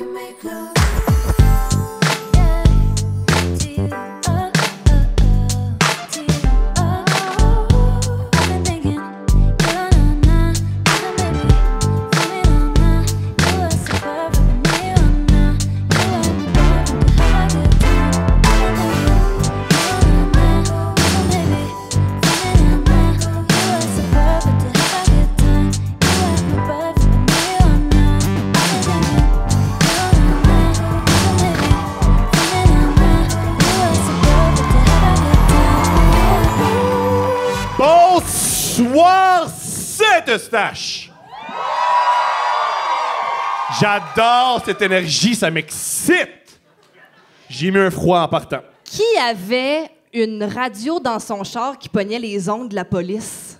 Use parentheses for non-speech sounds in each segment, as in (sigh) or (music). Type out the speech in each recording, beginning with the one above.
can make love. J'adore cette énergie, ça m'excite! J'ai mis un froid en partant. Qui avait une radio dans son char qui pognait les ondes de la police?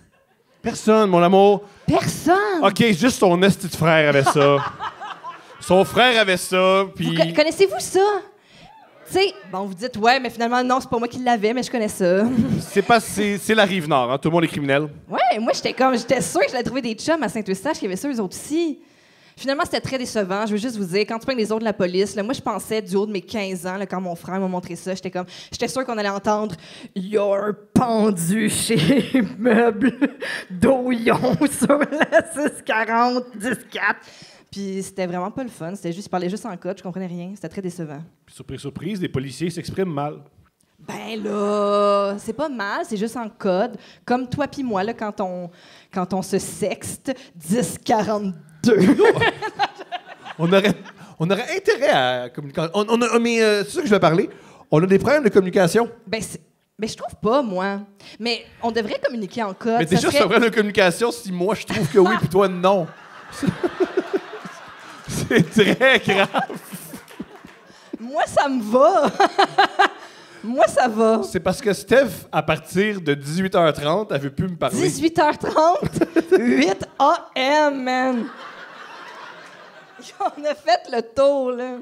Personne, mon amour. Personne! OK, juste son esti de frère avait ça. (laughs) Son frère avait ça, puis... co- Connaissez-vous ça? Tu sais, bon, vous dites, ouais, mais finalement, non, c'est pas moi qui l'avais, mais je connais ça. (laughs) C'est pas... C'est c'est la Rive-Nord, hein? Tout le monde est criminel. Ouais, moi, j'étais comme, j'étais sûre que j'allais trouver des chums à Saint-Eustache qui avaient ça, eux autres aussi. Finalement, c'était très décevant. Je veux juste vous dire, quand tu pognes les autres de la police, là, moi, je pensais du haut de mes 15 ans, là, quand mon frère m'a montré ça, j'étais comme, j'étais sûre qu'on allait entendre You're pendu chez Meubles d'Oyon sur la 640 10-4. Puis c'était vraiment pas le fun. C'était juste, il parlait juste en code, je comprenais rien. C'était très décevant. Puis surprise, surprise, les policiers s'expriment mal. Ben là, c'est pas mal, c'est juste en code. Comme toi puis moi, là, quand on, quand on se sexte, 10-42. (laughs) On aurait, on aurait intérêt à communiquer. On, on a- mais euh, c'est ça que je vais parler. On a des problèmes de communication. Ben, c'est- ben, je trouve pas, moi. Mais on devrait communiquer en code. Mais Ça déjà, c'est serait- un problème de communication si moi je trouve que oui, puis toi non. (laughs) C'est très grave. Moi, ça me va. (laughs) moi, ça va. C'est parce que Steph, à partir de 18h30, elle veut plus me parler. 18h30, 8 AM, man. (laughs) On a fait le tour, là.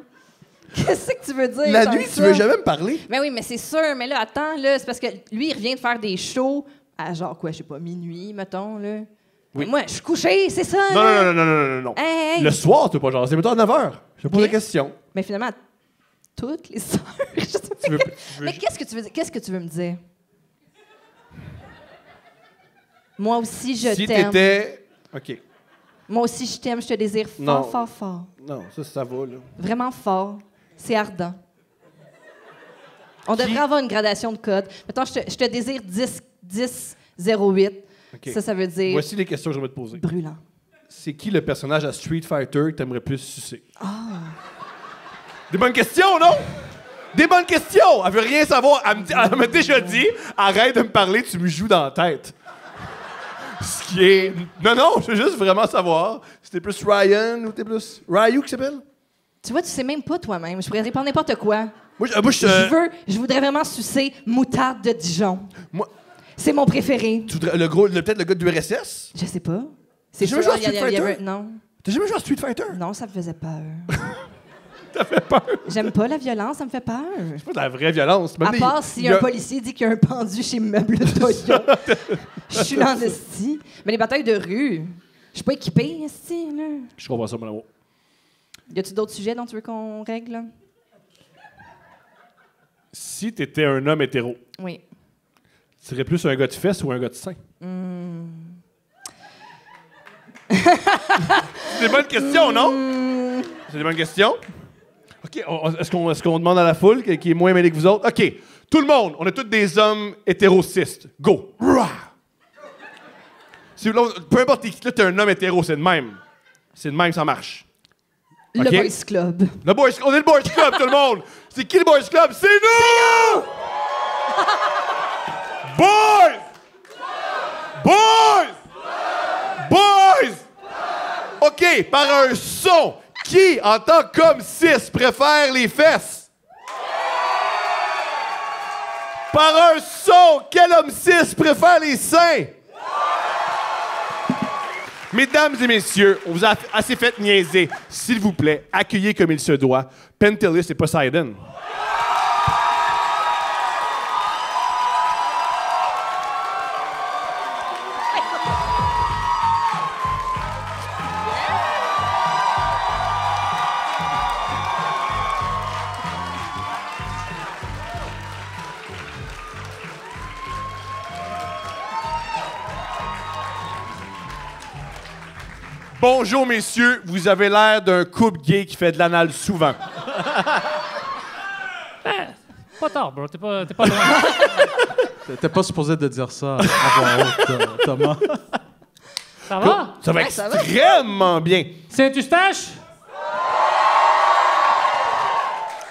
Qu'est-ce que tu veux dire? La nuit, tu veux jamais me parler? Mais oui, mais c'est sûr. Mais là, attends, là, c'est parce que lui, il revient de faire des shows à genre quoi, je sais pas, minuit, mettons, là. Oui. Moi, je suis couchée, c'est ça, Non, là? non, non, non, non, non, non, non. Hey, hey. Le soir, tu pas genre, c'est mettons à 9h. Je te pose Ok. la question. Mais finalement, toutes les (laughs) soeurs. je sais pas Tu veux- que- tu veux- Mais qu'est-ce que tu veux dire? Qu'est-ce que tu veux me dire? Moi aussi, je si t'aime. t'étais. OK. Moi aussi, je t'aime, je te désire fort, Non. fort, fort. Non, ça, ça va, là. Vraiment fort. C'est ardent. On Qui- devrait avoir une gradation de code. Mettons, je te, je te désire 10, 10, 08. OK. Ça, ça veut dire Voici les questions que j'aimerais te poser. brûlant. C'est qui le personnage à Street Fighter que t'aimerais plus sucer? Des bonnes questions, non? Des bonnes questions! Elle veut rien savoir. Elle me dit- elle m'a déjà dit arrête de me parler, tu me joues dans la tête. Ce qui est. Non, non, je veux juste vraiment savoir si t'es plus Ryan ou t'es plus. Ryu qui s'appelle? Tu vois, tu sais même pas toi-même. Je pourrais répondre n'importe quoi. Moi, je. moi, je- Je veux, je voudrais vraiment sucer moutarde de Dijon. moi, C'est mon préféré. tu voudrais- le gros, le- peut-être le gars du RSS? Je sais pas. C'est jamais sûr, joué à a- Street Fighter? Non. T'as jamais joué à Street Fighter? Non, ça me faisait peur. (laughs) Ça fait peur. J'aime pas la violence, ça me fait peur. C'est pas de la vraie violence. À part il- si il y a- un policier dit qu'il y a un pendu chez Meuble Toya. (laughs) Je suis dans le sti. Mais les batailles de rue, je suis pas équipée, esti, là. Je comprends ça, mon amour. Y a-tu d'autres sujets dont tu veux qu'on règle? là? Si t'étais un homme hétéro, Oui. tu serais plus un gars de fesses ou un gars de sein? C'est des bonnes questions, non? C'est des bonnes questions? OK, est-ce qu'on est demande à la foule qui est moins mêlée que vous autres? OK, tout le monde, on est tous des hommes hétérocystes. Go! Rah! Si, là, peu importe, qui- là, t'es un homme hétéro, c'est de même. C'est de même, ça marche. Le. Boys Club. Le boys, on est le Boys Club, tout le monde! C'est qui le Boys Club? C'est nous! Boys! Boys! Boys! OK, par un son, qui, en tant qu'homme cis, préfère les fesses? Par un son, quel homme cis préfère les seins? Mesdames et messieurs, on vous a assez fait niaiser. S'il vous plaît, accueillez comme il se doit Pentelis et Poseidon. Bonjour, messieurs. Vous avez l'air d'un couple gay qui fait de l'anal souvent. Pas tard, bro. T'es pas, t'es pas loin. (laughs) T'es pas supposé de dire ça à voix haute, Thomas. Ça va? Ça va Ouais, ça va. extrêmement bien. Saint-Eustache?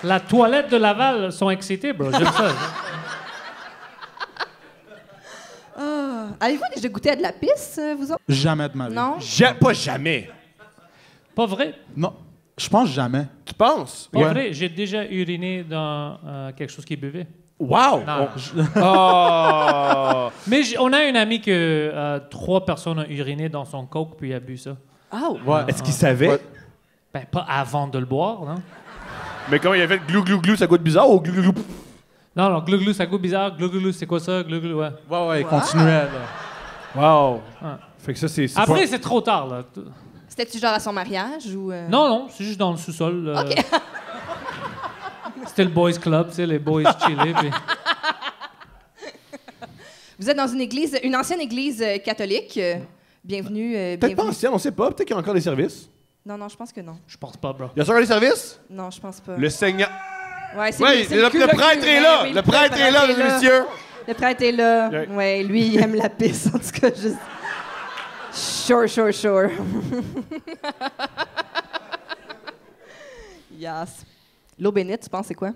La toilette de Laval sont excités, bro. J'aime ça. Avez-vous déjà goûté à de la pisse, euh, vous autres? Jamais de ma vie. Non? Ja- pas jamais. Pas vrai? Non. Je pense jamais. Tu penses? Pas Ouais. vrai. J'ai déjà uriné dans euh, quelque chose qui buvait. Wow! Non. (laughs) Oh! Mais on a une amie que euh, trois personnes ont uriné dans son coke puis a bu ça. Oh! Ouais. Est-ce qu'il savait? Ouais. Ben, pas avant de le boire, non? Mais quand il a fait glou glou glou, ça goûte bizarre ou glou glou glou? Non, non, glou glou, ça goûte bizarre. Glou glou, c'est quoi ça? Glou glou, ouais. Ouais, ouais, il continuait. Là. Wow! Ah. Fait que ça, c'est. c'est Après, pas- c'est trop tard, là. C'était-tu genre à son mariage ou. euh? Non, non, c'est juste dans le sous-sol. euh, (laughs) C'était le boys club, tu sais, les boys chillés. puis- Vous êtes dans une église, une ancienne église euh, catholique. euh, bienvenue. euh, Peut-être pas bienvenue. ancien, on sait pas. Peut-être qu'il y a encore des services. Non, non, je pense que non. Je pense pas, bro. Il y a encore des services? Non, je pense pas. Le Seigneur. Ouais, c'est Oui, c'est le, le cul- prêtre est là! Le prêtre est là, messieurs! Le prêtre est là. Ouais. Ouais, lui, il aime la pisse, en tout cas. Juste... Sure, sure, sure. (laughs) yes. L'eau bénite, tu penses, c'est quoi?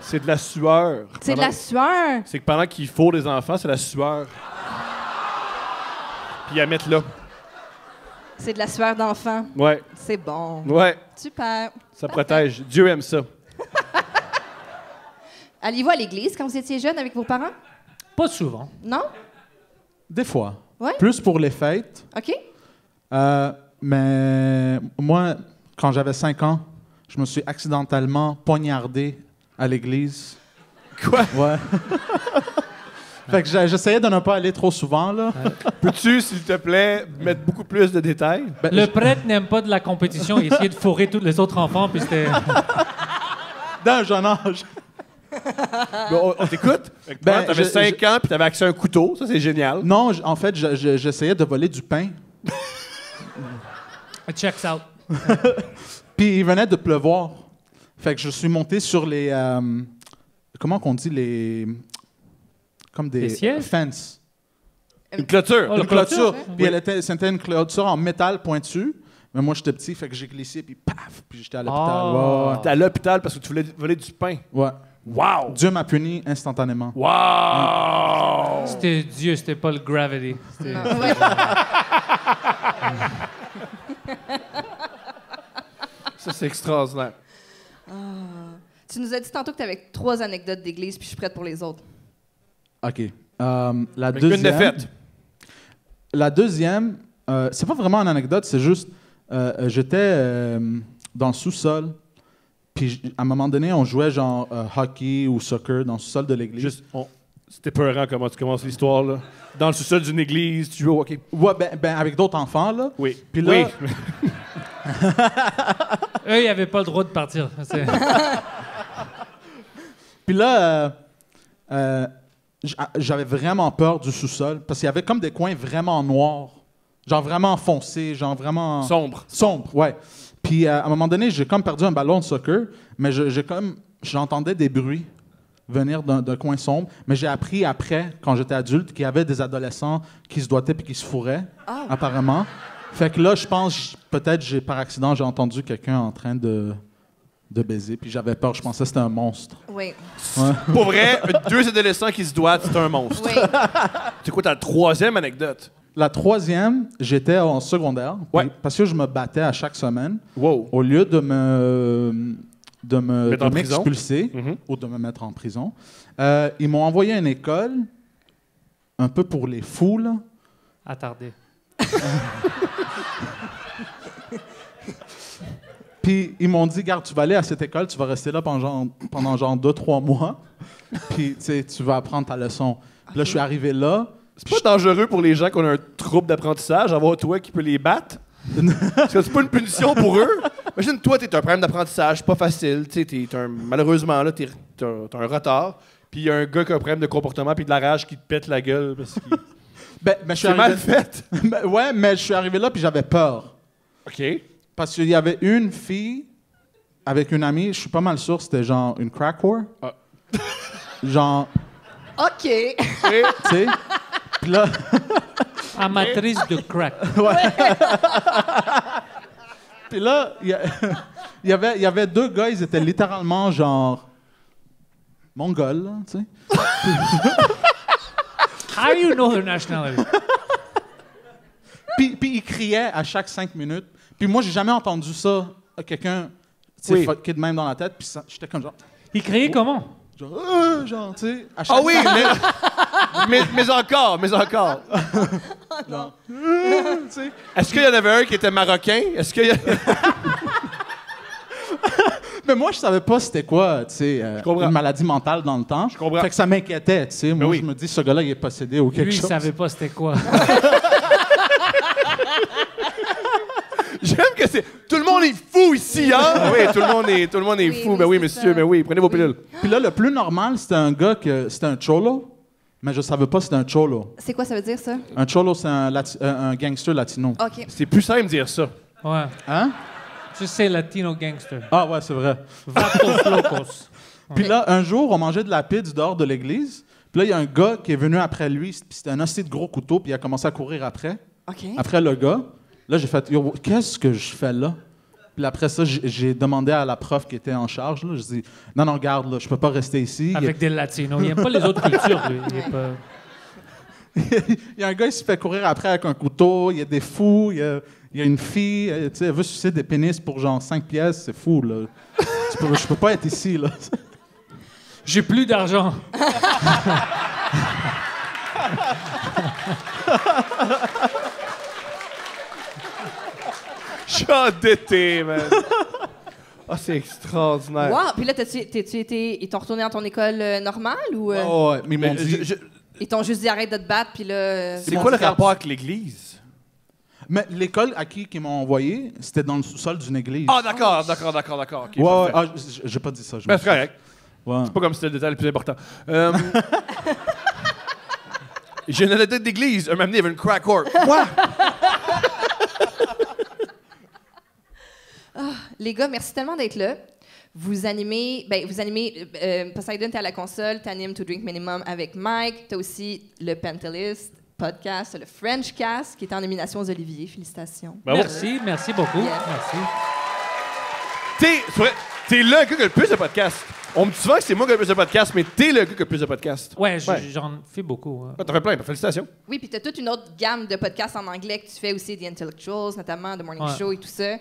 C'est de la sueur. C'est de la sueur. C'est que pendant qu'il faut des enfants, c'est la sueur. Puis à mettre là. C'est de la sueur d'enfant. Ouais, C'est bon. ouais, Super. ça protège. Dieu aime ça. (laughs) Alliez-vous à l'église quand vous étiez jeune avec vos parents? Pas souvent. Non? Des fois. Ouais. Plus pour les fêtes. OK. Euh, mais moi, quand j'avais 5 ans, je me suis accidentellement poignardé à l'église. Quoi? Ouais. (laughs) fait que j'essayais de ne pas aller trop souvent, là. Peux-tu, s'il te plaît, mettre beaucoup plus de détails? Ben, Le prêtre n'aime pas de la compétition. Il essayait de fourrer tous les autres enfants, puis c'était... (laughs) D'un jeune âge. Bon, on on t'écoute? Ben, t'avais je- 5 ans, puis t'avais accès à un couteau. Ça, c'est génial. Non, j- en fait, je- je- j'essayais de voler du pain. It checks out. (laughs) Puis il venait de pleuvoir. Fait que je suis monté sur les. euh, comment qu'on dit les. Comme des. Sièges? Fences. Une clôture. Oh, Une clôture. clôture, Puis elle était, c'était une clôture en métal pointu. Mais moi, j'étais petit, fait que j'ai glissé, puis paf, puis j'étais à l'hôpital. Oh. Ouais, à l'hôpital parce que tu voulais voler du pain. ouais. Wow! Dieu m'a puni instantanément. Wow! C'était Dieu, c'était pas le gravity. C'était- ouais. Ça, c'est extraordinaire. Tu nous as dit tantôt que tu avais trois anecdotes d'église, puis je suis prête pour les autres. OK. Euh, la Avec deuxième. une défaite. La deuxième, euh, c'est pas vraiment une anecdote, c'est juste, euh, euh, j'étais euh, dans le sous-sol, puis à un moment donné, on jouait genre euh, hockey ou soccer dans le sous-sol de l'église. Juste, on- c'était peurant comment tu commences l'histoire, là. Dans le sous-sol d'une église, tu joues au hockey. Ouais, ben, ben, avec d'autres enfants, là. Oui. Puis là- oui. (laughs) Eux, ils n'avaient pas le droit de partir. (laughs) Puis là, euh, euh, j'avais vraiment peur du sous-sol, parce qu'il y avait comme des coins vraiment noirs, genre vraiment foncés, genre vraiment... Sombre. Sombre, ouais. Puis euh, à un moment donné, j'ai comme perdu un ballon de soccer, mais je- j'ai comme j'entendais des bruits venir d'un coin sombre, mais j'ai appris après, quand j'étais adulte, qu'il y avait des adolescents qui se doigtaient puis qui se fourraient, Ah. apparemment. Fait que là, je pense, peut-être, j'ai par accident, j'ai entendu quelqu'un en train de, de baiser, puis j'avais peur, je pensais que c'était un monstre. Oui. (laughs) Pour vrai, deux adolescents qui se doivent, c'est un monstre. Oui. (laughs) C'est quoi ta troisième anecdote? La troisième, j'étais en secondaire, Ouais. parce que je me battais à chaque semaine. Wow. Au lieu de me de me de Mhm. ou de me mettre en prison, euh, ils m'ont envoyé à une école un peu pour les fous là. Attardé. (laughs) Puis ils m'ont dit, garde, tu vas aller à cette école, tu vas rester là pendant genre, pendant genre deux trois mois, (laughs) puis tu vas apprendre ta leçon. Puis là, je suis arrivé là. C'est pas dangereux pour les gens qui ont un trouble d'apprentissage, avoir toi qui peux les battre? Parce que c'est pas une punition pour eux. Imagine, toi, t'es un problème d'apprentissage, pas facile. Tu sais, t'es t'es un- malheureusement, là, t'es- t'as un retard. Puis il y a un gars qui a un problème de comportement, puis de la rage qui te pète la gueule. Parce qu'il (laughs) Ben, ben, je suis C'est mal fait. (laughs) Ben, ouais, mais je suis arrivé là puis j'avais peur. OK. Parce qu'il y avait une fille avec une amie, je suis pas mal sûr, c'était genre une crack whore. Ah. (laughs) Genre, OK. Tu sais? Puis là, (laughs) Amatrice de crack. (laughs) puis là, il y, a- il y avait, il y avait deux gars, ils étaient littéralement genre mongols, tu sais? How do you know her nationality? Puis, puis ils criaient à chaque cinq minutes. Puis moi, j'ai jamais entendu ça, à quelqu'un, tu sais, Oui. fucké de même dans la tête. Puis ça- j'étais comme genre, Il criait comment? genre, Euh, genre, tu sais. Ah oui, mais, mais, mais encore, mais encore. (laughs) tu sais. Est-ce qu'il y en avait un qui était marocain? Est-ce qu'il y a... (laughs) Mais moi, je savais pas c'était quoi, tu sais, euh, comprends. une maladie mentale dans le temps. Je comprends. Fait que ça m'inquiétait, tu sais. Moi, oui. je me dis, ce gars-là, il est possédé ou quelque Lui, il chose. savait pas c'était quoi. (laughs) J'aime que c'est... Tout le monde est hein? oui, tout le monde est, tout le monde est Oui, fou. ben oui, monsieur, ça. ben oui, prenez vos pilules. Puis là, le plus normal, c'était un gars que c'était un cholo, mais je savais pas c'était un cholo. C'est quoi ça veut dire, ça? Un cholo, c'est un, lati- euh, un gangster latino. OK. C'est plus simple de dire ça. Ouais. Hein? Tu sais, latino gangster. Ah ouais, c'est vrai. Vatos locos. (laughs) Puis là, un jour, on mangeait de la pizza dehors de l'église. Puis là, il y a un gars qui est venu après lui, puis c'était un assez de gros couteau, puis il a commencé à courir après. OK. Après le gars, là, j'ai fait, Yo, qu'est-ce que je fais là? Puis après ça, j'ai- demandé à la prof qui était en charge, là, je dis, non, non, garde, là, je peux pas rester ici. A- Avec des latinos. Il n'aime pas les autres cultures, lui. Il est pas... (laughs) il y a un gars qui se fait courir après avec un couteau, il y a des fous, il y a, il y a une fille, euh, tu sais, elle veut sucer des pénis pour genre 5 pièces, c'est fou, là. Tu peux- je peux pas être ici, là. J'ai plus d'argent. (laughs) Je suis endetté, man. (laughs) Ah, c'est extraordinaire. Wow! Puis là, t'as-tu t'es-tu été. Ils t'ont retourné dans ton école euh, normale ou. euh, Oh, ouais, mais ils m'ont Mais dit... je- je- Ils t'ont juste dit arrête de te battre, puis là. c'est quoi le rapport avec l'Église? Mais l'école à qui qu'ils m'ont envoyé, c'était dans le sous-sol d'une église. Ah, d'accord, d'accord, d'accord, d'accord. ok, ouais, ouais, parfait. ah, j- j'ai pas dit ça. je Ben, c'est correct. Ouais. C'est pas comme si c'était le détail le plus important. Euh, (laughs) (laughs) J'ai une anecdote d'église. Un moment donné, il y avait une crack whore. Quoi? Les gars, merci tellement d'être là. Vous animez, ben, vous animez, euh, Poseidon, t'es à la console, t'animes To Drink Minimum avec Mike, t'as aussi le Pentalist podcast, le French Cast, qui est en nomination aux Olivier. Félicitations. Bravo. Merci, merci beaucoup. Yeah. Merci. T'es, t'es le gars qui a le plus de podcasts. On me dit souvent que c'est moi qui ai le plus de podcasts, mais t'es le gars qui a le plus de podcasts. Ouais, Ouais. j'en fais beaucoup. hein. Ah, T'en fais plein, félicitations. Oui, puis t'as toute une autre gamme de podcasts en anglais que tu fais aussi, The Intellectuals, notamment The Morning Ouais. Show et tout ça.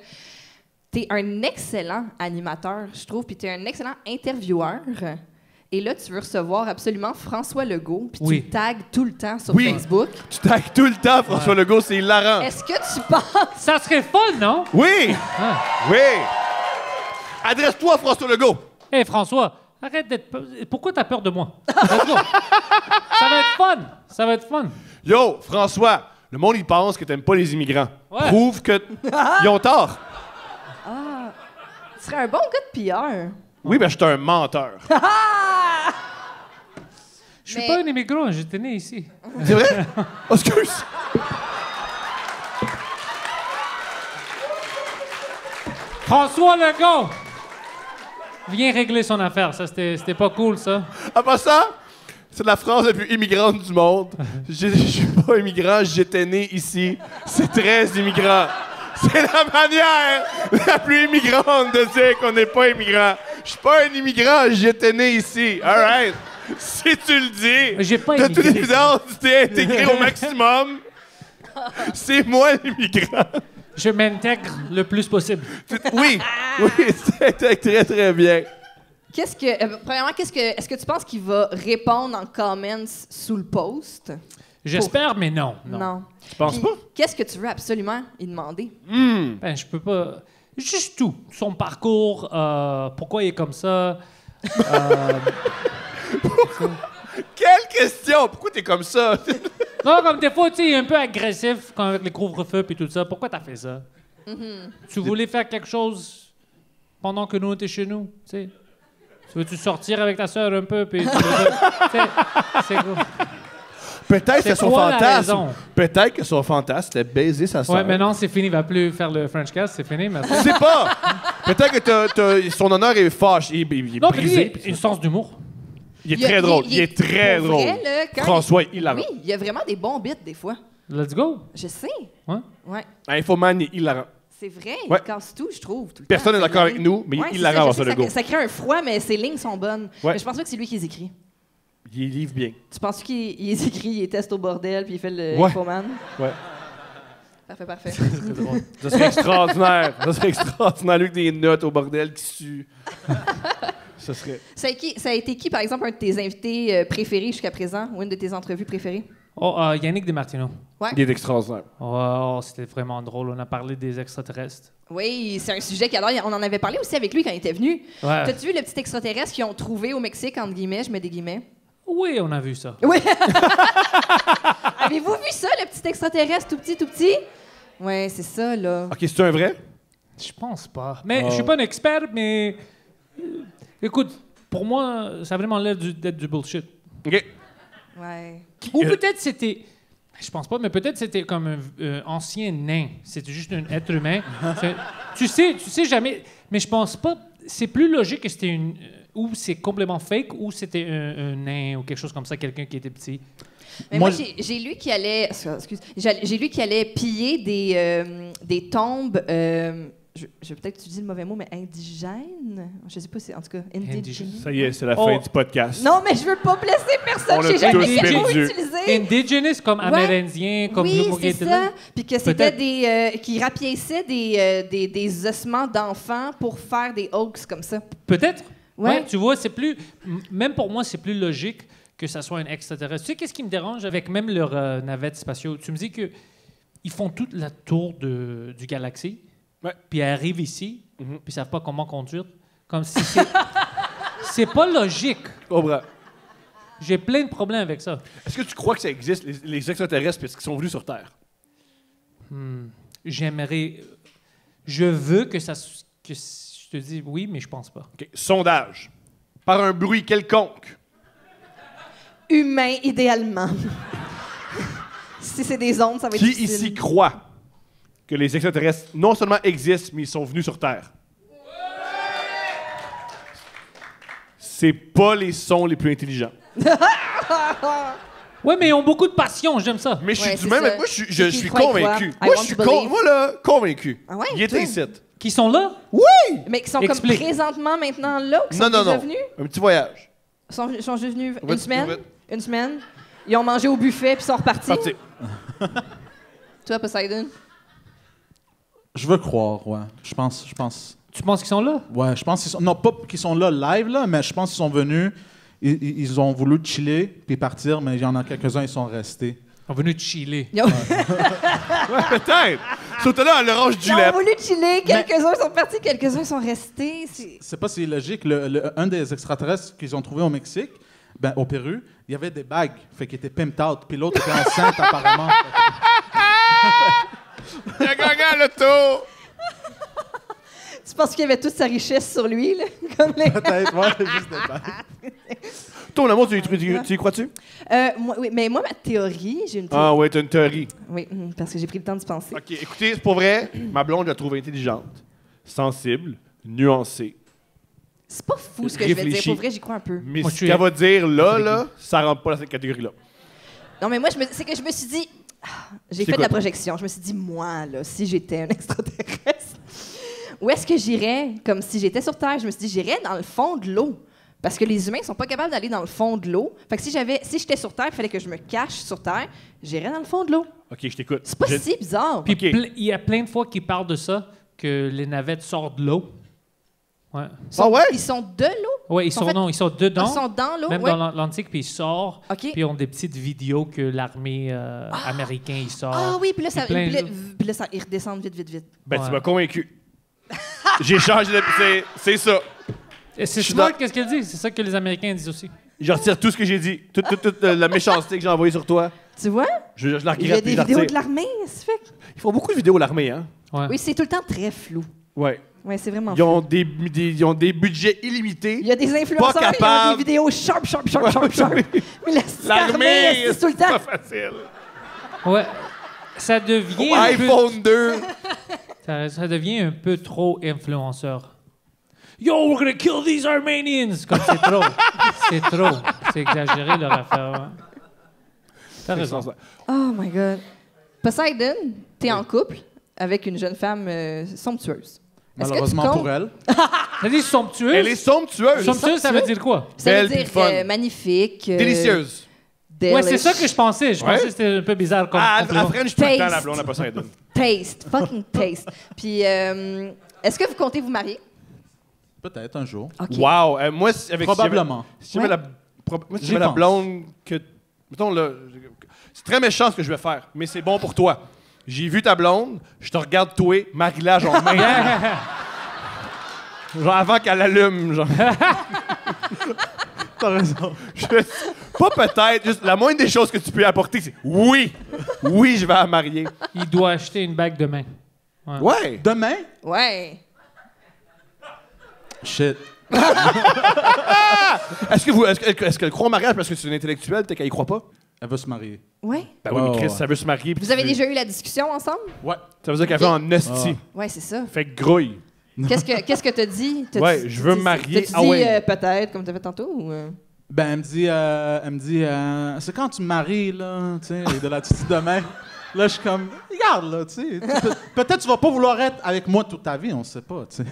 T'es un excellent animateur, je trouve, puis t'es un excellent intervieweur. Et là, tu veux recevoir absolument François Legault, puis Oui. tu tags tout le temps sur Oui. Facebook. Tu tagues tout le temps, François Legault, c'est hilarant. Est-ce que tu penses... Ça serait fun, non? Oui! Ah. Oui! Adresse-toi à François Legault. Hé, François, arrête d'être... Pourquoi t'as peur de moi? Ça va être fun. Ça va être fun. Yo, François, le monde, il pense que t'aimes pas les immigrants. Ouais. Prouve que ils ont tort. Tu serais un bon gars de PR. Oui, ben je suis un menteur. (laughs) Je suis Mais- pas un immigrant, j'étais né ici. C'est vrai? Oh, (laughs) excuse. François Legault! Viens régler son affaire. Ça, c'était c'était pas cool, ça. En passant, c'est la phrase la plus immigrante du monde. (laughs) Je je suis pas immigrant, j'étais né ici. C'est très immigrant. C'est la manière la plus immigrante de dire qu'on n'est pas immigrant. Je suis pas un immigrant, j'étais né ici. All right. Si tu le dis, J'ai pas de toute immigré. évidence, tu t'es intégré au maximum. C'est moi l'immigrant. Je m'intègre le plus possible. Oui, oui, c'est très, très bien. Qu'est-ce que... euh, premièrement, qu'est-ce que... Est-ce que tu penses qu'il va répondre en comments sous le post? J'espère, mais non. Non. Je pense Puis, pas? Qu'est-ce que tu veux absolument y demander? Ben, je peux pas. Juste tout. Son parcours, euh, pourquoi il est comme ça? (laughs) Quelle question! Pourquoi t'es comme ça? (laughs) Non, comme des fois, tu sais, il est un peu agressif quand avec les couvre-feux et tout ça. Pourquoi t'as fait ça? Tu voulais faire quelque chose pendant que nous on était chez nous, tu sais? Tu veux-tu sortir avec ta soeur un peu puis tu tu c'est cool. Peut-être que son quoi la fantasme. Peut-être que son fantasme, c'était baiser sa soeur. Ouais, maintenant c'est fini, il va plus faire le French cast, c'est fini, merci. Je sais pas. Peut-être que t'as- t'as- son honneur est fâché. Il, il est Non, brisé. lui, une sens d'humour. Il est Il a- très il- drôle. il Il est très drôle. vrai, là, quand François, il hilarant. Oui, il y a vraiment des bons bits des fois. Let's go. Je sais. Ouais. Ouais. Infoman, il est hilarant. C'est vrai, Ouais. il casse tout, je trouve. tout le Personne n'est d'accord avec nous, mais Ouais, il c'est hilarant, ça, Legault. ça, ça crée un froid, mais ses lignes sont bonnes. Ouais. Mais je pense pas que c'est lui qui les écrit. Il livre bien. Tu penses qu'il il les écrit, il les teste au bordel, puis il fait le Ouais. infoman? Ouais. Parfait, parfait. Ça serait extraordinaire. Ça serait extraordinaire. Lui, avec des notes au bordel qui suent. Ça serait. ça, a qui- ça a été qui, par exemple, un de tes invités euh, préférés jusqu'à présent, ou une de tes entrevues préférées? Oh, euh, Yannick Desmartino. Il est extraordinaire. Oh, c'était vraiment drôle. On a parlé des extraterrestres. Oui, c'est un sujet qu'alors, on en avait parlé aussi avec lui quand il était venu. Ouais. T'as-tu vu le petit extraterrestre qu'ils ont trouvé au Mexique, entre guillemets, je mets des guillemets? Oui, on a vu ça. Oui. (laughs) Avez-vous vu ça, le petit extraterrestre tout petit, tout petit? Ouais, c'est ça, là. Ok, c'est un vrai? Je pense pas. Mais Oh. je suis pas un expert, mais. euh, Écoute, pour moi, ça a vraiment l'air du- d'être du bullshit. Ok. Ouais. Ou Euh, peut-être c'était. Je pense pas, mais peut-être c'était comme un euh, ancien nain. C'était juste un être humain. (laughs) Tu sais, tu sais jamais. Mais je pense pas. C'est plus logique que c'était une. Ou c'est complètement fake, ou c'était un, un nain ou quelque chose comme ça, quelqu'un qui était petit? Mais moi, Moi, j'ai lu qu'il allait. Excuse. J'ai lu qu'il allait piller des, euh, des tombes. euh, je, je vais peut-être utiliser le mauvais mot, mais indigènes? Je sais pas si. En tout cas, indigènes. Ça y est, c'est la Oh. fin du podcast. Non, mais je veux pas blesser personne. On a J'ai jamais tous quel mot perdu. utiliser. Indigenous, comme Ouais. amérindien, comme oui, c'est ça. Puis que c'était des. euh, qui rapiaissaient des, euh, des, des ossements d'enfants pour faire des hoax comme ça. Peut-être. Ouais. Ouais, tu vois, c'est plus. Même pour moi, c'est plus logique que ça soit un extraterrestre. Tu sais, qu'est-ce qui me dérange avec même leurs euh, navettes spatiales? Tu me dis que ils font toute la tour de, du galaxie, Ouais. puis ils arrivent ici, Mhm. puis ils savent pas comment conduire. Comme si c'est. (laughs) c'est pas logique. Comprends. J'ai plein de problèmes avec ça. Est-ce que tu crois que ça existe, les, les extraterrestres, parce qu'ils sont venus sur Terre? J'aimerais. Je veux que ça. Que te dis oui, mais je pense pas. Ok. Sondage. Par un bruit quelconque. Humain, idéalement. si c'est des ondes, ça va être Qui difficile. ici croit que les extraterrestres non seulement existent, mais ils sont venus sur Terre? C'est pas les sons les plus intelligents. Ouais, mais ils ont beaucoup de passion, j'aime ça. Mais je suis Ouais, du c'est même. ça. Moi, je suis, je qui convaincu. I Moi, je want suis to con- believe. moi, là, convaincu. Ah ouais, Il est toi? ici. Qui sont là? Mais qui sont Explique. comme présentement maintenant là, ou qui Non, sont non, déjà non. venus? Un petit voyage. Ils sont, ils sont juste venus une semaine? Une semaine? Ils ont mangé au buffet puis sont repartis? Parti. (laughs) Toi, Poseidon? Je veux croire, ouais. Je pense, je pense. Tu penses qu'ils sont là? Ouais, je pense qu'ils sont. Non, pas qu'ils sont là live, là, mais je pense qu'ils sont venus. Ils, ont voulu chiller puis partir, mais il y en a quelques-uns, ils sont restés. Ils sont venus chiller. Ont, Ouais, (laughs) peut-être. Surtout là, à l'orange du ils ont lait. voulu chiller, quelques-uns sont partis, quelques-uns sont restés. C'est- pas si logique. Le, le- un des extraterrestres qu'ils ont trouvé au Mexique, ben, au Pérou, il y avait des bagues, fait qu'il était pimped out, puis l'autre était enceinte apparemment. (laughs) Il a gagné à l'auto. Tu penses qu'il y avait toute sa richesse sur lui, là? (laughs) Comme les- Peut-être, ouais, juste bagues. Ton amour, tu, y- tu, y- tu y crois-tu? Euh, moi, oui, mais moi, ma théorie, j'ai une théorie. Ah ouais, t'as une théorie. Oui, hum, parce que j'ai pris le temps de penser. OK, écoutez, c'est pour vrai. Ma blonde, je la trouve intelligente, sensible, nuancée. C'est pas fou ce que je vais dire. Pour vrai, j'y crois un peu. Mais Moi, ce qu'elle va dire là, là, ça rentre pas dans cette catégorie-là. Non, mais moi, je me- c'est que je me suis dit. ah, J'ai fait de la projection. Je me suis dit, moi, là, si j'étais un (laughs) extraterrestre, où est-ce que j'irais? Comme si j'étais sur Terre? Je me suis dit, j'irais dans le fond de l'eau. Parce que les humains sont pas capables d'aller dans le fond de l'eau. Fait que si j'avais, si j'étais sur Terre, il fallait que je me cache sur Terre, j'irais dans le fond de l'eau. OK, je t'écoute. C'est pas Je- si bizarre. Puis il y a plein de fois qu'ils parlent de ça, que les navettes sortent de l'eau. Ouais. Ils sont, Ah ouais? Ils sont de l'eau? Ouais, ils En sont, fait, non, ils sont dedans. Ils sont dans l'eau. Même ouais. dans l'Atlantique, puis ils sortent. OK. Puis ils ont des petites vidéos que l'armée euh, américaine, ils sortent. Ah oui, puis là, ça, Puis plein puis là, de- puis là, ça- ils redescendent vite, vite, vite. Ben, Ouais. tu m'as convaincu. (laughs) J'ai changé de... c'est- C'est ça. Et C'est smart, dans- qu'est-ce qu'elle dit? C'est ça que les Américains disent aussi. Je retire tout ce que j'ai dit. Toute, toute, toute, euh, la méchanceté que j'ai envoyée sur toi. Tu vois? Je, je la Il y a regrette puis des je la vidéos retire. de l'armée, ça fait. que- Ils font beaucoup de vidéos, l'armée, hein? Ouais. Oui, c'est tout le temps très flou. Ouais. Ouais, c'est vraiment Ils ont des, des- ils ont des budgets illimités. Il y a des influenceurs, il y a capable. des vidéos sharp, sharp, sharp, sharp, sharp. oui. Mais la L'armée, c'est tout le temps. pas facile. Ouais. Ça devient un peu, iPhone 2. Ça, ça devient un peu trop influenceur. Yo, we're gonna kill these Armenians! Comme c'est trop. c'est trop. C'est exagéré leur affaire. ouais. T'as raison. Oh my God. Poseidon, t'es en couple avec une jeune femme euh, somptueuse. Est-ce que tu Malheureusement comptes- pour elle. T'as dit somptueuse? Elle est somptueuse. Somptueuse, ça veut dire quoi? Ça Belle veut puis dire fun. euh, magnifique. euh, Délicieuse. Ouais, c'est delish, ça que je pensais. Je Ouais. pensais que c'était un peu bizarre comme Ah, elle, compliment. elle French tout le temps, la Taste. blonde à Poseidon. Taste, fucking taste. Puis, euh, est-ce que vous comptez vous marier? Peut-être un jour. OK. Wow. Euh, moi, si- avec Probablement. Si j'avais Ouais. la, moi, si la blonde que. Mettons, là. C'est très méchant ce que je vais faire, mais c'est bon pour toi. J'ai vu ta blonde, je te regarde toi, Marie-La, genre, main. (laughs) genre avant qu'elle allume, genre. (laughs) T'as raison. Je- pas peut-être, juste la moindre des choses que tu peux apporter, c'est oui, oui, je vais la marier. Il doit acheter une bague demain. Ouais. Demain? Ouais. Shit. (laughs) Est-ce que vous, est-ce, que- est-ce qu'elle croit au mariage parce que c'est une intellectuelle, peut-être qu'elle y croit pas? Elle veut se marier. Ouais. Ben oui, mais Ouais, Chris, ça veut se marier. Vous avez déjà eu la discussion ensemble? Ouais. Ça veut dire qu'elle fait en esti. Ouais, c'est ça. Fait que grouille. Qu'est-ce que qu'est-ce que t'as dit? Ouais, je veux me marier. T'as-tu Ah dit ouais. euh, peut-être, comme t'as fait tantôt? Ou, euh? Ben, elle me dit, euh, elle me dit euh, c'est quand tu me maries, là, tu sais, et de la petite demain. Là, je suis comme, regarde, là, tu sais. Pe- Peut-être tu vas pas vouloir être avec moi toute ta vie, on sait pas, tu sais.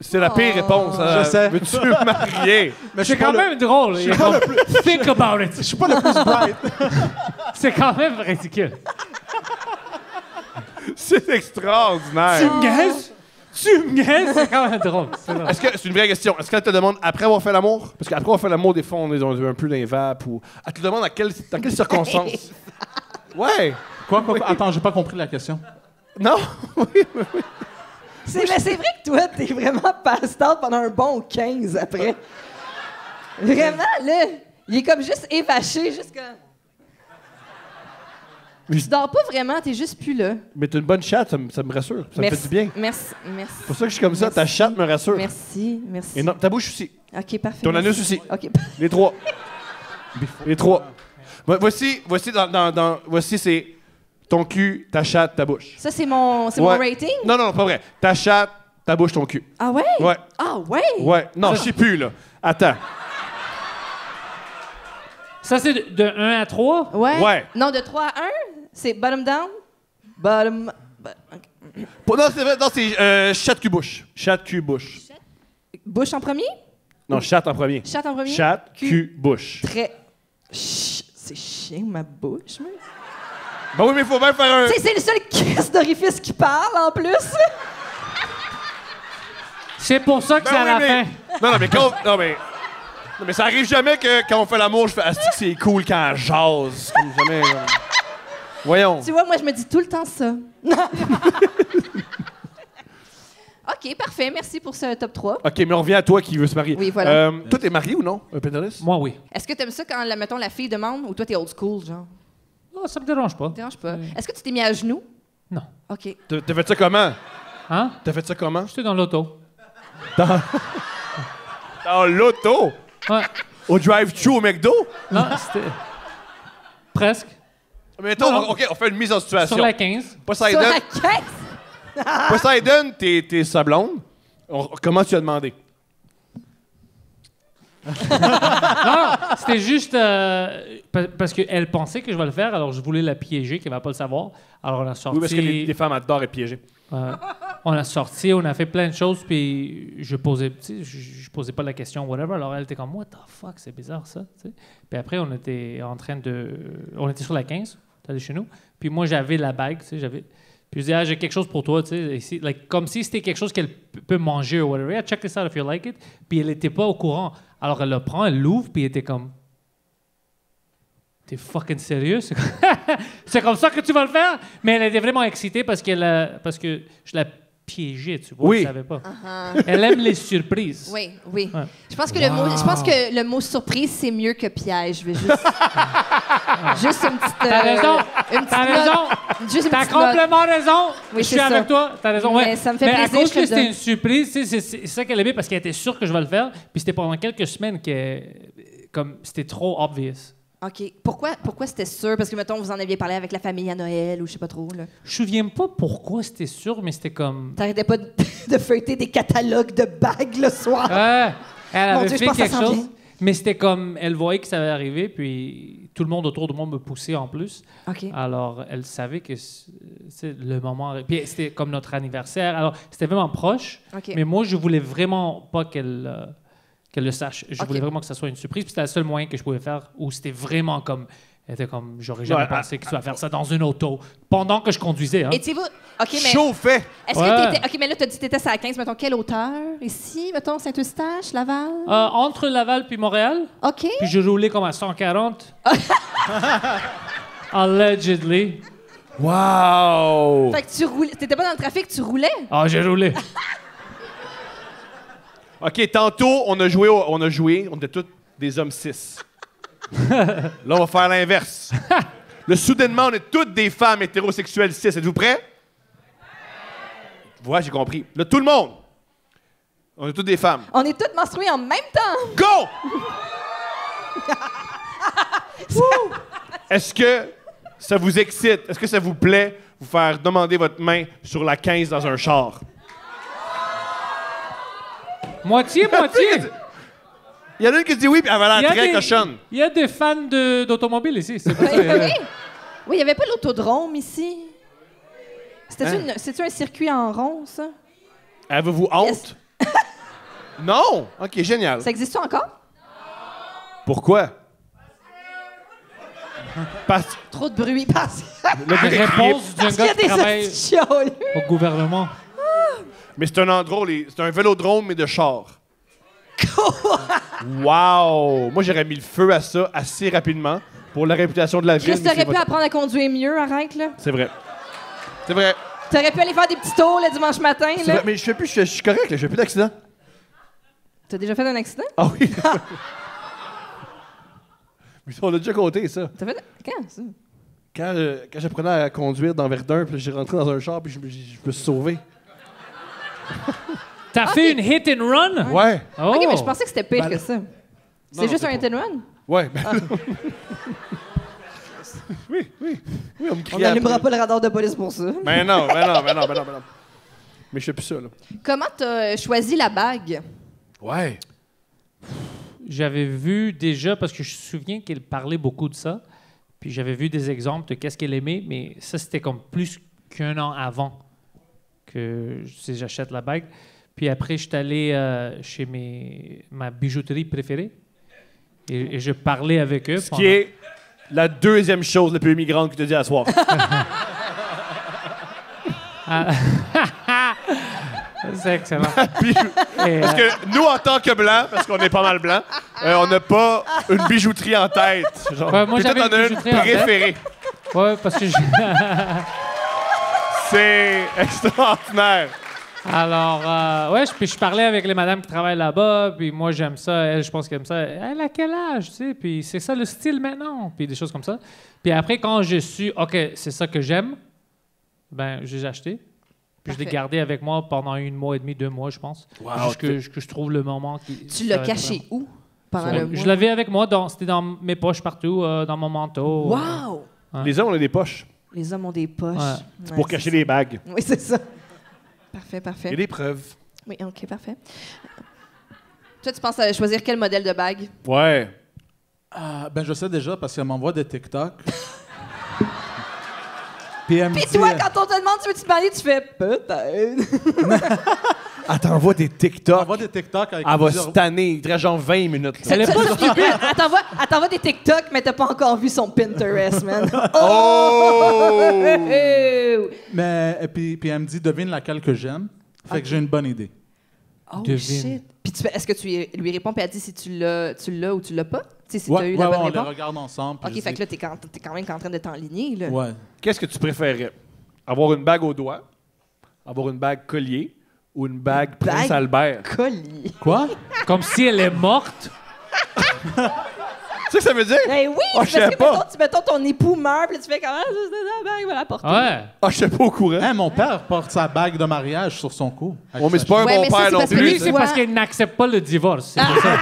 C'est la pire Oh. réponse. hein. Je sais. Veux-tu me marier? Mais je C'est pas quand le- même drôle. Il est comme, Think about it. Je suis pas le plus bright. (laughs) C'est quand même ridicule. C'est extraordinaire. Tu me niaises? Tu me? C'est quand même drôle. C'est drôle. Est-ce que c'est une vraie question? Est-ce qu'elle te demande après avoir fait l'amour? Parce qu'après avoir fait l'amour, des fois, on est est un peu dans les vapes ou. Elle te demande à quelle- dans quelles circonstances? (laughs) ouais. Quoi, quoi, quoi? Attends, j'ai pas compris la question. Non? (laughs) C'est, mais c'est vrai que toi, t'es vraiment passed out pendant un bon 15 après. (laughs) Vraiment, là, il est comme juste évaché, juste comme... Mais- Tu dors pas vraiment, t'es juste plus là. Mais t'as une bonne chatte, ça me, ça me rassure. Ça me fait du bien. Merci, merci. C'est pour ça que je suis comme ça. Ta Merci. chatte me rassure. Merci, merci. Et non, ta bouche aussi. OK, parfait. Ton anus aussi. OK. Les trois. (laughs) Les trois. Vo- Voici, voici, dans, dans- dans- voici c'est ton cul, ta chatte, ta bouche. Ça, c'est mon, c'est Ouais. mon rating? Non, non, pas vrai. Ta chatte, ta bouche, ton cul. Ah ouais? Ouais. Ah ouais? Ouais. Non, je sais plus, là. Attends. Ça, c'est de, de 1 à 3? Ouais? Ouais. Non, de 3 à 1, c'est bottom down? Bottom... bo- ok. Pour- Non, c'est non, c'est euh, chatte, cul, bouche. Chatte, cul, bouche. Bouche en premier? Non, chatte en premier. Chatte en premier? Chatte, Cul. bouche. Très... Chut, C'est chien, ma bouche, mais... Ben oui, mais il faut bien faire un. Tu sais, c'est le seul Chris d'orifice qui parle, en plus. C'est pour ça que Ben c'est à oui, la mais- fin. Non, non, mais quand. Non, mais. Non, mais ça arrive jamais que quand on fait l'amour, je fais Asti que c'est cool quand elle jase. Comme jamais. Voyons. Tu vois, moi, je me dis tout le temps ça. (laughs) OK, parfait. Merci pour ce top 3. Ok, mais on revient à toi qui veut se marier. Oui, voilà. Euh, toi, t'es marié ou non, Pentelis? Moi, oui. Est-ce que t'aimes ça quand, la, mettons, la fille demande ou toi, t'es old school, genre? Non, ça me dérange pas. Ça te dérange pas. Est-ce que tu t'es mis à genoux? Non. OK. T'as t'as fait ça comment? Hein? T'as fait ça comment? J'étais dans l'auto. Dans (laughs) l'auto? Ouais. Au drive-thru au McDo? Non, c'était... Presque. Mais mettons, Non. OK, on fait une mise en situation. Sur la 15. Poseidon, Sur la caisse? Poseidon t'es t'es sa blonde. On- comment tu as demandé? (laughs) Non, c'était juste euh, pa- parce qu'elle pensait que je vais le faire, alors je voulais la piéger, qu'elle va pas le savoir. Alors on a sorti. Oui, parce que les, les femmes adorent être piégées. On a sorti, on a fait plein de choses, puis je posais, je posais pas la question, whatever. Alors elle était comme, what the fuck, c'est bizarre ça. Puis après, on était en train de, on était sur la 15, t'allais chez nous. Puis moi, j'avais la bague, tu sais, j'avais. Puis je dis, ah, j'ai quelque chose pour toi, tu sais, comme si c'était quelque chose qu'elle peut manger ou whatever. Check this out if you like it. Puis elle était pas au courant. Alors elle le prend, elle l'ouvre, puis elle était comme, T'es fucking sérieux? C'est (laughs) comme- ça que tu vas le faire? Mais elle était vraiment excitée parce que je la piégeais, tu vois, Oui. je savais pas. Elle aime les surprises. Oui, oui. Ouais. Je pense que le mot, je pense que le mot surprise c'est mieux que piège. Je vais juste. (laughs) Juste une petite. T'as euh, raison. Une T'as petite raison. note. Juste une T'as note. complètement raison. Oui, je suis ça. avec toi. T'as raison. Ouais. Mais ça me fait Mais plaisir, à cause que c'était une surprise, tu c'est ça qu'elle aimait parce qu'elle était sûre que je vais le faire. Puis c'était pendant quelques semaines que comme c'était trop obvious. OK. Pourquoi, pourquoi c'était sûr? Parce que, mettons, vous en aviez parlé avec la famille à Noël ou je sais pas trop. là. Je me souviens pas pourquoi c'était sûr, mais c'était comme. T'arrêtais pas de, (laughs) de feuilleter des catalogues de bagues le soir? Ouais, elle Mon avait Dieu, je fait pense que ça quelque chose. Mais c'était comme, elle voyait que ça allait arriver, puis tout le monde autour de moi me poussait en plus. OK. Alors, elle savait que le moment. Puis c'était comme notre anniversaire. Alors, c'était vraiment proche. OK. Mais moi, je voulais vraiment pas qu'elle euh, qu'elle le sache. Je voulais vraiment que ça soit une surprise. Puis c'était le seul moyen que je pouvais faire où c'était vraiment comme. Était comme, j'aurais jamais Ouais, pensé que tu vas faire ça dans une auto pendant que je conduisais. Hein. Étiez-vous. OK, mais. Chauffait. Est-ce Ouais. que t'étais. OK, mais là, t'as dit que t'étais à 15. Mettons, quelle hauteur? Ici, mettons, Saint-Eustache, Laval? Euh, entre Laval puis Montréal, OK. puis je roulais comme à 140. (laughs) Allegedly. Wow! Fait que tu roulais. T'étais pas dans le trafic, tu roulais? Ah, j'ai roulé. (laughs) OK, tantôt, on a joué, au- on a joué, on était tous des hommes cis. (laughs) Là, on va faire l'inverse. Le soudainement, on est toutes des femmes hétérosexuelles cis. Êtes-vous prêts? Voilà, j'ai compris. Là, tout le monde. On est toutes des femmes. On est toutes menstruées en même temps. Go! (laughs) Wouh! Est-ce que ça vous excite? Est-ce que ça vous plaît vous faire demander votre main sur la 15 dans un char? Moitié, (laughs) moitié. Il y en a une qui dit oui, puis elle y l'air très des- cochonne. Il y a des fans de- d'automobiles ici. C'est pas Oui, oui. Oui, il n'y avait pas l'autodrome ici? C'était-tu Hein? un circuit en rond, ça? Avez-vous honte? (laughs) non? OK, génial. Ça existe encore? Pourquoi? Parce Trop de bruit. Parce, criait. (laughs) Réponse d'un parce qu'il y gars a qui des travaille au gouvernement. Mais c'est un endroit, les- c'est un vélodrome, mais de char. wow! Moi, j'aurais mis le feu à ça assez rapidement pour la réputation de la ville. Chris, t'aurais pu votre- apprendre à conduire mieux, arrête, là. C'est vrai. C'est vrai. T'aurais pu aller faire des petits tours le dimanche matin, là. vrai. Mais je fais plus, je, je suis correct, là, je fais plus d'accident. T'as déjà fait un accident? Ah oui. (laughs) Mais ça, on a déjà compté ça. T'as fait. Quand, ça? Quand, euh, quand j'apprenais à conduire dans Verdun, puis j'ai rentré dans un char, puis je, je me suis sauvé. T'as fait une hit and run? Ouais. Oh. Ok, mais je pensais que c'était pire Ben que là- ça. non, C'est juste un hit and run? Ouais. ben- (laughs) oui, oui. Oui, on me On criait n'allumera après. pas le radar de police pour ça. Ben non, ben non, ben non, ben non, ben non. Mais je fais plus ça, là. Comment t'as euh, choisi la bague? Ouais. J'avais vu déjà, parce que je me souviens qu'elle parlait beaucoup de ça, puis j'avais vu des exemples de qu'est-ce qu'elle aimait, mais ça, c'était comme plus qu'un an avant que j'achète la bague. Puis après, je suis allé euh, chez mes, ma bijouterie préférée et, et je parlais avec eux. Ce qui est la deuxième chose la plus immigrante que tu dit à soir. (laughs) C'est excellent. Et, parce euh, que nous, en tant que blancs, parce qu'on est pas mal blancs, euh, on n'a pas une bijouterie en tête. Genre, Ouais, moi, j'avais une une préférée. ouais, parce que je- (laughs) C'est extraordinaire. Alors, euh, ouais, je, puis je parlais avec les madames qui travaillent là-bas, puis moi j'aime ça, elle, je pense qu'elle aime ça. Elle a quel âge, tu sais, puis c'est ça le style maintenant, puis des choses comme ça. Puis après, quand je suis, OK, c'est ça que j'aime, ben, je les ai achetés. Puis je l'ai gardé avec moi pendant une mois et demi, deux mois, je pense. Wow, Jusque que, que je trouve le moment qui. Tu l'as caché où pendant vraiment- le mois? Je l'avais avec moi, dans- c'était dans mes poches partout, euh, dans mon manteau. Wow! Les hommes, on a des poches Les hommes ont des poches. Ouais. Ouais, pour c'est cacher ça. les bagues. Oui, c'est ça. Parfait, Il y a parfait. des preuves. Oui, OK, parfait. Toi, tu penses à choisir quel modèle de bague? Ouais. Ah, ben, je sais déjà parce qu'elle m'envoie des TikTok. Puis elle me Puis dit, toi, quand on te demande tu veux te marier, tu fais peut-être. (laughs) Elle t'envoie des elle TikTok. m'envoie des TikTok avec Elle va plusieurs- se tanner. Il reste genre 20 minutes. là. Elle est Ça, pas ça, stupide. Elle t'envoie, elle t'envoie des TikTok, mais t'as pas encore vu son Pinterest, man. Oh! (laughs) Mais et puis, puis elle me dit devine laquelle que j'aime. Fait que j'ai une bonne idée. Oh Devine. shit. Puis tu fais- est-ce que tu lui réponds puis elle dit si tu l'as, tu l'as ou tu l'as pas? Tu sais, si ouais, t'as eu ouais, la ouais, bonne on les réponse. regarde ensemble. puis Ok, fait dis- que là, t'es quand, t'es quand même en train de t'enligner, là. Ouais. Qu'est-ce que tu préférais? Avoir une bague au doigt, avoir une bague collier ou une bague Prince Bague? Albert? Collier. Quoi? Comme si elle est morte. C'est (laughs) ça que ça veut dire? Ben oui, Ah, savais parce que pas. mettons, tu mettons ton époux meurt, puis tu fais comment? Ça, c'est la bague, va la porter. Ouais. Ah, je sais pas au courant. Hein, mon père porte sa bague de mariage sur son cou. Oh, mais c'est pas un Ouais, bon père non plus. Lui, c'est parce qu'il n'accepte pas le divorce. C'est pour ça. (laughs)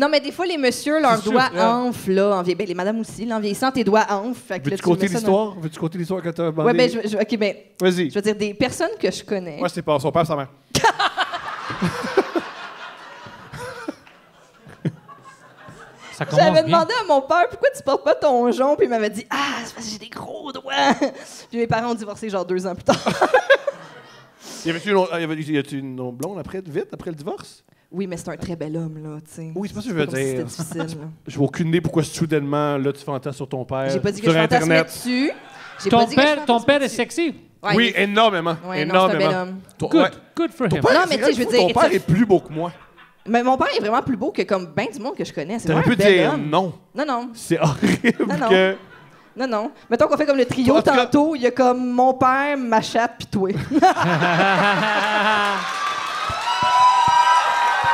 Non, mais des fois, les messieurs, leurs sûr, doigts enflent, là. En vie... Ben, les madames aussi, là, en vieillissant, tes doigts enflent. Veux-tu tu compter l'histoire? Veux-tu compter l'histoire que t'as demandé? Ouais, ben, je, je- OK, ben, Vas-y. je veux dire, des personnes que je connais. Moi, c'est pas son père, sa mère. (laughs) Ça commence J'avais demandé à mon père pourquoi tu portes pas ton jonc, puis il m'avait dit Ah, c'est parce que j'ai des gros doigts. puis mes parents ont divorcé genre deux ans plus tard. (laughs) Y avait-tu une, autre- y avait- y a-tu une autre blonde après, vite, après le divorce? oui, mais c'est un très bel homme, là, tu sais. Oui, c'est pas ça que je veux comme si dire. C'était difficile, (laughs) là. Je vois aucune idée pourquoi soudainement, là, tu fantasmes sur ton père. J'ai pas dit que sur je Internet. dessus. J'ai Ton pas dit que je père, ton fantasmais père est dessus. sexy. Ouais, oui, il est- énormément. Ouais, non, c'est un bel énormément. homme. Ton, Good, ouais. good for Ton him. père, Non, mais tu sais, je veux ton dire, père it's a- est plus beau que moi? Mais mon père est vraiment plus beau que comme ben du monde que je connais. C'est T'aurais vraiment pu un bel dire homme. non. Non, non. C'est horrible Non, non. que... Non, non. Mettons qu'on fait comme le trio tantôt, il y a comme mon père, ma chatte, puis toi. (laughs)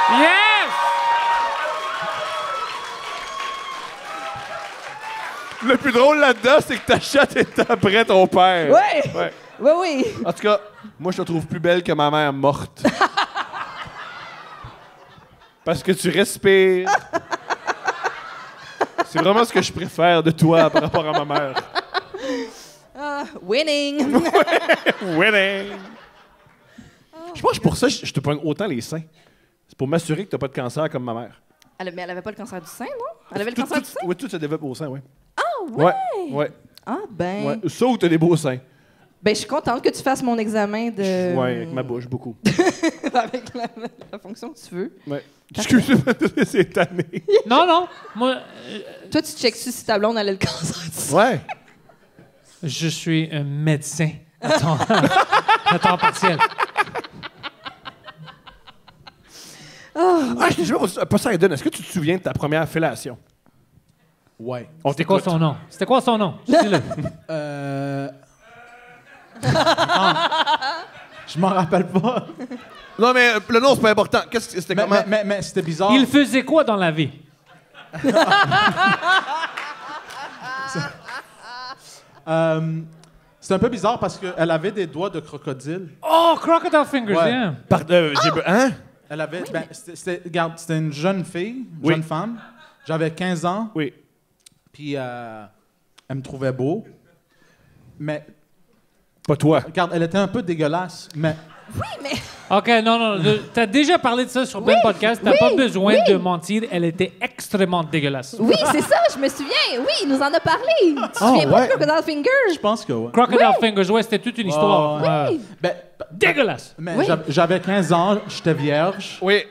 Yes! Le plus drôle là-dedans, c'est que ta chatte est après ton père. Ouais. Oui, oui. En tout cas, moi, je te trouve plus belle que ma mère morte. (laughs) Parce que tu respires. (laughs) C'est vraiment ce que je préfère de toi par rapport à ma mère. Ah, winning. (laughs) Winning! Je pense que pour ça, je, je te prends autant les seins. C'est pour m'assurer que t'as pas de cancer comme ma mère. Elle- mais elle avait pas le cancer du sein, non? Elle avait le Tout, cancer tout- du sein? oui, tout se développe au sein, oui. Ah, Ouais. ouais. Ouais. Ah, ben. ouais. Ça ou t'as des beaux seins? Ben, je suis contente que tu fasses mon examen de. Ouais, avec ma bouche, beaucoup. (laughs) avec la, la fonction que tu veux. Ouais. Te laisser tanner. (laughs) Non, non. Moi, Toi, tu checkes-tu si ta blonde a le cancer? Ouais. je suis un médecin à temps, (laughs) à temps partiel. Ah, je sais pas, Poseidon, est-ce que tu te souviens de ta première fellation? Ouais. C'était quoi son nom? C'était quoi son nom? Dis-le. Euh... Attends. Je m'en rappelle pas. Non, mais euh, le nom, c'est pas important. Qu'est-ce que c'était Mais, comment? mais, mais- mais c'était bizarre. Il faisait quoi dans la vie? (laughs) Euh, c'est un peu bizarre parce qu'elle avait des doigts de crocodile. Oh, Crocodile Fingers, Ouais. yeah. Par- euh, j'ai be- Hein? Elle avait. ben, c'était, c'était- regarde, c'était une jeune fille, Oui. jeune femme. J'avais 15 ans, Oui. puis euh, elle me trouvait beau. Mais Pas toi. regarde, elle était un peu dégueulasse. Mais OK, non, non. de- T'as déjà parlé de ça sur plein de podcasts. T'as oui, pas besoin oui. de mentir. Elle était extrêmement dégueulasse. Oui, c'est ça, je me souviens. Oui, il nous en a parlé. Tu te Ah, souviens pas ouais. de Crocodile je Fingers? pense que ouais. Crocodile Fingers, ouais, c'était toute une histoire. Euh, Oui. Ben, dégueulasse. mais Oui. j'av- j'avais 15 ans, j'étais vierge. Oui.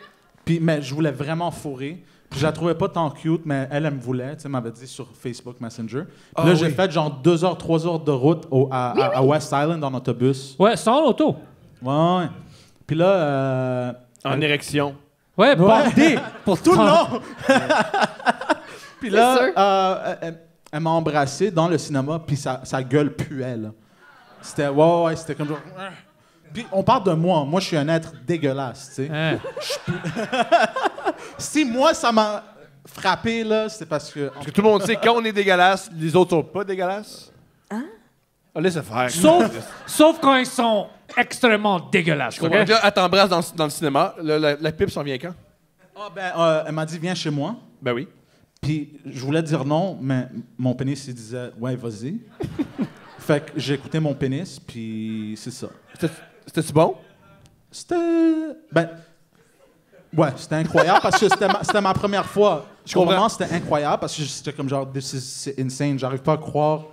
Puis, mais je voulais vraiment fourrer. Puis je la trouvais pas tant cute, mais elle, elle me voulait. Tu sais, elle m'avait dit sur Facebook Messenger. Puis Ah là, oui. j'ai fait genre deux heures, trois heures de route au- à, à- à West Island en autobus. Ouais, sans l'auto. Ouais, ouais. Puis là, euh, En érection. Ouais, bandé. (laughs) Pour tout le long. (laughs) Puis là, euh, elle, elle m'a embrassé dans le cinéma, puis sa, sa gueule puait, là. C'était, ouais, ouais, c'était comme genre... Puis on parle de moi. Moi, je suis un être dégueulasse, tu sais. Hein. (laughs) Si moi, ça m'a frappé, là, c'est parce que... Parce que tout le monde sait, quand on est dégueulasse, les autres sont pas dégueulasses. Hein? Ah, laisse faire. Sauf, sauf quand ils sont extrêmement dégueulasses. Je comprends. ok? Là, elle t'embrasse dans, le- dans le cinéma. La, la pipe s'en vient quand? Ah, ben, euh, elle m'a dit, viens chez moi. Ben oui. Puis je voulais dire non, mais mon pénis, il disait, ouais, vas-y. (laughs) fait que j'ai écouté mon pénis, puis c'est ça. C'était- C'était-tu bon? C'était. Ben. Ouais, c'était incroyable parce que c'était ma, c'était ma première fois. Je comprends. c'était incroyable parce que j'étais comme genre, this is c'est insane. J'arrive pas à croire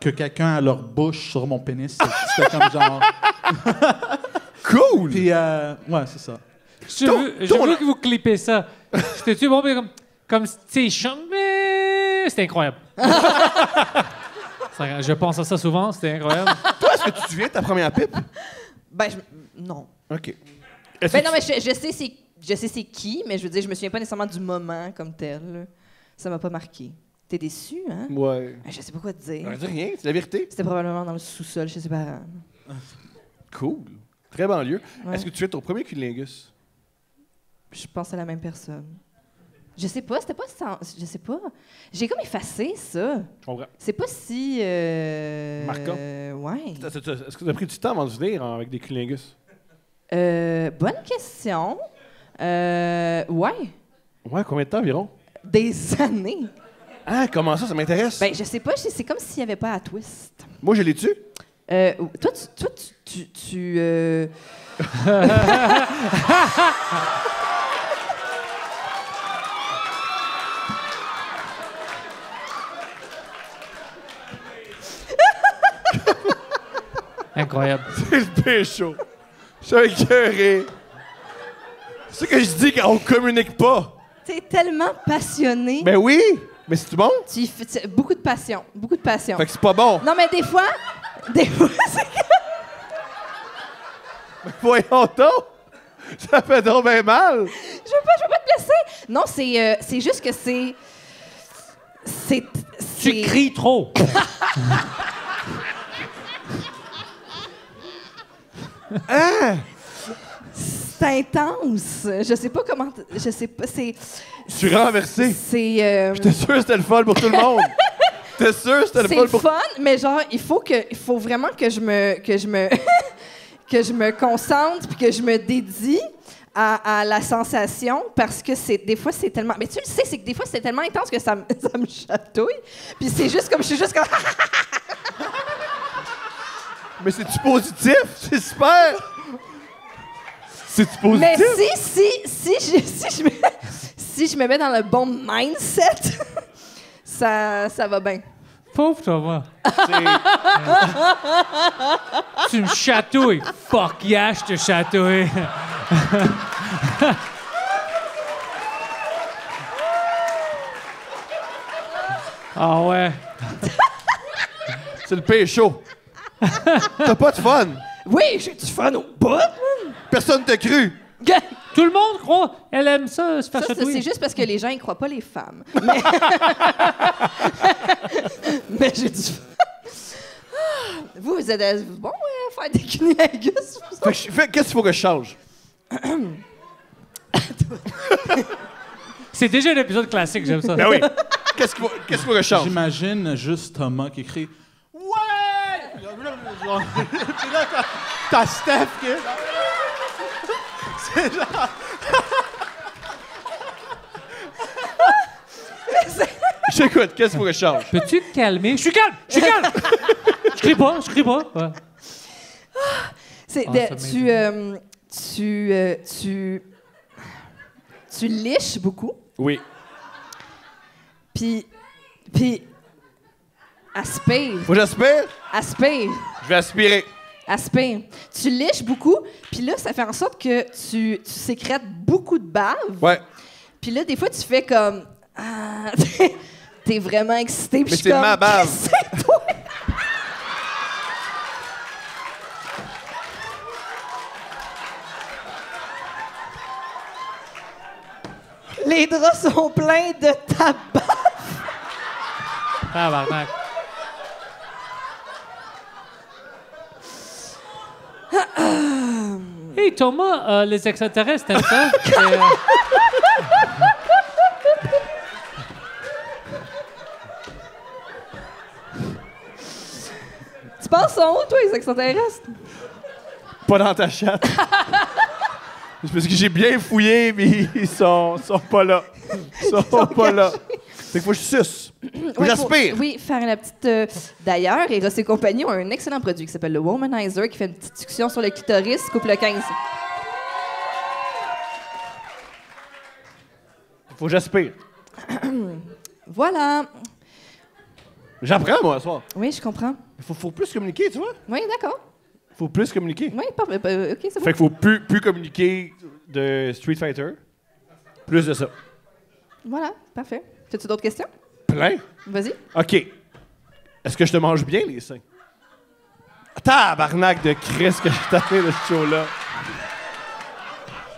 que quelqu'un a leur bouche sur mon pénis. C'était comme genre. (laughs) Cool! Puis, euh, ouais, c'est ça. Je Ton- veux, je veux que vous clippez ça. C'était-tu bon, mais comme, comme tu sais, chante, mais c'était incroyable. Ça, Je pense à ça souvent, c'était incroyable. Toi, est-ce que tu te souviens de ta première pipe? Ben, je- non. OK. Ben non, mais je, je sais c'est je sais c'est qui, mais je veux dire, je me souviens pas nécessairement du moment comme tel. Ça m'a pas marqué. T'es déçu, hein? Ouais. Ben, Je sais pas quoi te dire. On dit rien, c'est la vérité. C'était probablement dans le sous-sol chez ses parents. Cool. Très banlieue. Ouais. Est-ce que tu fais ton premier cunilingus? Je pense à la même personne. Je sais pas, c'était pas sans- Je sais pas. J'ai comme effacé ça. Je comprends. C'est pas si. Euh... Marquant. euh, ouais. Est-ce que tu as pris du temps avant de venir hein, avec des cunnilingus? Euh, bonne question. Euh, ouais. Ouais, combien de temps environ? Des années. Ah, comment ça? Ça m'intéresse. Ben, je sais pas, c'est comme s'il y avait pas à twist. Moi, je l'ai tu Euh, toi, tu. Toi, tu. tu, tu, euh, Incroyable. (laughs) C'est le show. Je suis écœuré. C'est ce que je dis quand on communique pas. T'es tellement passionné. Ben oui, mais c'est bon? Tu tu- beaucoup de passion. Beaucoup de passion. Fait que c'est pas bon. Non, mais des fois. Des fois, (laughs) c'est Voyons donc. Ça fait donc bien mal. Je veux pas, je veux pas te blesser. Non, c'est euh, c'est juste que c'est. C'est. Tu c'est- cries trop. (laughs) C'est intense. Je sais pas comment. Je sais pas. C'est. Je suis renversé. C'est. euh, J'étais sûr que c'était le fun pour tout le monde. (laughs) J'étais sûr que c'était le c'est fun le pour fun, mais genre, il faut que, il faut vraiment que je me, que je me, (laughs) que je me concentre puis que je me dédie à, à la sensation parce que c'est, des fois, c'est tellement, mais tu le sais, c'est que des fois, c'est tellement intense que ça, me- (laughs) ça me chatouille. Puis c'est juste comme, je suis juste comme, Mais c'est-tu positif? C'est super! C'est-tu positif? mais si, si, si, je, (laughs) si, je me, si je me mets dans le bon mindset, (laughs) ça, ça va bien. Pauvre toi, moi. (laughs) tu me chatouilles. Fuck yeah, je te chatouille. ah ouais. C'est le show. T'as pas de fun. Oui, j'ai du fun au bout. Personne t'a cru. (laughs) Tout le monde croit. Elle aime ça, se faire Ça, ça, chatouiller. c'est juste parce que les gens, ils croient pas les femmes. Mais, (laughs) Mais j'ai du Vous, vous êtes euh, bon à faire des qu'est-ce qu'il faut que je change? C'est déjà un épisode classique, j'aime ça. Ben oui. Qu'est-ce qu'il faut, faut que je change? J'imagine juste Thomas qui crie Ouais! (laughs) Puis là, t'as- Steph qui genre. (laughs) J'écoute, qu'est-ce que je change? Peux-tu te calmer? Je suis calme! Je suis calme! (laughs) Je crie pas, je crie pas. Ouais. C'est Ah, de- ça tu, euh, tu, euh, tu, tu liches beaucoup, Oui. puis, puis aspire, Faut que j'aspire? aspire, Je vais aspirer. Aspire. Tu liches beaucoup, puis là, ça fait en sorte que tu, tu sécrètes beaucoup de bave. Ouais. Puis là, des fois, tu fais comme. Ah, t'es- (laughs) t'es vraiment excité. Puis Mais je suis c'est ma bave. (laughs) C'est, toi? Les draps sont pleins de tabac. Tabarnak. (coughs) Hey Thomas, euh, les extraterrestres, t'aimes ça? (laughs) Euh, Tu penses sont où, toi, les extraterrestres? Pas dans ta chatte. C'est (laughs) parce que j'ai bien fouillé, mais ils sont, sont pas là. (laughs) Ils sont pas là. Fait qu'il faut que je suce. (clears throat) Ouais, j'aspire. Oui, faire la petite. euh, D'ailleurs, Eros et compagnie ont un excellent produit qui s'appelle le Womanizer qui fait une petite succion sur le clitoris, coupe le 15. Faut que j'aspire. (clears throat) Voilà. J'apprends, moi, ce soir. Oui, je comprends. Il faut, faut plus communiquer, tu vois? Oui, d'accord. Faut plus communiquer. Oui, parfait. Euh, OK, c'est bon. Fait qu'il faut plus, plus communiquer de Street Fighter. Plus de ça. Voilà, parfait. As-tu d'autres questions? Plein. Vas-y. OK. Est-ce que je te mange bien, les seins? Tabarnak de Chris que je tapé le show-là.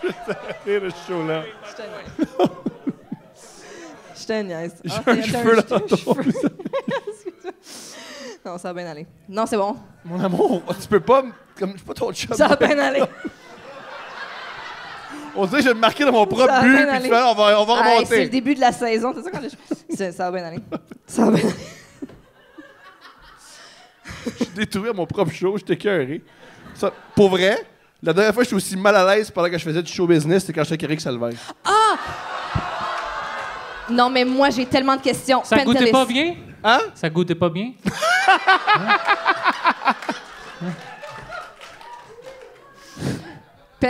Je tapé le show-là. Je te niaise. J'ai Ah, un cheveu là non, ça va bien aller. Non, c'est bon. Mon amour, tu peux pas... me- Comme, je suis pas ton chum. Ça va bien aller. (laughs) On dirait que je vais me marquer dans mon propre Ça but, puis finalement, on va, on va Hey, c'est le remonter. début de la saison. C'est ça qu'on a- C'est- Ça va bien aller. Ça va bien aller. (laughs) J'ai détruit à mon propre show, j'étais cœuré. Ça, pour vrai, la dernière fois que j'étais aussi mal à l'aise pendant que je faisais du show business, c'était quand j'étais avec Eric Salvaire. Non, mais moi, j'ai tellement de questions. Ça goûtait Pentelis. pas bien? Hein? Ça goûtait pas bien? (laughs)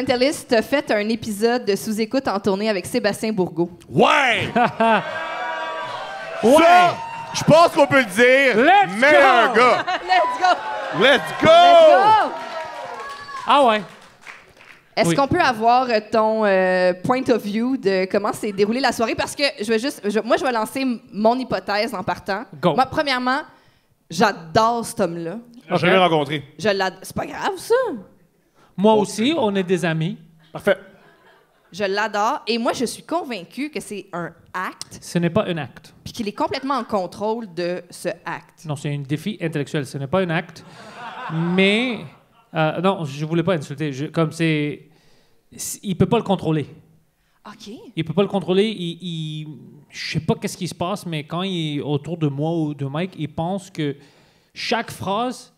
Pentelis, t'as fait un épisode de sous-écoute en tournée avec Sébastien Bourgault. Ouais! (laughs) Ouais! Ça, je pense qu'on peut le dire. Let's meilleur go! gars. (laughs) Let's go! Let's go! Let's go! Ah ouais. Est-ce Oui. qu'on peut avoir euh, ton euh, point of view de comment s'est déroulée la soirée? Parce que je vais juste. je- moi, je vais lancer mon hypothèse en partant. Go. Moi, premièrement, j'adore cet homme-là. Je l'ai jamais rencontré. Je l'ad- C'est pas grave, ça. Moi aussi, on est des amis. Parfait. Je l'adore. Et moi, je suis convaincue que c'est un acte, Ce n'est pas un acte. puis qu'il est complètement en contrôle de ce acte. Non, c'est un défi intellectuel. Ce n'est pas un acte. Mais. euh, non, je voulais pas insulter. Je- comme c'est. Il peut pas le contrôler. OK. Il peut pas le contrôler. Il, il- je sais pas qu'est-ce qui se passe, mais quand il est autour de moi ou de Mike, il pense que chaque phrase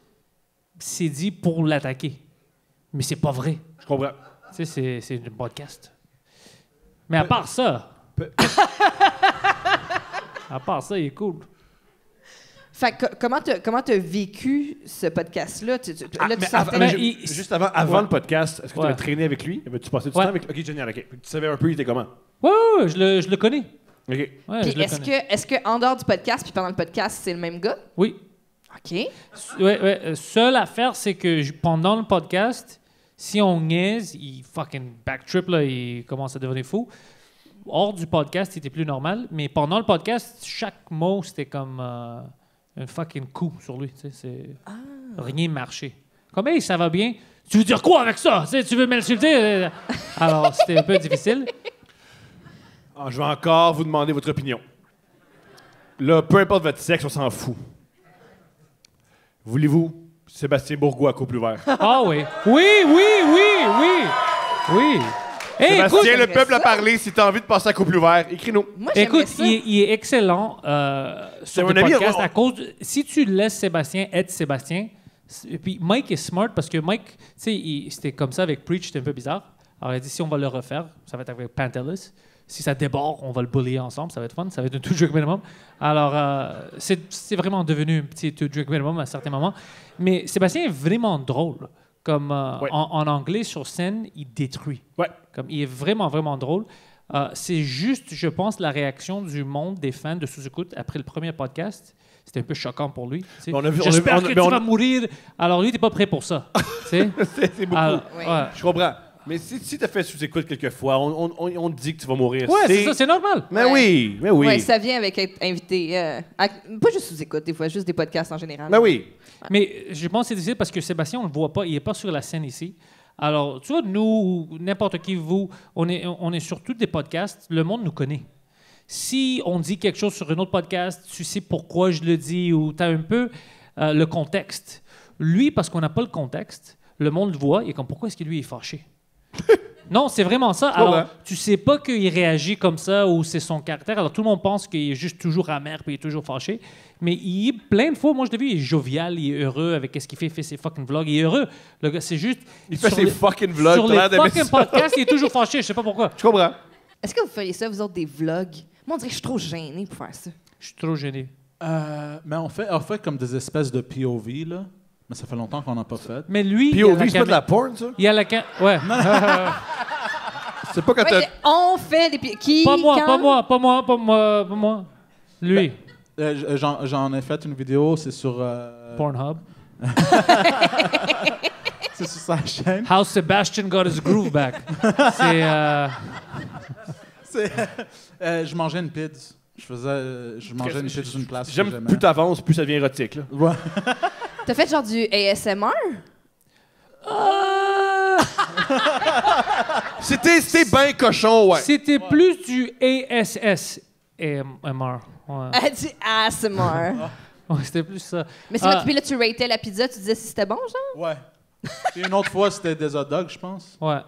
c'est dit pour l'attaquer. Mais c'est pas vrai. Je comprends. Tu sais, c'est, c'est un podcast. Mais à part ça. (laughs) à part ça, il est cool. Fait que, comment t'as comment t'as vécu ce podcast-là? Tu- tu- Ah, là, tu sentais- il- juste avant, avant Ouais. le podcast, est-ce que tu avais traîné avec lui? Avais-tu passé du Ouais. temps avec lui? Ok, génial, ok. Tu savais un peu, il était comment? Ouais, je le, je le connais. Ok. Ouais, Puis je le est-ce connais. que, est-ce que en dehors du podcast puis pendant le podcast, c'est le même gars? Oui. OK. Ouais, ouais. euh, Seule affaire, c'est que je- pendant le podcast, si on niaise, il fucking backtrip, là, il commence à devenir fou. Hors du podcast, c'était plus normal. Mais pendant le podcast, chaque mot, c'était comme euh, un fucking coup sur lui. c'est- Rien marchait. Comme, hey, ça va bien. Tu veux dire quoi avec ça? Tu veux m'insulter? (laughs) Alors, c'était un peu difficile. Ah, je vais encore vous demander votre opinion. Là, peu importe votre sexe, on s'en fout. Voulez-vous Sébastien Bourgois à couple ouvert? (laughs) Ah oui. Oui, oui, oui, oui. Oui. Hey, écoute, Sébastien, le j'aimerais peuple a ça. parlé. Si t'as envie de passer à couple ouvert, écris-nous. Écoute, ça. il est, il est excellent euh, sur le ami, podcast on- à cause. de- si tu laisses Sébastien être Sébastien, et puis Mike est smart parce que Mike, tu sais, c'était comme ça avec Preach, c'était un peu bizarre. Alors il a dit si on va le refaire, ça va être avec Pantelis. Si ça déborde, on va le bullier ensemble, ça va être fun, ça va être un two drink minimum. Alors euh, c'est vraiment devenu un petit two drink minimum à certains moments. Mais Sébastien est vraiment drôle. Comme euh, Ouais. en, en anglais sur scène, il détruit. Ouais. Comme il est vraiment, vraiment drôle. Euh, c'est juste, je pense, la réaction du monde des fans de sous-écoute après le premier podcast. C'était un peu choquant pour lui. On a vu- J'espère on a- que tu on- vas mourir. Alors lui, t'es pas prêt pour ça. (laughs) C'est c'est beaucoup. Alors, Oui. ouais. Je comprends. Mais si, si t'as fait sous-écoute quelques fois, on, on, on- on te dit que tu vas mourir. Ouais, c'est ça, c'est normal. Mais Ouais. oui, mais oui. Ouais, ça vient avec être invité. euh, à- pas juste sous écoute, des fois, juste des podcasts en général. Mais oui. Mais je pense que c'est difficile parce que Sébastien, on le voit pas. Il est pas sur la scène ici. Alors, tu vois, nous, ou n'importe qui, vous, on est, on est sur tous des podcasts. Le monde nous connaît. Si on dit quelque chose sur un autre podcast, tu sais pourquoi je le dis ou tu as un peu euh, le contexte. Lui, parce qu'on n'a pas le contexte, le monde le voit et comme pourquoi est-ce que lui est fâché? Non, c'est vraiment ça. Alors, Ouais. tu sais pas qu'il réagit comme ça ou c'est son caractère. Alors, tout le monde pense qu'il est juste toujours amer puis il est toujours fâché. Mais il est plein de fois, moi je l'ai vu, il est jovial, il est heureux avec ce qu'il fait, il fait ses fucking vlogs. Il est heureux. Le gars, c'est juste. Il fait sur ses les- fucking vlogs. Sur les fucking podcasts, il est toujours (laughs) fâché. Je sais pas pourquoi. Je comprends. Est-ce que vous feriez ça, vous autres, des vlogs? Moi, on dirait que je suis trop gênée pour faire ça. Je suis trop gêné. Euh, mais on fait, on fait comme des espèces de POV, là. Mais ça fait longtemps qu'on n'a pas fait. Mais lui. Vu, c'est pas de la porn, ça? Il a la. Ouais. (laughs) C'est pas quand Ouais, on fait des. Qui? pas moi, quand? pas moi, pas moi, pas moi, pas moi. Lui. Euh, j- J'en ai fait une vidéo, c'est sur, euh, Pornhub. (laughs) c'est sur sa chaîne. How Sebastian got his groove back. C'est. euh, (laughs) C'est- euh, je mangeais une pizza. Je faisais, euh, je mangeais une pizza d'une place. que J'aime plus t'avances, plus ça devient érotique. Là. Ouais. T'as fait genre du ASMR? (laughs) C'était c'était bien cochon, ouais. C'était plus du ASS. AMR. Ouais. Ah, du ASMR. Ouais, c'était plus ça. mais c'est Ah. vrai, puis là, tu ratais la pizza, tu disais si c'était bon, genre? Ouais. Puis une autre fois, c'était des hot dogs, je pense. Ouais.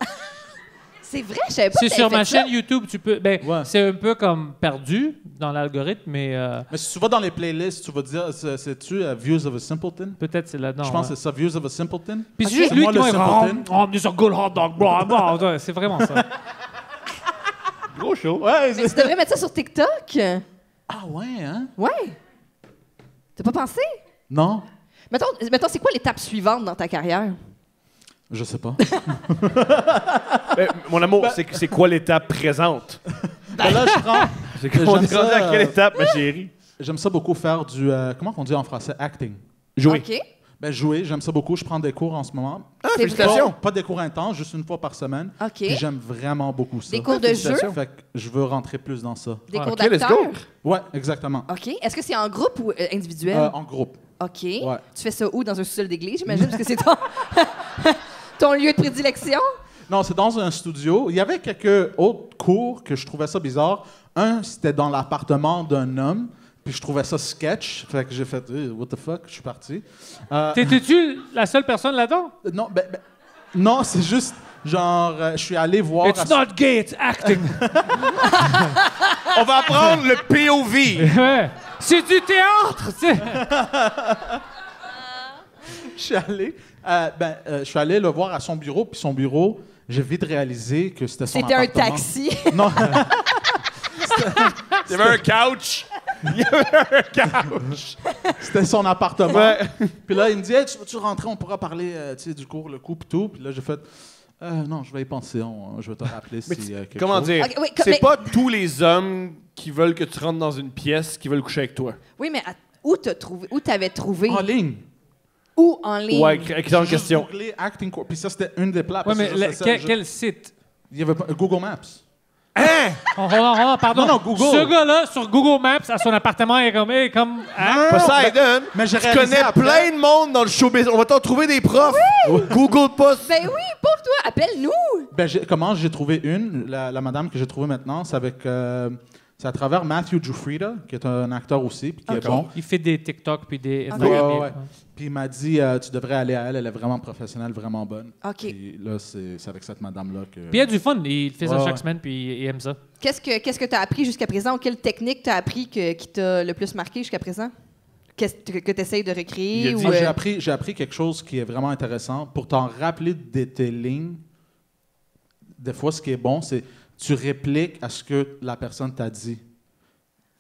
C'est vrai, je savais pas C'est que sur ma chaîne YouTube. Tu peux. Ben, Ouais. c'est un peu comme perdu dans l'algorithme, mais euh, Mais si tu vas dans les playlists, tu vas dire, c'est- c'est-tu euh, Views of a Simpleton? peut-être c'est là-dedans. Je pense ouais. que c'est ça, Views of a Simpleton. Puis c'est Ok. juste lui qui va simpleton. Oh, this a good hot dog, blah, blah. Ouais, C'est vraiment ça. Gros show. Ouais, Mais tu devrais mettre ça sur TikTok. Ah ouais, hein? Ouais. T'as pas pensé? Non? Mettons, mettons c'est quoi l'étape suivante dans ta carrière? Je sais pas. (laughs) Mon amour, c'est c'est quoi l'étape présente? Ben là, je prends... (laughs) C'est qu'on J'aime est rendu ça, à quelle euh, étape, ma chérie? J'aime ça beaucoup faire du... euh, comment on dit en français? Acting. Jouer. OK. Ben, jouer, j'aime ça beaucoup. Je prends des cours en ce moment. Ah, C'est félicitations. Pas, pas des cours intenses, juste une fois par semaine. OK. Puis j'aime vraiment beaucoup ça. Des cours de jeu? félicitations. Fait que je veux rentrer plus dans ça. Des Ah, cours ok, let's d'acteur? go. Ouais, exactement. OK. Est-ce que c'est en groupe ou euh, individuel? Euh, en groupe. OK. Ouais. Tu fais ça où? Dans un sous-sol d'église, j'imagine, parce que c'est ton... (laughs) ton lieu de prédilection? Non, c'est dans un studio. Il y avait quelques autres cours que je trouvais ça bizarre. Un, c'était dans l'appartement d'un homme. Puis je trouvais ça sketch. Fait que j'ai fait, Eh, what the fuck, je suis parti. Euh, T'étais-tu la seule personne là-dedans? non, ben, ben, non, c'est juste, genre, euh, je suis allé voir. It's not gay, it's acting. (laughs) On va apprendre le POV. Ouais. C'est du théâtre, tu sais. (laughs) je suis allé, euh, ben, euh, je suis allé le voir à son bureau. Puis son bureau, j'ai vite réalisé que c'était son C'était un appartement. taxi. (laughs) Non, Il y avait un couch. Il y avait un couch. c'était son appartement. Ouais. Puis là, il me dit, Hey, tu veux-tu rentrer, on pourra parler euh, tu sais, du cours, le coup, puis tout. Puis là, j'ai fait, Euh, non, je vais y penser, on- je vais te rappeler Mais si euh, quelque Comment chose. dire? Ok, oui, comme- c'est mais- pas tous les hommes qui veulent que tu rentres dans une pièce qui veulent coucher avec toi. Oui, mais à- où t'as trouvé? Où t'avais trouvé? En ligne. Où en ligne? Ouais, question. googlé acting course, puis ça, c'était une des plats. Ouais, mais le- je- je- quel, je- quel site? Il y avait pas, Google Maps. Hein? Oh, (laughs) hold on, pardon. Non, non, Google. Ce gars-là, sur Google Maps, à son appartement, il est comme... comme hein? Poseidon, mais tu réalisé connais après- plein de monde dans le showbiz. On va t'en trouver des profs. Google pas. Ben oui, pauvre toi, appelle-nous! Ben, comment j'ai trouvé une, la, la madame que j'ai trouvée maintenant, c'est avec... euh, c'est à travers Matthew Jufrida, qui est un acteur aussi, puis qui est bon. Il fait des TikTok puis des. Ouais, ouais. Puis il m'a dit, euh, tu devrais aller à elle, elle est vraiment professionnelle, vraiment bonne. OK. Puis là, c'est c'est avec cette madame-là que... Puis il y a du fun. Il fait ça Ouais, chaque semaine, puis il aime ça. Qu'est-ce que qu'est-ce que tu as appris jusqu'à présent? Ou quelle technique tu as appris que- qui t'a le plus marqué jusqu'à présent? Qu'est-ce que, tu essayes de a Ou, Moi, j'ai euh, appris, j'ai appris quelque chose qui est vraiment intéressant. Pour t'en rappeler de tes lignes, des fois, ce qui est bon, c'est tu répliques à ce que la personne t'a dit.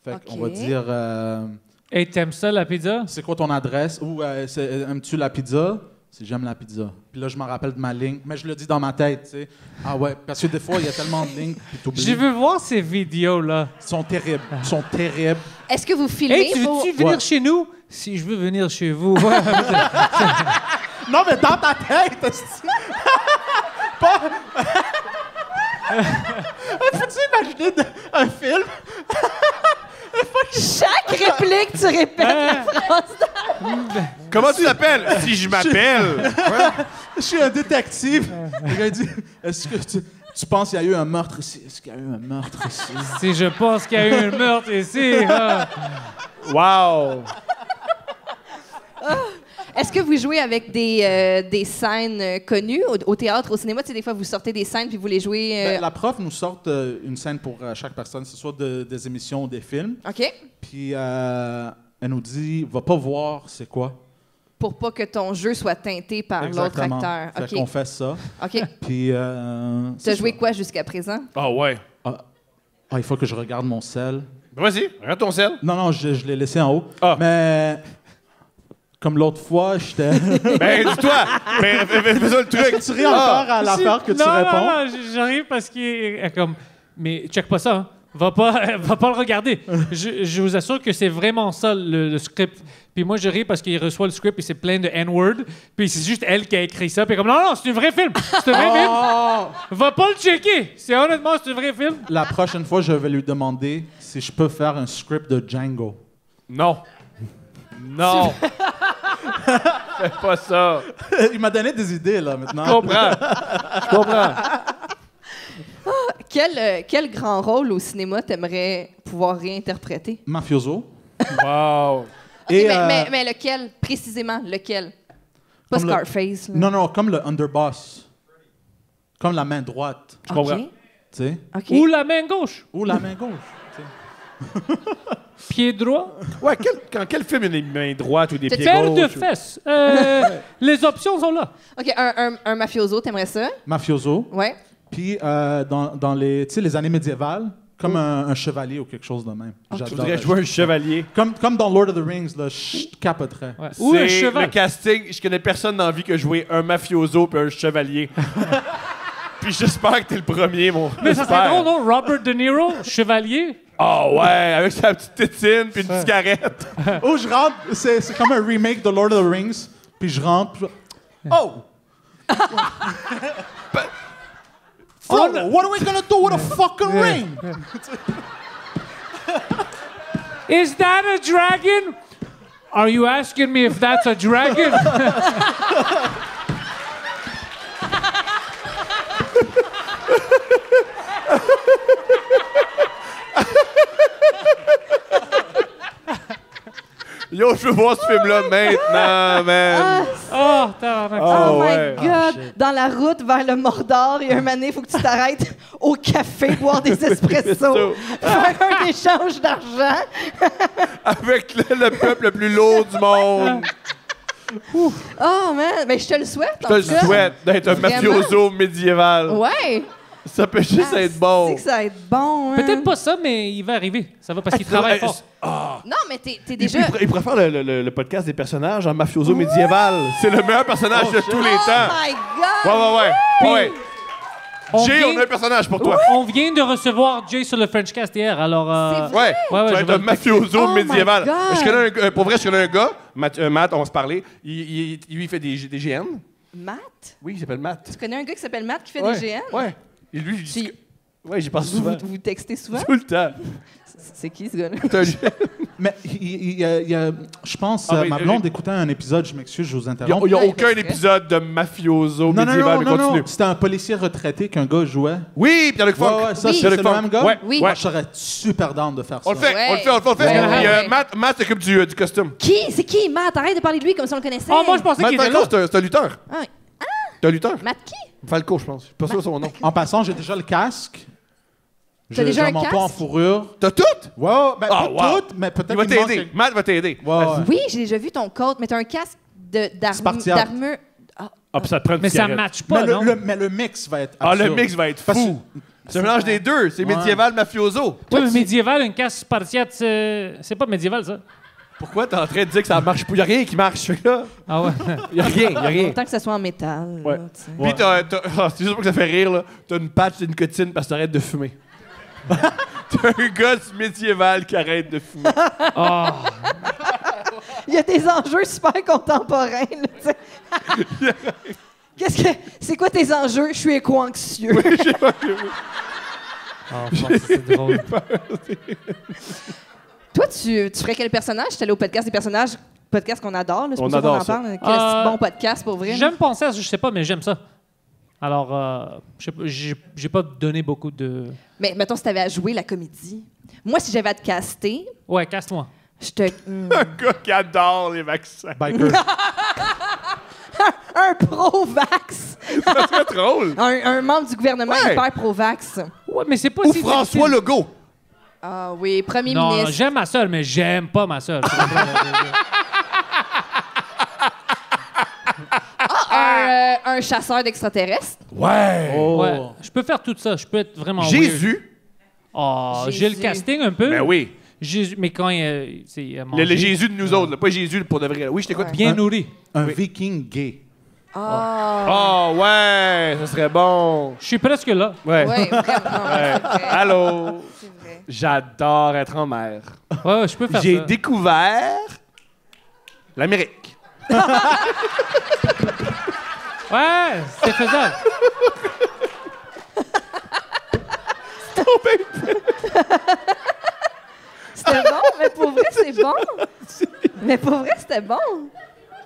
Fait qu'on va dire, euh, Hey, t'aimes ça, la pizza? c'est quoi ton adresse? Ou euh, euh, aimes-tu la pizza? C'est j'aime la pizza. Puis là, je me rappelle de ma ligne, mais je le dis dans ma tête, tu sais. Ah ouais, parce que des fois, il y a tellement de lignes. Je veux voir ces vidéos-là. Ils sont terribles. Ils sont terribles. Est-ce que vous filmez Hey, tu vos- veux-tu venir Ouais. chez nous? Si je veux venir chez vous. (laughs) Non, mais dans ta tête! Pas... Peux-tu imaginer un film? (laughs) Chaque réplique, tu répètes la phrase. Comment tu t'appelles? Si je m'appelle. Je suis un détective. Le gars il dit Est-ce que tu, tu penses qu'il y a eu un meurtre ici? Est-ce qu'il y a eu un meurtre ici? Si je pense qu'il y a eu un meurtre ici. ah. Wow. Est-ce que vous jouez avec des, euh, des scènes euh, connues au, au théâtre, au cinéma? Tu sais, des fois, vous sortez des scènes puis vous les jouez. euh, Ben, La prof nous sort euh, une scène pour euh, chaque personne, ce soit de- des émissions ou des films. OK? Puis euh, elle nous dit Va pas voir c'est quoi. Pour pas que ton jeu soit teinté par l'autre acteur. Fait OK. qu'on fait ça. OK. Puis. Euh, Tu c'est as joué ça. quoi jusqu'à présent? Ah ouais. Ah, ah, il faut que je regarde mon sel. Ben, Vas-y, regarde ton sel. Non, non, je, je l'ai laissé en haut. Ah. Mais. Comme l'autre fois, j'étais. (laughs) Ben, dis-toi. Ben, fais- le truc. tu ris encore à l'affaire que tu non, réponds? Non, non, j'arrive parce qu'il est comme. Mais check pas ça. hein. Va pas, (laughs) va pas le regarder. je, je vous assure que c'est vraiment ça le, le script. Puis moi, je ris parce qu'il reçoit le script et c'est plein de N-word. Puis c'est juste elle qui a écrit ça. Puis comme non, non, c'est un vrai film. C'est un vrai film. Oh! Va pas le checker. C'est honnêtement, c'est un vrai film. La prochaine fois, je vais lui demander si je peux faire un script de Django. Non. Non. (laughs) Fais pas ça. (laughs) Il m'a donné des idées, là, Je maintenant. comprends. Je comprends. Quel, euh, quel grand rôle au cinéma t'aimerais pouvoir réinterpréter? Mafioso. Wow. OK, Et, mais, euh, mais- mais lequel, précisément, lequel? Pas le- Scarface. Non, non, comme le Underboss. Comme la main droite, Je comprends. OK. tu sais? OK. Ou la main gauche. Ou la main gauche. (laughs) Pied droit. Ouais, quel, quand quel film il y a des mains droites ou des pieds Paire de gauches? ou- fesses. Euh, (laughs) les options sont là. OK, un, un, un mafioso, t'aimerais ça? Mafioso. Ouais. Puis euh, dans, dans les, tu sais, les années médiévales, comme un, un chevalier ou quelque chose de même. Je J'adore. voudrais jouer un chevalier. Comme, comme dans Lord of the Rings, là, je capoterais. Ouais. Ou un cheval. le casting. Je connais personne dans la vie qui a joué un mafioso puis un chevalier. (laughs) puis j'espère que t'es le premier, mon. Mais ça serait drôle, non? Robert De Niro, chevalier? Oh ouais, avec sa petite tétine puis une cigarette. (laughs) Oh, je rentre, c'est, c'est comme un remake de Lord of the Rings, puis je rentre, puis je- Oh! (laughs) What are we gonna do with a fucking ring? (laughs) Is that a dragon? Are you asking me if that's a dragon? (laughs) Yo, je veux voir ce film-là maintenant, man. Oh, tabarnak. Oh, Oh, ouais. my God! Dans la route vers le Mordor, il y a un moment, il faut que tu t'arrêtes au café, boire des (laughs) espressos, faire un échange d'argent. (laughs) Avec le, le peuple le plus lourd du monde. Oh, man! Ben, je te le souhaite, Je en te le tout cas. souhaite d'être un Vraiment? mafioso médiéval. Ouais! Ça peut juste Ah, être bon. c'est que ça va être bon, hein? Peut-être pas ça, mais il va arriver. Ça va parce qu'il travaille Euh, fort. Non, mais t'es t'es Il, déjà... il il faire le, le- podcast des personnages en mafioso médiéval. C'est le meilleur personnage de tous les Oh temps. my Ouais, God! ouais, ouais. Puis, ouais. On Jay, vient, on a un personnage pour toi. on vient de recevoir Jay sur le French Cast hier, alors... euh, C'est vrai? Ouais, Ouais, ouais, tu vas je être un mafioso Oh my médiéval. God. Je connais un euh, pour vrai, je connais un gars, Matt, euh, Matt, on va se parler. Il, il- il- lui, il fait des, des GN. Matt? Oui, il s'appelle Matt. Tu connais un gars qui s'appelle Matt qui fait ouais. des GN? Ouais. Et lui, je dis que- Ouais, j'y pense Vous, souvent. vous, vous textez souvent? Tout le temps. C'est qui, ce gars-là? Mais il, y a- il y a- je pense, Ah, euh, mais, ma euh, blonde écoutait un épisode, je m'excuse, je vous Il n'y a, interromps. il y a Ouais, aucun épisode de mafioso Non, non, médiéval, non, mais non, continue. non, c'était un policier retraité qu'un gars jouait. Oui, Pierre-Luc Ouais, Funk. ouais, ça, Oui. c'est le même gars? Ouais, Oui. Moi, ouais. je serais super down de faire ça. On le fait, Ouais. on le fait, on le fait, on le fait. Ouais, Puis, ouais, euh, ouais. Matt, Matt s'occupe du, euh, du costume. Qui? C'est qui? Matt, arrête de parler de lui comme si on le connaissait. Oh, moi, je pensais Matt qu'il était là. c'est un, c'est un lutteur. Ah, C'est un lutteur. Matt qui? Falco, je pense. Je suis pas sûr de son nom. En passant, j'ai déjà le casque. T'as déjà j'ai un mon casque? pas en fourrure. T'as tout? Ouais, ouais, ben, Ah, pas wow. toutes, mais peut-être Il va qu'il manque t'aider. quelque- Matt va t'aider. Ouais, ouais. Oui, j'ai déjà vu ton coat, mais t'as un casque de- Spartiate. d'armure. Ah, Ah, puis ça te prend une Mais ça cigarette. match pas, Mais le, non? le- mais le mix va être Ah, le mix va être Parce fou. C'est un mélange des deux. C'est Ouais. médiéval mafioso. Ouais, mais médiéval, une casse spartiate, c'est c'est pas médiéval, ça. Pourquoi t'es en train de dire que ça marche pas? Il a rien qui marche. Fait que là, Ah ouais. il (laughs) y a rien, il y a rien. Autant que ça soit en métal. Ouais. là, tu sais. Puis t'as, t'as- ah, (laughs) c'est juste pour que ça fait rire, là. T'as une patch d'une nicotine parce que t'arrêtes de fumer. (laughs) t'as un gosse médiéval qui arrête de fumer. Oh. Il y a des enjeux super contemporains. là, tu sais. Qu'est-ce que. C'est quoi tes enjeux? Je suis éco-anxieux. Oh, fuck, c'est drôle. Toi, tu, tu ferais quel personnage? Tu allé au podcast des personnages, podcast qu'on adore. là, C'est On qu'on adore en ça. parle. Quel Euh, bon podcast pour vrai. J'aime penser à ça, je sais pas, mais j'aime ça. Alors, euh, je sais pas, j'ai j'ai pas donné beaucoup de. Mais mettons, si t'avais à jouer la comédie. Moi, si j'avais à te caster, Ouais, casse-moi. je te. hmm, (laughs) un gars qui adore les vaccins. Biker. (laughs) un pro-vax! (laughs) C'est très drôle. Un, un membre du gouvernement Ouais. hyper pro-vax. Ouais, mais c'est pas Ou si François difficile. Legault. Ah oui, premier Non, ministre. j'aime ma soeur, mais j'aime pas ma soeur. un, euh, un chasseur d'extraterrestres. Ouais. Oh. Ouais, je peux faire tout ça. Je peux être vraiment weird. Jésus. Oh, j'ai le casting un peu. Ben oui. Jésus, mais quand il, euh, a Le, le Jésus de nous autres, là, pas Jésus pour de vrai. Oui, je t'écoute. Ouais. bien nourri. Un viking gay. Ah. Oh, ouais, ça serait bon. Je suis presque là. Ouais. Ouais, vraiment. Ouais. Allô? J'adore être en mer. Ouais, je peux faire J'ai ça. découvert l'Amérique. (laughs) Ouais, c'est faisable. C'était bon, mais pour vrai, c'est (laughs) bon. Mais pour vrai, c'était bon.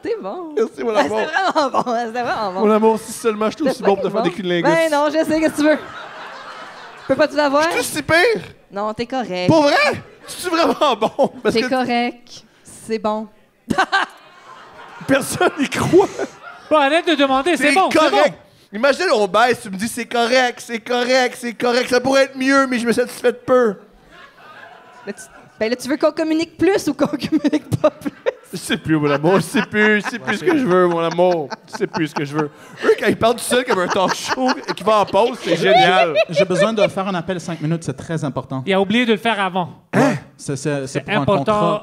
C'était bon. Merci, mon Ben, amour. C'était vraiment bon. C'était vraiment bon. Mon amour, si seulement je suis aussi bon pour te faire des cunnilingus. Ben non, je sais, qu'est-ce que tu veux? Je peux pas tout avoir? Tu si pire? Non, t'es correct. Pour vrai? Tu es vraiment bon? Parce T'es que correct. C'est bon. (laughs) personne n'y croit. Bon, arrête de demander, c'est bon, c'est bon. correct. Imagine, on baisse, tu me dis c'est correct, c'est correct, c'est correct, ça pourrait être mieux, mais je me satisfais de peu. Là, tu, ben là, tu veux qu'on communique plus ou qu'on (laughs) communique pas plus? Je sais plus, mon amour, je sais plus, je sais plus ce que je veux, mon amour. Je sais plus ce que je veux. Eux, quand ils parlent tout seul comme un talk show et qui va en pause, c'est génial. J'ai besoin de faire un appel 5 minutes, c'est très important. Il a oublié de le faire avant. C'est- C'est important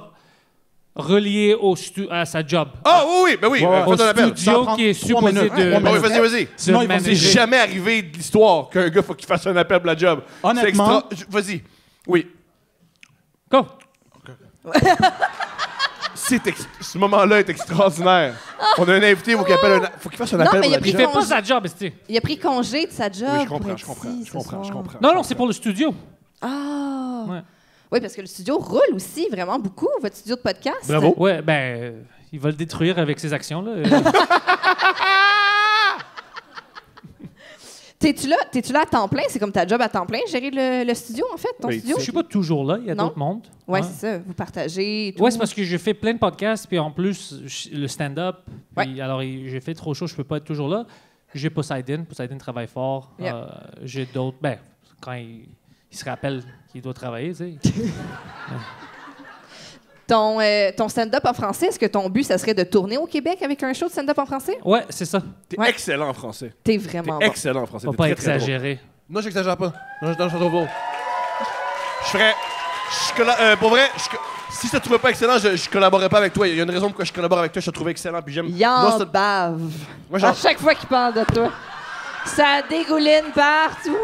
relié au stu- à sa job. Ah oui, oui, ben oui, Ouais, euh, faites un appel. Ça Studio qui est supposé minutes. de... Ouais, Ah oui, vas-y, vas-y. Sinon, vont C'est jamais arrivé de l'histoire qu'un gars faut qu'il fasse un appel pour la job. Honnêtement- C'est extra- Vas-y. Oui. Go. (laughs) C'est ex- Ce moment-là est extraordinaire. On a un invité, il faut qu'il appelle un- faut qu'il fasse un Non, appel mais il a la pris Il fait pas sa job, esti. Il a pris congé de sa job. Oui, je pour comprends, être je comprends, ici je ce comprends, je soir. comprends. Non, non, c'est pour le studio. Ah! Ouais. Oui, parce que le studio roule aussi vraiment beaucoup, votre studio de podcast. Bravo. Ouais, ben, euh, il va le détruire avec ses actions, là. (laughs) (laughs) T'es-tu là, t'es-tu là à temps plein? C'est comme ta job à temps plein, gérer le, le studio, en fait, ton Oui, studio? Je suis pas toujours là, il y a d'autres mondes. Ouais, c'est ça. Vous partagez et tout. Ouais, c'est parce que je fais plein de podcasts, puis en plus, je- le stand-up. puis Alors, j'ai fait trop chaud, je peux pas être toujours là. J'ai Poseidon. Poseidon travaille fort. Yep. Euh, j'ai d'autres. Ben, quand il, il se rappelle qu'il doit travailler, tu sais. (laughs) Ton, euh, ton stand-up en français, est-ce que ton but, ça serait de tourner au Québec avec un show de stand-up en français? Ouais, c'est ça. T'es Ouais. excellent en français. T'es T'es vraiment bon. excellent en français. Faut T'es pas très, très drôle. exagérer. Non, j'exagère pas. Non, je, non, je suis trop beau. Je ferais. je colla- euh, pour vrai, je co- si je te trouvais pas excellent, je, je collaborerais pas avec toi. Il y a une raison pourquoi je collabore avec toi. Je te trouvais excellent. Puis j'aime. Il en non, c'est- bave. Moi, À chaque fois qu'il parle de toi. Ça dégouline partout.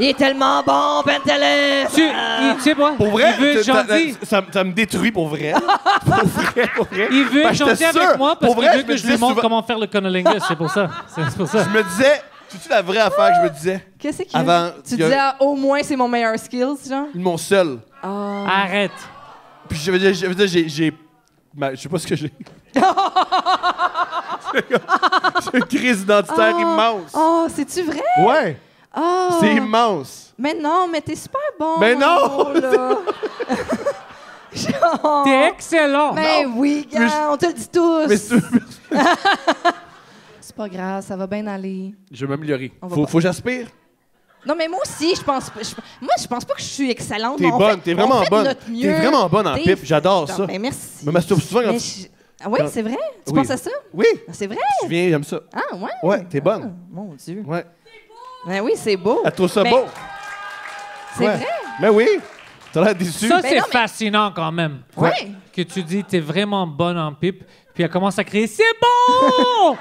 Il est tellement bon, Pentelis! Tu, il- tu sais pas, Pour vrai, il veut être ça- ça- gentil. ça, ça me détruit pour vrai. (laughs) pour vrai, pour vrai. Il veut Ben, être gentil avec sûr. moi parce Pour qu'il veut que je lui montre comment faire le conolingus. C'est pour ça. C'est pour ça. Je me disais, c'est-tu la vraie affaire que je me disais? Qu'est-ce qu'il? Avant, Tu disais, ah, au moins, c'est mon meilleur skills, genre? Mon seul. Ah. Arrête. Puis je veux dire, je veux dire, j'ai. j'ai- ben, je sais pas ce que j'ai. (laughs) (laughs) c'est une crise identitaire Ah. immense. Oh, c'est-tu vrai? Ouais, Oh. c'est immense. Mais non, mais t'es super bon. Mais non! Oh. (laughs) T'es excellent. Mais oui, gars, Mais je- on te le dit tous. Mais c'est- C'est pas grave, ça va bien aller. je vais m'améliorer. On va Faut, que j'aspire. Non, mais moi aussi, je pense pas. je- moi, je pense pas que je suis excellente. T'es mais on bonne, t'es vraiment bonne. T'es vraiment bonne en pipe. J'adore ça. Ben, merci. Je me masturbe souvent quand Mais tu... je- Ah oui, c'est vrai? Tu Oui. penses à ça? Oui, Ah, C'est vrai? tu viens, j'aime ça. Ah, ouais? Ouais, t'es bonne. Ah, mon Dieu. Ouais. Ben oui, c'est beau. Elle trouve ça Mais- beau. C'est Ouais. vrai? Mais oui. T'as l'air déçu. Ça, Ben c'est non, mais- fascinant quand même. Ouais. Que tu dis, t'es vraiment bonne en pipe, puis elle commence à crier, c'est bon!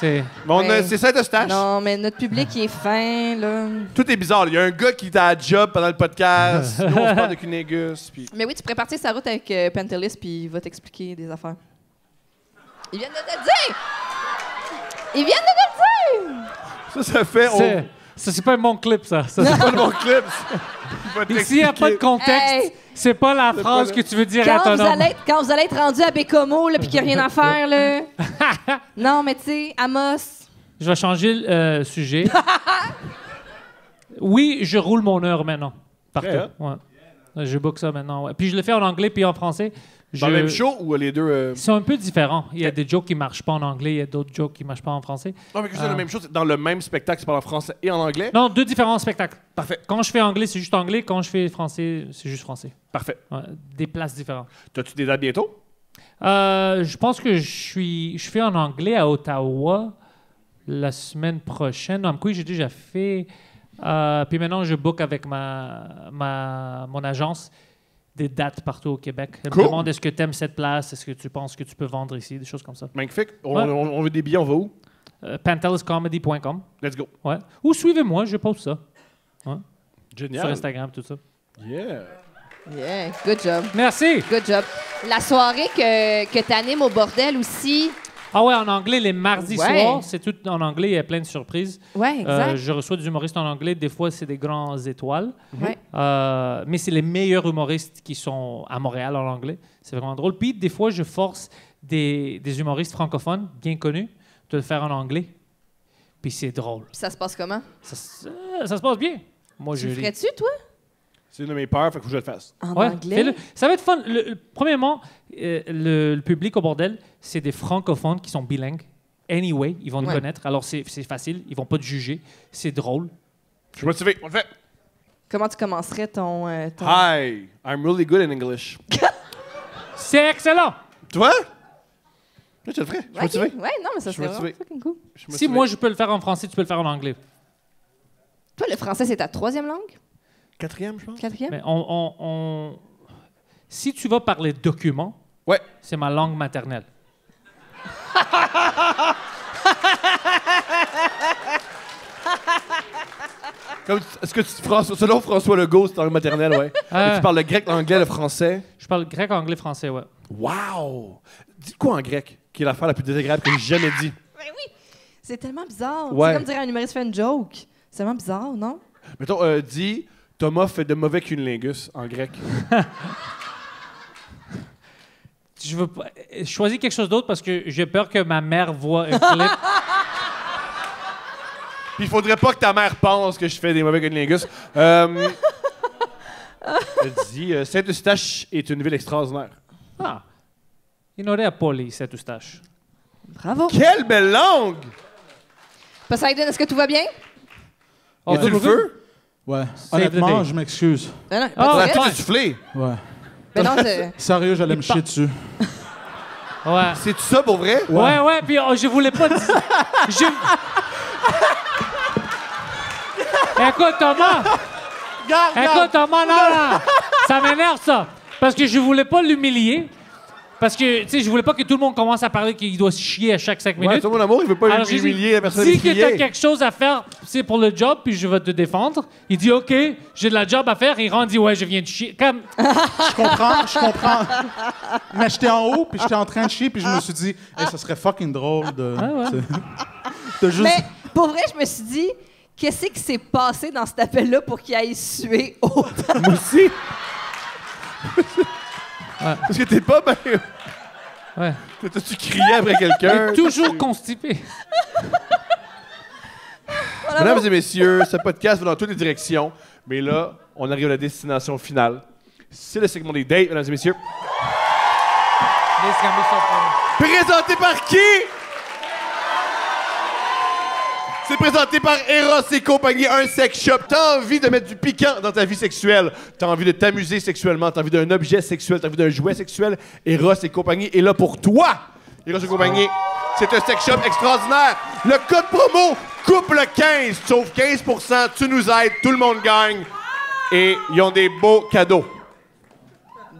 c'est. Mais on a- Ouais. c'est Saint-Eustache. Non, mais notre public, il est fin, là. Tout est bizarre. Il y a un gars qui était à la job pendant le podcast. (laughs) Nous, on se parle de Cunégus. Puis... Mais oui, tu pourrais partir sa route avec euh, Pentelis, puis il va t'expliquer des affaires. Ils viennent de te le dire! Ils viennent de te le dire! Ça, ça fait. C'est- Ça, c'est pas un bon clip, ça. Ça, c'est- pas mon clip. Puis s'il n'y a pas de contexte, Hey! c'est pas la phrase pas que tu veux dire à Quand ton vous, homme. allez être, quand vous allez être rendu à Bécomo, là, puis qu'il n'y a rien à faire, là. (laughs) non, mais tu sais, Amos. Je vais changer le euh, sujet. oui, je roule mon heure maintenant. Partout. Vrai, Ouais. Je book ça maintenant. ouais. Puis je le fais en anglais puis en français. Dans le même show ou les deux. euh, C'est un peu différent. Il y a des jokes qui marchent pas en anglais, il y a d'autres jokes qui marchent pas en français. Non, mais que c'est la même chose. c'est Dans le même spectacle, c'est parle en français et en anglais? Non, deux différents spectacles. Parfait. Quand je fais anglais, c'est juste anglais. Quand je fais français, c'est juste français. Parfait. Ouais, des places différentes. T'as-tu des dates bientôt? Euh, je pense que je suis, je fais en anglais à Ottawa la semaine prochaine. Non, oui, j'ai déjà fait. Euh, puis maintenant, je book avec ma, ma, mon agence des dates partout au Québec. Elle Cool. me demande est-ce que tu aimes cette place, est-ce que tu penses que tu peux vendre ici, des choses comme ça. Magnifique. On, Ouais. on- on veut des billets, on va où? Euh, panteliscomedy.com. Let's go. Ouais. Ou suivez-moi, je poste ça sur Génial. Instagram, tout ça. Yeah. Yeah, good job. Merci. Good job. La soirée que, que t'animes au bordel aussi. Ah ouais, en anglais, les mardis Ouais. soirs, c'est tout en anglais, il y a plein de surprises. Ouais, exact. Euh, je reçois des humoristes en anglais, des fois c'est des grands étoiles. Ouais. Euh, mais c'est les meilleurs humoristes qui sont à Montréal en anglais. C'est vraiment drôle. Puis des fois, je force des, des humoristes francophones bien connus de le faire en anglais. Puis c'est drôle. Puis ça se passe comment? Ça, se- ça se passe bien. Moi, Tu je le ferais-tu, toi? C'est une de mes peurs, fait que faut que je le fasse. En Ouais, anglais? Ça va être fun. Le- le- premièrement, euh, le, le public au bordel, c'est des francophones qui sont bilingues. anyway. Ils vont nous Ouais. connaître. Alors, c'est c'est facile. Ils vont pas te juger. C'est drôle. Je suis motivé. On le fait. Comment tu commencerais ton. euh, ton- Hi, I'm really good in English. (laughs) C'est excellent. Tu vois? Là, je le ferai. Je suis Ouais, motivé. Ouais, non, mais ça motivé. fucking cool. Si moi, je peux le faire en français, tu peux le faire en anglais. Toi, le français, c'est ta troisième langue? Quatrième, je pense. Quatrième? Mais on, on- on- Si tu vas parler documents, Ouais. c'est ma langue maternelle. (laughs) Comme, est-ce que tu, François, selon François Legault, c'est langue maternelle, ouais. Euh. Tu parles le grec, l'anglais, le français. Je parle grec, anglais, français, ouais. Wow! Dis quoi en grec? Qui est l'affaire la plus désagréable que j'ai jamais dit? Ben oui! C'est tellement bizarre. Ouais. C'est comme dire à un humoriste fait une joke. C'est tellement bizarre, non? Mettons, euh, dis Thomas fait de mauvais cunnilingus en grec. (laughs) Je veux pas... euh, Choisis quelque chose d'autre parce que j'ai peur que ma mère voit un clip. (laughs) Puis il faudrait pas que ta mère pense que je fais des mauvais cunnilingus. Euh, (laughs) dis euh, Saint-Eustache est une ville extraordinaire. Ah. Il n'aurait pas les cette eustache. Bravo. Quelle belle langue! Poseidon, est-ce que tout va bien? Oh, y a-tu le feu? Ouais. Honnêtement, je m'excuse. Ben non, Ah, pas de Ouais, stress. toi, t'es soufflé. Ouais. Ben non, c'est- (laughs) Sérieux, j'allais me chier dessus. (laughs) Ouais. C'est ça pour vrai? Ouais, ouais, puis oh, je voulais pas dire. (laughs) Je... Écoute, Thomas! Écoute, Thomas, non, non! Ça m'énerve, ça! Parce que je voulais pas l'humilier. Parce que, tu sais, je voulais pas que tout le monde commence à parler qu'il doit se chier à chaque cinq Ouais, minutes. toi, mon amour, il veut pas Alors, j'ai dit, humilier la personne Dis que t'as quelque chose à faire, c'est pour le job, puis je vais te défendre. Il dit, OK, j'ai de la job à faire. Il rentre, dit, ouais, je viens de chier. Comme, Je comprends, je comprends. Mais j'étais en haut, puis j'étais en train de chier, puis je me suis dit, hey, ça serait fucking drôle de. ouais. de juste. Mais pour vrai, je me suis dit, qu'est-ce qui s'est passé dans cet appel-là pour qu'il aille suer autant? Moi aussi. (laughs) Parce que t'es pas bien. ouais. T'as-tu crié après quelqu'un? (laughs) Toujours constipé. Mesdames et messieurs, ce podcast va dans toutes les directions. Mais là, on arrive à la destination finale. C'est le segment des dates, mesdames et messieurs. Présenté par qui? Présenté par Eros et compagnie, un sex shop. T'as envie de mettre du piquant dans ta vie sexuelle. T'as envie de t'amuser sexuellement. T'as envie d'un objet sexuel. T'as envie d'un jouet sexuel. Eros et compagnie est là pour toi. Eros et compagnie, c'est un sex shop extraordinaire. Le code promo couple 15. Tu sauves 15% tu nous aides, tout le monde gagne. Et ils ont des beaux cadeaux.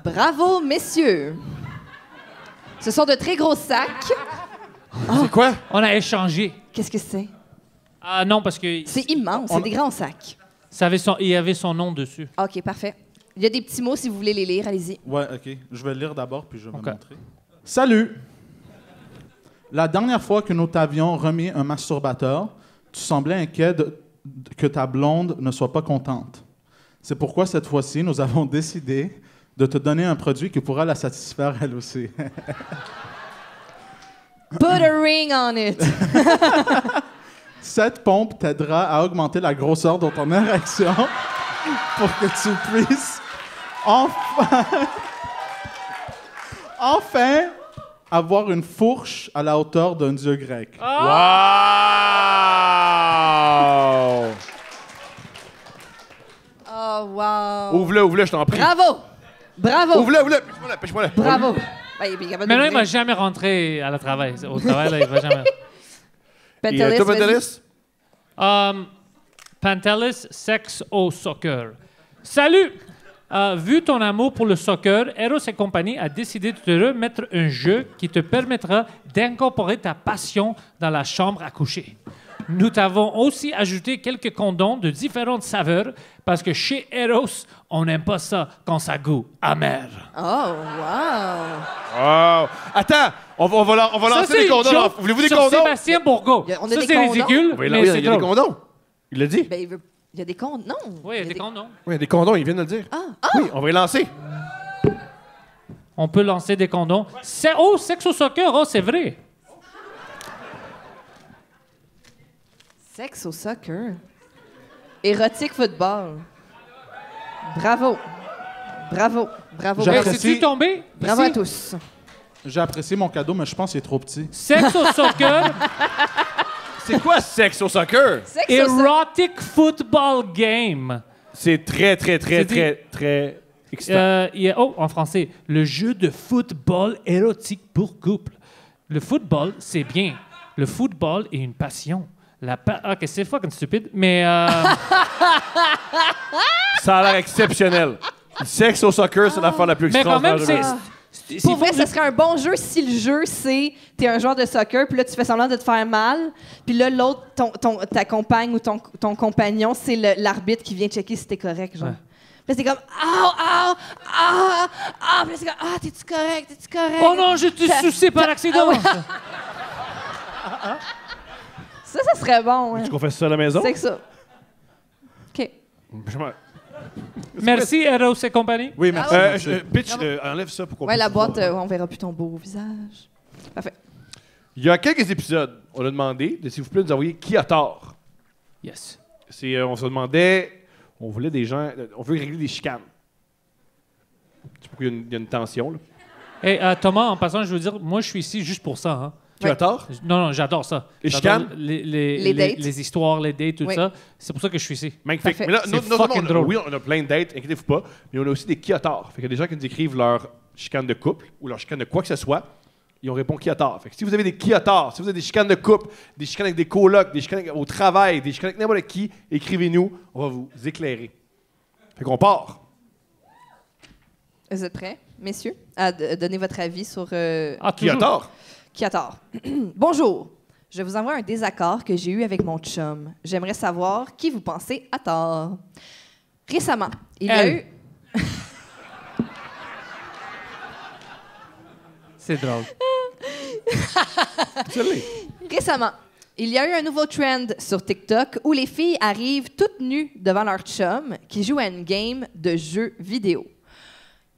Bravo, messieurs. Ce sont de très gros sacs. C'est quoi? On a échangé. Qu'est-ce que c'est? Ah non, parce que C'est immense, c'est des grands sacs. ça avait son, il y avait son nom dessus. OK, parfait. Il y a des petits mots si vous voulez les lire, allez-y. Ouais, ok. Je vais le lire d'abord, puis je vais Ok. montrer. Salut! La dernière fois que nous t'avions remis un masturbateur, tu semblais inquiet de- de- que ta blonde ne soit pas contente. C'est pourquoi cette fois-ci, nous avons décidé de te donner un produit qui pourra la satisfaire elle aussi. Put a ring on it. (laughs) Cette pompe t'aidera à augmenter la grosseur de ton érection pour que tu puisses enfin, enfin avoir une fourche à la hauteur d'un dieu grec. Wow! Oh, wow. Ouvre-le, ouvre-le, je t'en prie. Bravo! Bravo! Ouvre-le, ouvre-le. Pêche-moi là, pêche-moi là. Bravo! Ben, il est capable de Mais non, il m'a jamais rentré à la travail. Au travail, là, il va jamais. Et, Pentelis, toi? Um, Pantelis, sexe au soccer. Salut! Euh, vu ton amour pour le soccer, Eros et compagnie a décidé de te remettre un jeu qui te permettra d'incorporer ta passion dans la chambre à coucher. Nous t'avons aussi ajouté quelques condoms de différentes saveurs parce que chez Eros, on n'aime pas ça quand ça goûte amer. Oh, wow! Wow. Attends, on va, on va, lan- on va Ça, lancer c'est des une condoms. joke Voulez-vous des sur condoms? Sébastien Bourgault. Y a- on a ça, des c'est condoms. ridicule, On va y mais lan- il y a des drôle. condoms. Il l'a dit. Ben, il, veut... il y a des comptes. Non! Oui, il y a des condoms. Oui, il y a des condoms, il vient de le dire. Ah, ah! Oui, on va y lancer. On peut lancer des condoms. C'est, oh, sexe au soccer, oh, c'est vrai. Sexe au soccer. Érotique football. Bravo. Bravo. Bravo. J'apprécie. Hey, C'est-tu tombé? Bravo Ici? à tous. J'ai apprécié mon cadeau, mais je pense qu'il est trop petit. Sexe au soccer, (laughs) C'est quoi sexe au soccer? Sexe au so- erotic football game. C'est très, très, très, très, très excitant. Euh, il y a- oh, en français, le jeu de football érotique pour couple. Le football, c'est bien. Le football est une passion. La pa- ok, c'est fucking stupide, mais euh, (laughs) Ça a l'air exceptionnel. Le sexe au soccer, c'est l'affaire la plus mais quand même, extraordinaire. c'est. c'est- Pour vrai, ce serait un bon jeu si le jeu, c'est t'es un joueur de soccer, puis là, tu fais semblant de te faire mal, puis là, l'autre, ton, ton- ta compagne ou ton, ton compagnon, c'est le- l'arbitre qui vient checker si t'es correct, genre. Ouais. Puis là, c'est comme « Ah, ah, ah, ah! » Puis là, c'est comme « Ah, t'es-tu correct? T'es-tu correct? » Oh non, je te Ça- sucé par accident. (laughs) (laughs) Ça, ça serait bon, hein. Tu qu'on ça à la maison? C'est que ça. OK. Je m'en- Merci, Eros et compagnie. Oui, merci. Euh, merci. je- pitch, euh, enlève ça pour qu'on Ouais, puisse la boîte, euh, on verra plus ton beau visage. Parfait. Il y a quelques épisodes, on a demandé de s'il vous plaît nous envoyer qui a tort. Yes. C'est, euh, on se demandait, on voulait des gens, euh, on veut régler des chicanes. C'est pourquoi il y, a une- il y a une tension. Là. Et euh, Thomas, en passant, je veux dire, moi, je suis ici juste pour ça. hein. Qui Ouais. a tort? Non, non, j'adore ça. Les chicanes? Les, les, Les les- dates? les histoires, les dates, tout Oui. ça. C'est pour ça que je suis ici. Magnifique. Mais là, seulement fucking on a- drôle. oui, on a plein de dates, inquiétez-vous pas, mais on a aussi des qui a tort. Fait qu'il y a des gens qui nous écrivent leur chicane de couple ou leur chicane de quoi que ce soit, et on répond qui a tort. Fait que si vous avez des qui a tort, si vous avez des chicanes de couple, des chicanes avec des colocs, des chicanes avec- au travail, des chicanes avec n'importe qui, écrivez-nous, on va vous éclairer. Fait qu'on part. Vous êtes prêts, messieurs, à donner votre avis sur euh, Ah, Qui a tort? Qui a tort? Bonjour. Je vous envoie un désaccord que j'ai eu avec mon chum. J'aimerais savoir qui vous pensez a tort. Récemment, il y a eu... (laughs) C'est drôle. (laughs) Récemment, il y a eu un nouveau trend sur TikTok où les filles arrivent toutes nues devant leur chum qui joue à une game de jeux vidéo.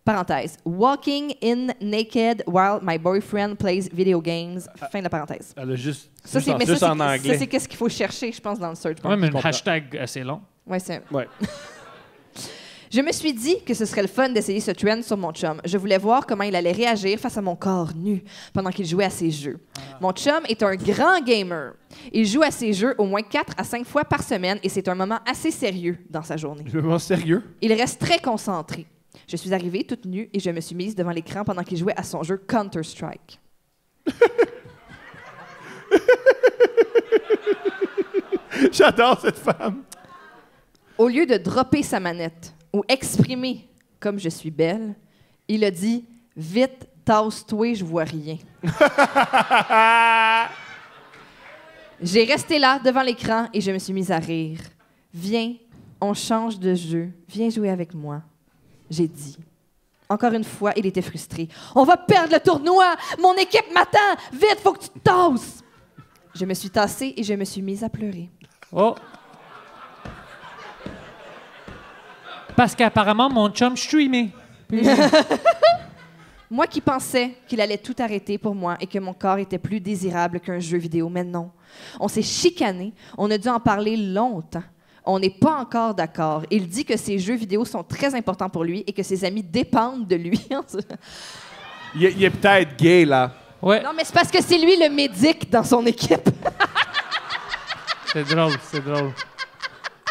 Parenthèse. Walking in naked while my boyfriend plays video games. Fin de la parenthèse. Elle a juste, Ça, c'est en, mais ça, juste en c'est- ça, anglais. c'est qu'est-ce qu'il faut chercher, je pense, dans le search bar. même un hashtag assez long. Ouais, c'est... Ouais. (laughs) Je me suis dit que ce serait le fun d'essayer ce trend sur mon chum. Je voulais voir comment il allait réagir face à mon corps nu pendant qu'il jouait à ses jeux. Mon chum est un grand gamer. Il joue à ses jeux au moins 4 à 5 fois par semaine et c'est un moment assez sérieux dans sa journée. Me demande sérieux? Il reste très concentré. Je suis arrivée toute nue et je me suis mise devant l'écran pendant qu'il jouait à son jeu Counter-Strike. (laughs) J'adore cette femme. Au lieu de dropper sa manette ou exprimer comme je suis belle, il a dit Vite, tasse-toi, je vois rien. (laughs) J'ai resté là devant l'écran et je me suis mise à rire. Viens, on change de jeu. Viens jouer avec moi. J'ai dit. Encore une fois, il était frustré. On va perdre le tournoi! Mon équipe m'attend! Vite, faut que tu te tasses! Je me suis tassée et je me suis mise à pleurer. Oh. Parce qu'apparemment, mon chum streamait. (laughs) Moi qui pensais qu'il allait tout arrêter pour moi et que mon corps était plus désirable qu'un jeu vidéo, mais non. On s'est chicané, on a dû en parler longtemps. On n'est pas encore d'accord. Il dit que ses jeux vidéo sont très importants pour lui et que ses amis dépendent de lui. (laughs) Il est, il est peut-être gay, là. Ouais, non, mais c'est parce que c'est lui le médic dans son équipe. (laughs) c'est drôle, c'est drôle.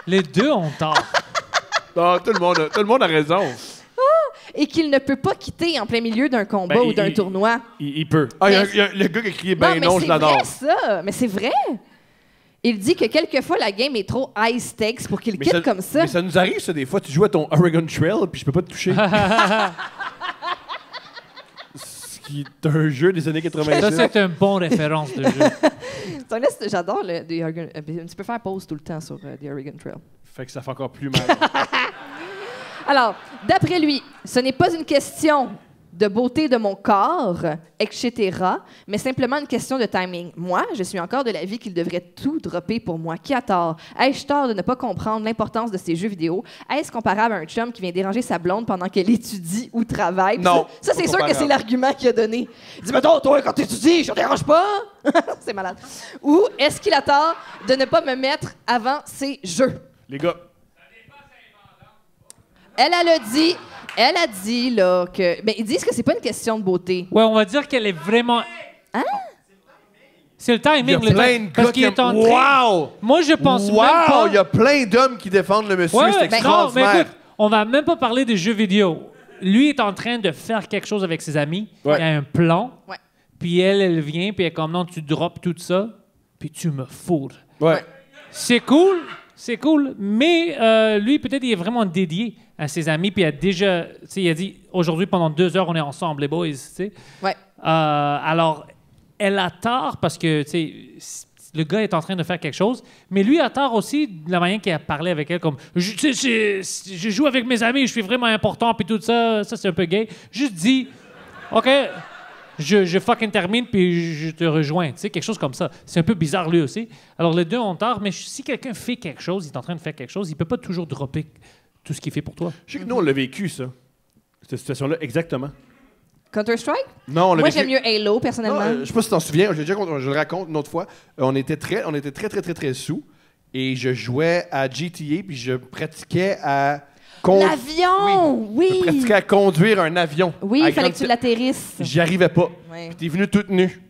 Les deux ont tort. Non, tout, le monde a, tout le monde a raison. et qu'il ne peut pas quitter en plein milieu d'un combat Ben, ou d'un il- tournoi. Il, il peut. Ah, il y a- y a le gars qui a crié ben non, je c'est l'adore. vrai, ça. Mais c'est vrai. Il dit que quelquefois, la game est trop high stakes pour qu'il quitte comme ça. Mais ça nous arrive, ça, des fois. Tu joues à ton Oregon Trail, puis je peux pas te toucher. (laughs) Ce qui est un jeu des années Ça, 90. c'est une bonne référence de jeu. (laughs) J'adore le The Oregon. euh, Tu peux faire pause tout le temps sur euh, The Oregon Trail. Fait que ça fait encore plus mal. (laughs) Alors, d'après lui, ce n'est pas une question de beauté de mon corps, etc., mais simplement une question de timing. Moi, je suis encore de l'avis qu'il devrait tout dropper pour moi. Qui a tort? Ai-je tort de ne pas comprendre l'importance de ces jeux vidéo? Est-ce comparable à un chum qui vient déranger sa blonde pendant qu'elle étudie ou travaille? Non, Ça, c'est sûr que c'est l'argument qu'il a donné. Il dit, mettons, toi, quand tu étudies, je te dérange pas? (laughs) c'est malade. Ou est-ce qu'il a tort de ne pas me mettre avant ses jeux? Les gars, Elle, elle a dit, Elle a dit, là, que. Ben, ils disent que c'est pas une question de beauté. Ouais, on va dire qu'elle est vraiment. Hein? C'est le Il y a timing. le plein time- de Parce gars qu'il qui est en train. Wow! Moi, je pense même Wow! pas. Il y a plein d'hommes qui défendent le monsieur. Ouais, c'est non, mais extraordinaire. écoute, on va même pas parler des jeux vidéo. Lui est en train de faire quelque chose avec ses amis. Ouais. Il y a un plan. Ouais. Puis elle, elle vient, puis elle est comme non, tu drops tout ça, puis tu me fourres. ouais. C'est cool, c'est cool, mais euh, lui, peut-être, il est vraiment dédié à ses amis, puis il a déjà, il a dit, aujourd'hui, pendant deux heures, on est ensemble, les boys, tu sais. Ouais. Euh, alors, elle a tort parce que, tu sais, le gars est en train de faire quelque chose, mais lui a tort aussi de la manière qu'il a parlé avec elle, comme, je, c'est- je joue avec mes amis, je suis vraiment important, puis tout ça, ça c'est un peu gay. Juste dis, OK, je, je fucking termine, puis je te rejoins, tu sais, quelque chose comme ça. C'est un peu bizarre lui aussi. Alors, les deux ont tort, mais si quelqu'un fait quelque chose, il est en train de faire quelque chose, il peut pas toujours dropper tout ce qu'il fait pour toi. Je sais que nous, on l'a vécu, ça. Cette situation-là, exactement. Counter-Strike? Non, on l'a Moi, vécu. j'aime mieux Halo, Non, personnellement. euh, je sais pas si tu t'en souviens, je, l'ai déjà cont- je le raconte une autre fois. Euh, on, était très, on était très, très, très, très sous. Et je jouais à GTA, puis je pratiquais à. con- L'avion! Oui! Je pratiquais à conduire un avion. Oui, À il fallait grande que tu l'atterrisses. J'y arrivais pas. Ouais. Puis t'es venu toute nue.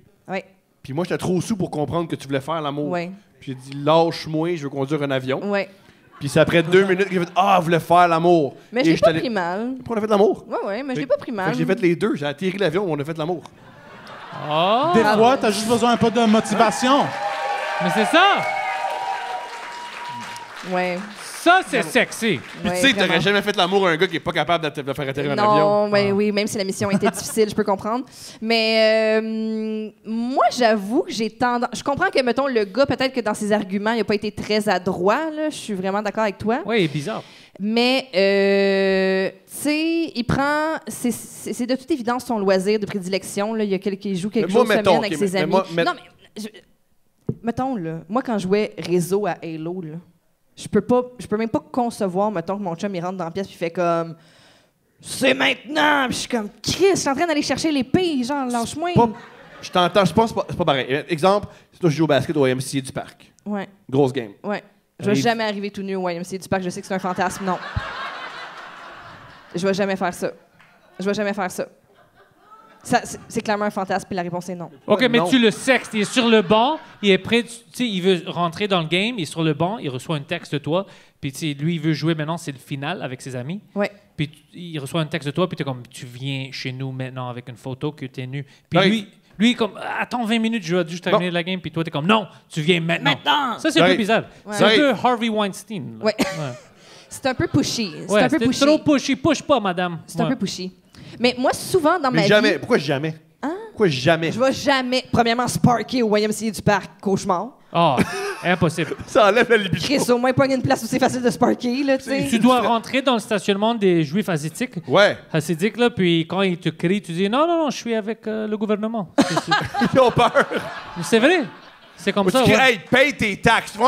Puis moi, j'étais trop sous pour comprendre que tu voulais faire l'amour. Puis j'ai dit, lâche-moi, je veux conduire un avion. Ouais. Puis c'est après deux minutes que j'ai fait, ah, vous voulez faire l'amour. Mais je l'ai pas pris mal. Pourquoi on a fait l'amour? Ouais, ouais, mais je l'ai pas pris mal. J'ai fait les deux. J'ai atterri l'avion, on a fait l'amour. Oh! Des fois, t'as juste besoin un peu de motivation. Mais c'est ça! Ouais. Ça, c'est sexy. Puis tu sais, t'aurais jamais fait l'amour à un gars qui est pas capable de faire atterrir un avion. Non, ouais, oui, même si la mission était difficile, je peux comprendre. Mais euh, moi, j'avoue que j'ai tendance. Je comprends que, mettons, le gars, peut-être que dans ses arguments, il n'a pas été très adroit. Là. Je suis vraiment d'accord avec toi. Est bizarre. Mais, euh, tu sais, il prend. C'est de toute évidence son loisir de prédilection. Là. Il y a quelqu'un qui joue quelque Mais moi, chose semaine mettons, avec ses mais- mais amis. moi, mais- Non, mais. je- mettons, là, moi, quand je jouais réseau à Halo, là, je peux pas. Je peux même pas concevoir, mettons, que mon chum, il rentre dans la pièce puis fait comme. C'est maintenant! Puis je suis comme, Chris, je suis en train d'aller chercher l'épée, genre, lâche-moi. Pas- Je t'entends, je pense pas- c'est pas pareil. Euh, Exemple, si toi je joue au basket au YMCA du parc. Ouais, Grosse game. ouais. Je vais Arrive. jamais arriver tout nu au YMCA du parc. Je sais que c'est un fantasme. Non. Je vais jamais faire ça. Je vais jamais faire ça. Ça, c'est- clairement un fantasme, puis la réponse est non. OK, Ouais, mais non. tu le sextes. Il est sur le banc, il est prêt, tu sais, il veut rentrer dans le game, il est sur le banc, il reçoit un texte de toi, puis tu sais, lui, il veut jouer maintenant, c'est le final avec ses amis. Ouais. Puis il reçoit un texte de toi, puis tu es comme, tu viens chez nous maintenant avec une photo que tu es nu. Puis Ouais. lui, lui, il est comme, attends 20 minutes, je vais juste terminer la game, puis toi, tu es comme, non, tu viens maintenant. Maintenant! Ça, c'est un peu bizarre. Ouais. C'est un peu Harvey Weinstein. là. Ouais. (laughs) C'est un peu pushy. C'est Ouais, un peu pushy. trop pushy. Push pas, madame. C'est un peu pushy. Mais moi, souvent dans Mais ma jamais. vie, Pourquoi jamais? Hein? Pourquoi jamais? je vais jamais, premièrement, sparker au YMCA du parc, cauchemar. Ah, impossible. (laughs) Ça enlève la libido. Chris, au moins, pogner une place où c'est facile de sparker, là, tu sais. tu dois rentrer dans le stationnement des Juifs asiatiques. Ouais. Hassidiques, là, puis quand ils te crient, tu dis non, non, non, je suis avec euh, le gouvernement. (laughs) Ils ont peur. C'est vrai. C'est comme Ou tu ça. cries, ouais. hey, paye tes taxes. Oh!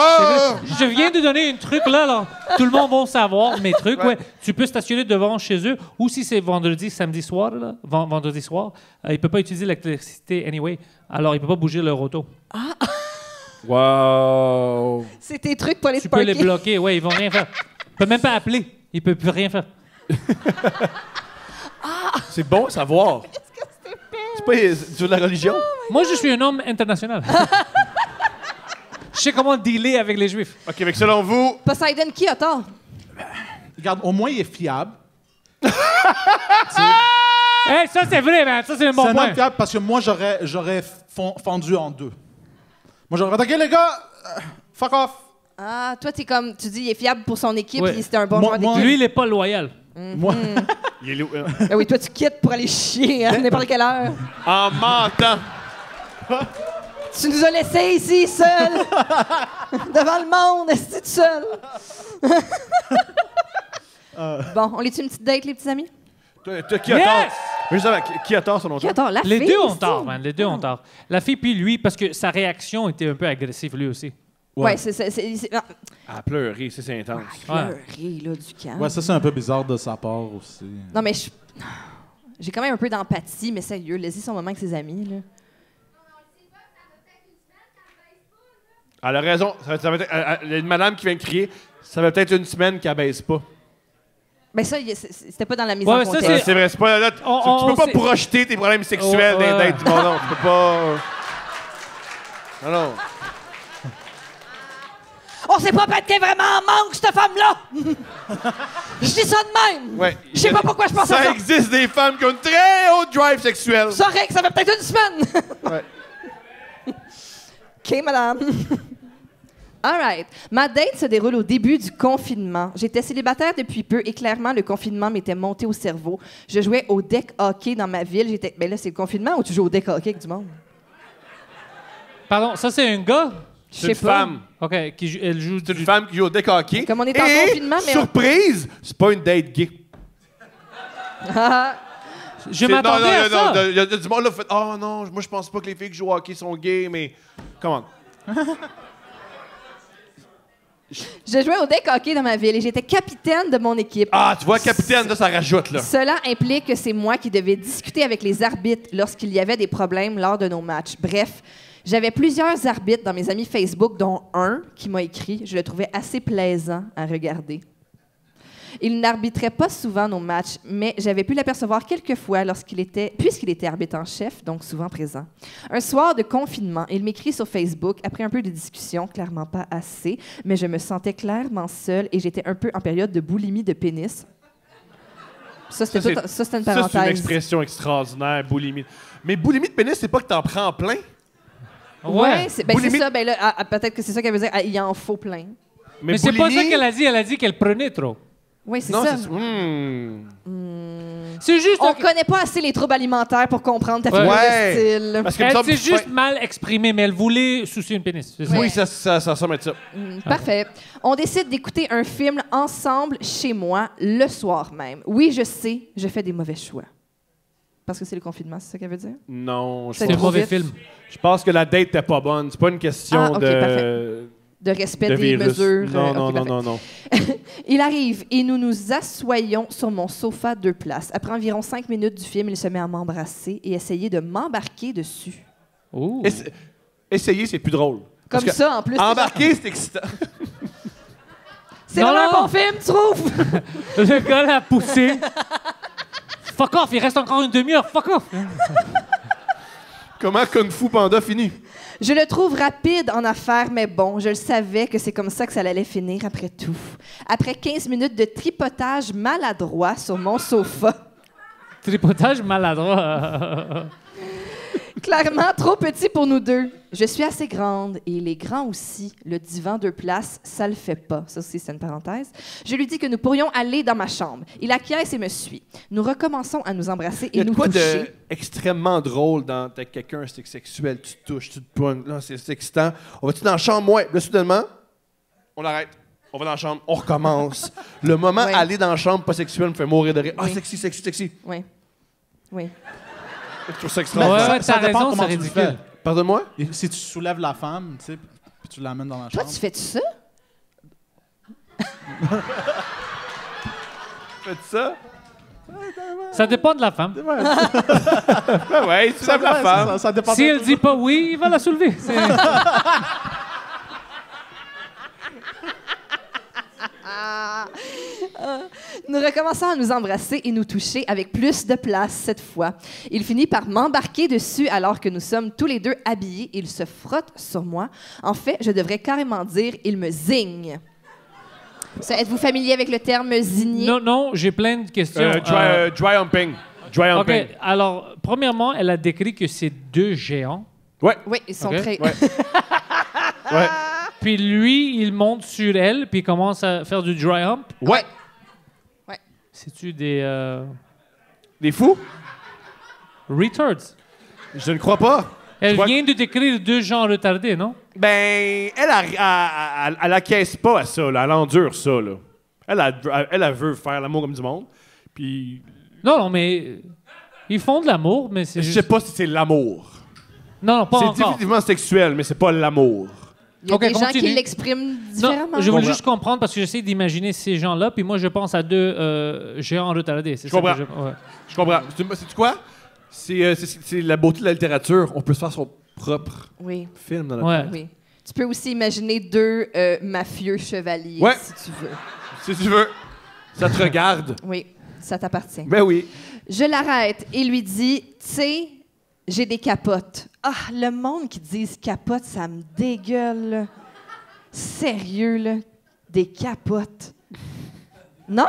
Je viens de donner un truc là, là. Tout le monde va savoir mes (laughs) trucs. Ouais. Ouais. Tu peux stationner devant chez eux. Ou si c'est vendredi, samedi soir, là, ven- vendredi soir, euh, il ne peut pas utiliser l'électricité anyway. Alors, il ne peut pas bouger leur auto. Wow. C'est tes trucs pour les Tu peux les bloquer. Ouais, ils vont rien faire. (laughs) Ils ne peuvent même pas appeler. Ils ne peuvent plus rien faire. C'est bon à savoir. (laughs) C'est pas de la religion? Moi, je suis un homme international. Je sais comment dealer avec les Juifs. OK, avec selon vous, Poseidon, qui a tort? Regarde, au moins, il est fiable. (laughs) Hey, ça, c'est vrai, man. Ça, c'est un bon c'est un point. fiable parce que moi, j'aurais, j'aurais fon- fendu en deux. Moi, j'aurais OK, les gars, euh, fuck off. Ah, toi, t'es comme, tu dis, il est fiable pour son équipe, Ouais. puis c'était un bon Moi- joueur moi- d'équipe. Lui, il n'est pas loyal. Moi, (laughs) il est euh, Ah oui, toi, tu quittes pour aller chier à n'importe quelle heure. en mentant. Tu nous as laissés ici, seuls, (laughs) devant le monde, est-ce tout seul? Bon, on les-tu une petite date, les petits amis? Toi, toi, qui a Yes! tort? Mais justement, qui- qui a tort selon Qui toi? a tort? La Les fille, deux ont c'est- tort, man. Les deux ont tort. La fille puis lui, parce que sa réaction était un peu agressive, lui aussi. Ouais, c'est... c'est, c'est, c'est- ah, À pleurer, ça, c'est intense. pleurer, là, du calme. ouais, ça, c'est un peu bizarre de sa part aussi. Non, mais je... J'ai quand même un peu d'empathie, mais sérieux, laissez son moment avec ses amis, là. Elle a raison. Ça va- ça va être- elle- elle- il y a une madame qui vient de crier. Ça fait peut-être une semaine qu'elle baisse pas. Ben ça, c'est- c'était pas dans la mise Ouais, en mais ça, contexte. C'est vrai, c'est pas là. tu- On- tu, on- peux on pas projeter tes problèmes sexuels Oh, dans les ouais. du monde. Non, tu peux pas. Non, non. On sait pas peut-être qu'elle est vraiment en manque, cette femme-là! Je dis ça de même! Ouais. Je sais pas pourquoi je pense à Ça ça. existe des femmes qui ont une très haute drive sexuelle. Ça règle, ça fait peut-être une semaine! Ouais. (laughs) OK, madame. All right. Ma date se déroule au début du confinement. J'étais célibataire depuis peu et clairement, le confinement m'était monté au cerveau. Je jouais au deck hockey dans ma ville. J'étais. Ben là, c'est le confinement ou tu joues au deck hockey avec du monde? Pardon, ça c'est un gars? Je C'est une sais pas. femme. OK, qui joue- elle joue C'est du... une femme qui joue au deck hockey. Comme on est en Et, confinement, mais on- Surprise, c'est pas une date gay. (laughs) Je m'attendais non, non, à non, ça. non, Il y a du monde là qui fait Oh non, moi je pense pas que les filles qui jouent au hockey sont gays, mais. Comment? Je jouais au deck hockey dans ma ville et j'étais capitaine de mon équipe. Ah, tu vois, capitaine, là, ça rajoute, là. Cela implique que c'est moi qui devais discuter avec les arbitres lorsqu'il y avait des problèmes lors de nos matchs. Bref, j'avais plusieurs arbitres dans mes amis Facebook, dont un qui m'a écrit. Je le trouvais assez plaisant à regarder. Il n'arbitrait pas souvent nos matchs, mais j'avais pu l'apercevoir quelques fois lorsqu'il était, puisqu'il était arbitre en chef, donc souvent présent. Un soir de confinement, il m'écrit sur Facebook après un peu de discussion, clairement pas assez, mais je me sentais clairement seule et j'étais un peu en période de boulimie de pénis. Ça, c'était Ça, tout- c'est- ça, une c'est une parenthèse. expression extraordinaire, boulimie. Mais boulimie de pénis, c'est pas que t'en prends plein. Ouais, c'est ben, c'est Boulimie- ça. Ben là, peut-être que c'est ça qu'elle veut dire. ah, il en faut plein. Mais, Mais c'est pas ça qu'elle a dit. Elle a dit qu'elle prenait trop. Oui, c'est Non, ça. c'est. Hmm. C'est juste... On connaît pas assez les troubles alimentaires pour comprendre ta figure Ouais. de style. Parce que me Elle semble s'est fin- juste mal exprimée, mais elle voulait soucier une pénis. c'est ça? Oui, ça, ça, ça ressemble à ça. Mm, Parfait. On décide d'écouter un film ensemble chez moi le soir même. Oui, je sais, je fais des mauvais choix. Parce que c'est le confinement, c'est ça qu'elle veut dire? Non, je C'est C'est un pense, trop mauvais vite. film. je pense que la date était pas bonne. C'est pas une question Ah, ok, de, parfait. De respect de des virus. mesures. Non, euh, non, non, non, non. (laughs) Il arrive et nous nous assoyons sur mon sofa deux places. Après environ cinq minutes du film, il se met à m'embrasser et essayer de m'embarquer dessus. Oh. Essa- Essayer, c'est plus drôle. Comme ça, en plus. Embarquer, c'est excitant. (laughs) C'est vraiment non. un bon film, tu trouves? (laughs) Le gars l'a poussé. Fuck off, il reste encore une demi-heure. Fuck off. Comment Kung Fu Panda finit? Je le trouve rapide en affaires, mais bon, je le savais que c'est comme ça que ça allait finir après tout. Après 15 minutes de tripotage maladroit sur mon sofa, Tripotage maladroit. (laughs) clairement trop petit pour nous deux. Je suis assez grande et il est grand aussi. Le divan deux places, ça le fait pas. Ça aussi, c'est une parenthèse. Je lui dis que nous pourrions aller dans ma chambre. Il acquiesce et me suit. Nous recommençons à nous embrasser Il y et a de nous quoi toucher. de extrêmement drôle dans t'as quelqu'un, c'est sexuel, tu te touches, tu te pognes, là, c'est excitant. On va-tu dans la chambre? Ouais. Là, soudainement, on arrête. On va dans la chambre, on recommence. Le moment Ouais. aller dans la chambre pas sexuel me fait mourir de rire. Ah, Oui. sexy, sexy, sexy. Oui. Oui. Je trouve ça Ouais, extraordinaire. ouais, t'as dépend raison, comment c'est tu le ridicule. fais. Pardonne-moi? Si tu soulèves la femme, tu sais, puis tu l'amènes dans la Toi, chambre. tu fais ça? (laughs) Faites ça? Ça dépend de la femme. Ah ouais, tu (laughs) lèves la Ouais, femme. Ça, ça dépend Si elle dit pas oui, il va la soulever. (laughs) Nous recommençons à nous embrasser et nous toucher avec plus de place cette fois. Il finit par m'embarquer dessus alors que nous sommes tous les deux habillés. Il se frotte sur moi. En fait, je devrais carrément dire il me zigne. Êtes-vous familier avec le terme zigner? Non, non, j'ai plein de questions. Euh, dry, Euh, euh, dry humping. Dry alors, premièrement, elle a décrit que c'est deux géants. Ouais, Oui, ils sont très. Ouais. (laughs) ouais. Puis lui, il monte sur elle, puis il commence à faire du dry hump. Ouais. C'est-tu des euh, Des fous? retards? Je ne crois pas. Elle vois- vient de décrire deux gens retardés, non? Ben, elle, a, elle, elle, elle acquiesce pas à ça, là. Elle endure ça, là. Elle, a- elle, elle veut faire l'amour comme du monde. Puis, Non, non, mais euh, ils font de l'amour, mais c'est je juste... sais pas si c'est l'amour. Non, non, pas C'est encore. définitivement sexuel, mais c'est pas l'amour. Il y a des gens qui l'expriment différemment. Non, je voulais juste comprendre parce que j'essaie d'imaginer ces gens-là, puis moi je pense à deux euh, géants retardés. Je ça que comprends. je- ouais. Je comprends. C'est quoi? C'est euh, c'est- la beauté de la littérature. On peut se faire son propre Oui, film dans notre Ouais. oui. Tu peux aussi imaginer deux euh, mafieux chevaliers, Ouais. si tu veux. Si tu veux. Ça te regarde. Oui, ça t'appartient. Ben oui. Je l'arrête et lui dis, tu sais, j'ai des capotes. Ah, le monde qui dit capote, ça me dégueule. là. Sérieux, là. Des capotes. Non!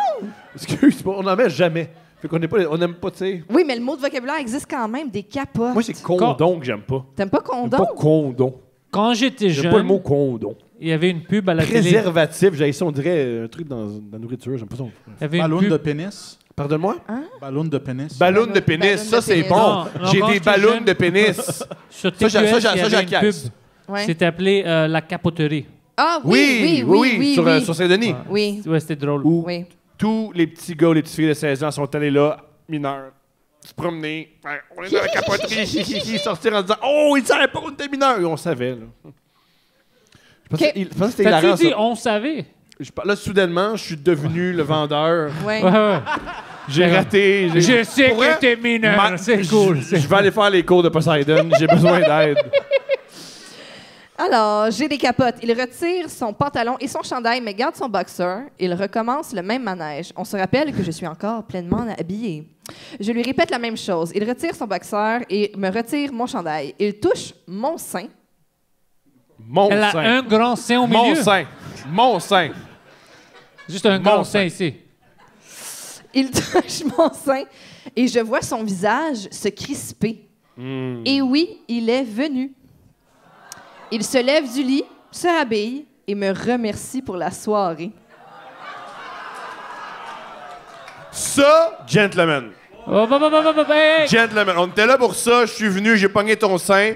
Excuse-moi, on n'en met jamais. Fait qu'on n'est pas, on n'aime pas, tu sais. Oui, mais le mot de vocabulaire existe quand même, des capotes. Moi, c'est condom que j'aime pas. T'aimes pas J'aime condom? pas condom. Quand j'étais J'aime jeune, pas le mot condom. il y avait une pub à la télé. Préservatif, j'ai ça, on dirait un truc dans, dans la nourriture. J'aime pas ça. Il y avait une Ballon pub. de pénis. Pardonne-moi? Ballon de pénis. Ballon de pénis, ballon ça c'est bon. Non, J'ai des ballons de pénis. (laughs) Sur Ça, TQS, ça, il y ça, avait une j'acquiesce. pub. Ouais. C'était appelé euh, la capoterie. Ah oui, oui, oui, oui, sur, oui. euh, sur Saint-Denis. Oui, Ouais, c'était drôle. Où oui. tous les petits gars, les petites filles de 16 ans sont allés là, mineurs, se promener. Ouais, on est dans la capoterie, sortir en disant Oh, ils savaient pas qu'on était mineurs. Et on savait, là. Je pense Ok. que- je pense que c'était hilarant, dit ça. on savait? Là, soudainement, je suis devenu le vendeur. Ouais, ouais. (laughs) J'ai raté. Je sais Pour vrai, que t'es mineur. ma- C'est cool. Je, vais aller faire les cours de Poseidon. J'ai besoin d'aide. (laughs) Alors, j'ai des capotes. Il retire son pantalon et son chandail, mais garde son boxer. Il recommence le même manège. On se rappelle que je suis encore pleinement habillée. Je lui répète la même chose. Il retire son boxer et me retire mon chandail. Il touche mon sein. Mon Elle a sein. un grand sein au Mon milieu. sein. Mon sein. Juste un Mon grand sein. sein ici. Il touche (laughs) mon sein et je vois son visage se crisper. Et oui, il est venu. Il se lève du lit, se rhabille et me remercie pour la soirée. Ça. Oh, bah, bah, bah, bah, bah, hey, hey. Gentleman. On était là pour ça. Je suis venu, j'ai pogné ton sein.